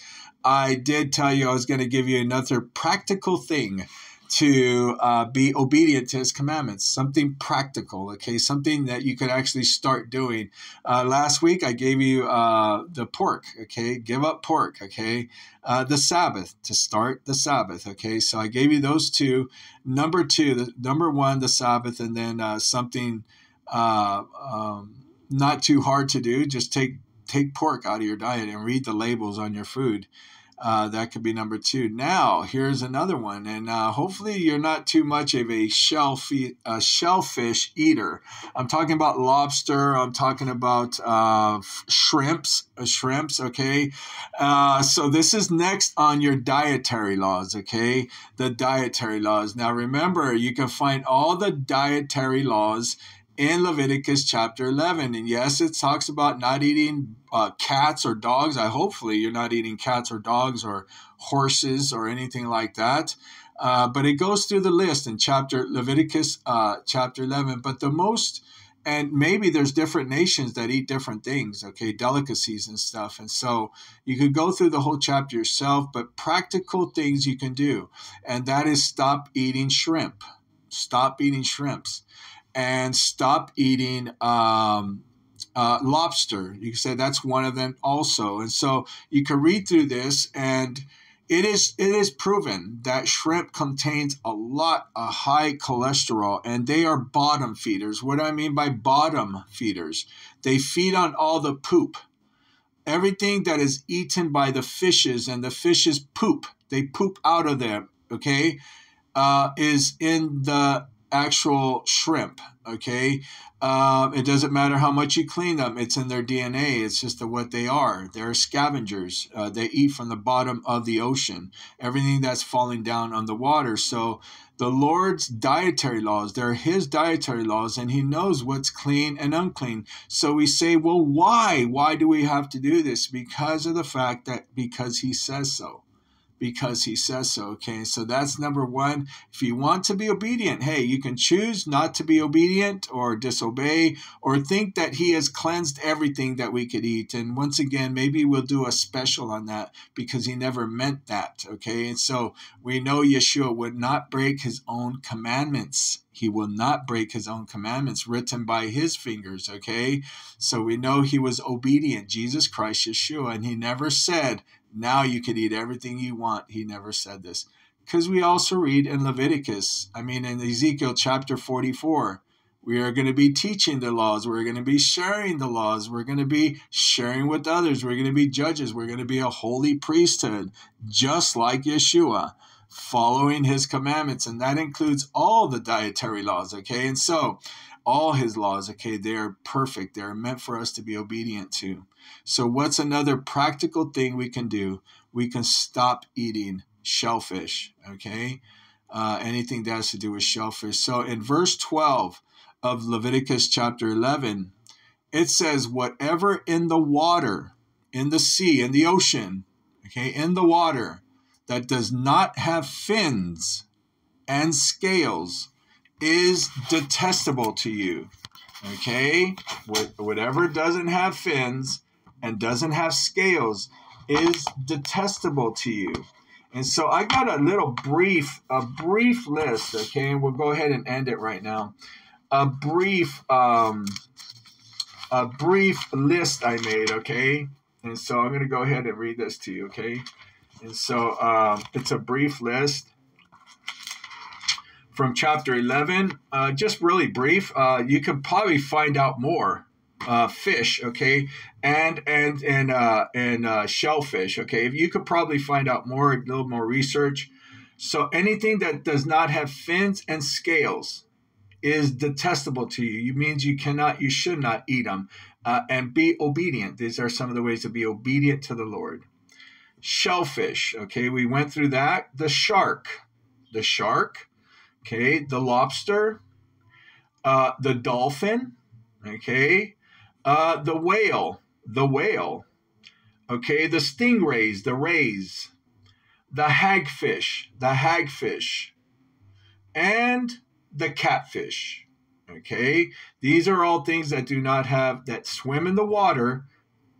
I did tell you I was going to give you another practical thing to uh, be obedient to his commandments, something practical, okay, something that you could actually start doing. Uh, last week, I gave you uh, the pork, okay, give up pork, okay, uh, the Sabbath, to start the Sabbath, okay, so I gave you those two. Number two, the, number one, the Sabbath, and then uh, something uh, um, not too hard to do, just take take pork out of your diet and read the labels on your food. Uh, that could be number two. Now, here's another one, and uh, hopefully you're not too much of a shellfish, a shellfish eater. I'm talking about lobster. I'm talking about uh, shrimps, uh, shrimps. Okay, uh, so this is next on your dietary laws. Okay, the dietary laws. Now, remember, you can find all the dietary laws in Leviticus chapter 11. And yes, it talks about not eating uh, cats or dogs. I hopefully you're not eating cats or dogs or horses or anything like that. Uh, but it goes through the list in chapter Leviticus uh, chapter 11. But the most and maybe there's different nations that eat different things okay delicacies and stuff and so you could go through the whole chapter yourself but practical things you can do and that is stop eating shrimp stop eating shrimps and stop eating um, uh, lobster. You can say that's one of them also. And so you can read through this, and it is it is proven that shrimp contains a lot of high cholesterol, and they are bottom feeders. What do I mean by bottom feeders? They feed on all the poop. Everything that is eaten by the fishes and the fishes poop, they poop out of them, okay, uh, is in the actual shrimp. Okay, um, it doesn't matter how much you clean them; it's in their DNA. It's just what they are. They're scavengers. Uh, they eat from the bottom of the ocean. Everything that's falling down on the water. So the Lord's dietary laws, they're His dietary laws, and He knows what's clean and unclean. So we say, well, why? Why do we have to do this? Because of the fact that because He says so because he says so. Okay, so that's number one. If you want to be obedient, hey, you can choose not to be obedient or disobey or think that he has cleansed everything that we could eat. And once again, maybe we'll do a special on that because he never meant that. Okay, and so we know Yeshua would not break his own commandments. He will not break his own commandments written by his fingers, okay? So we know he was obedient, Jesus Christ, Yeshua, and he never said, now you could eat everything you want. He never said this. Because we also read in Leviticus, I mean, in Ezekiel chapter 44, we are going to be teaching the laws. We're going to be sharing the laws. We're going to be sharing with others. We're going to be judges. We're going to be a holy priesthood, just like Yeshua, following his commandments. And that includes all the dietary laws, okay? And so, all his laws, okay, they are perfect. They're meant for us to be obedient to. So, what's another practical thing we can do? We can stop eating shellfish, okay? Uh, anything that has to do with shellfish. So, in verse 12 of Leviticus chapter 11, it says, Whatever in the water, in the sea, in the ocean, okay, in the water, that does not have fins and scales is detestable to you. Okay? Whatever doesn't have fins and doesn't have scales is detestable to you. And so I got a little brief, a brief list, okay? And we'll go ahead and end it right now. A brief, um, a brief list I made, okay? And so I'm going to go ahead and read this to you, okay? And so um, it's a brief list from chapter 11. Uh, just really brief. Uh, you could probably find out more. Uh, fish, okay, and and and uh, and uh, shellfish, okay. If you could probably find out more, a little more research. So anything that does not have fins and scales is detestable to you. It means you cannot, you should not eat them, uh, and be obedient. These are some of the ways to be obedient to the Lord. Shellfish, okay, we went through that. The shark, the shark okay, the lobster, uh, the dolphin, okay, uh, the whale, the whale, okay, the stingrays, the rays, the hagfish, the hagfish, and the catfish. Okay, these are all things that do not have, that swim in the water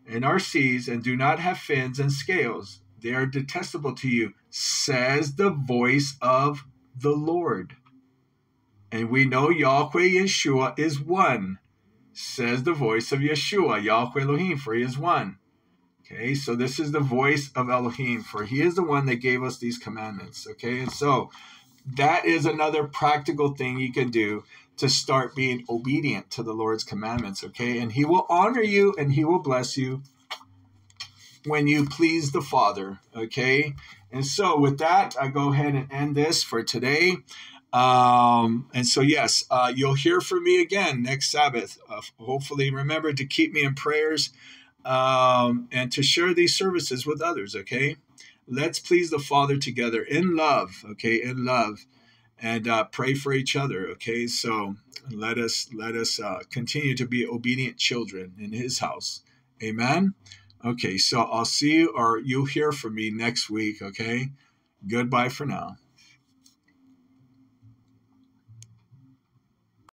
in our seas and do not have fins and scales. They are detestable to you, says the voice of the Lord. And we know Yahweh Yeshua is one, says the voice of Yeshua, Yahweh Elohim, for he is one. Okay, so this is the voice of Elohim, for he is the one that gave us these commandments. Okay, and so that is another practical thing you can do to start being obedient to the Lord's commandments. Okay, and he will honor you and he will bless you when you please the Father. Okay, and so with that, I go ahead and end this for today. Um, and so, yes, uh, you'll hear from me again next Sabbath. Uh, hopefully, remember to keep me in prayers um, and to share these services with others, okay? Let's please the Father together in love, okay? In love. And uh, pray for each other, okay? So let us let us uh, continue to be obedient children in His house, Amen. Okay, so I'll see you, or you'll hear from me next week, okay? Goodbye for now.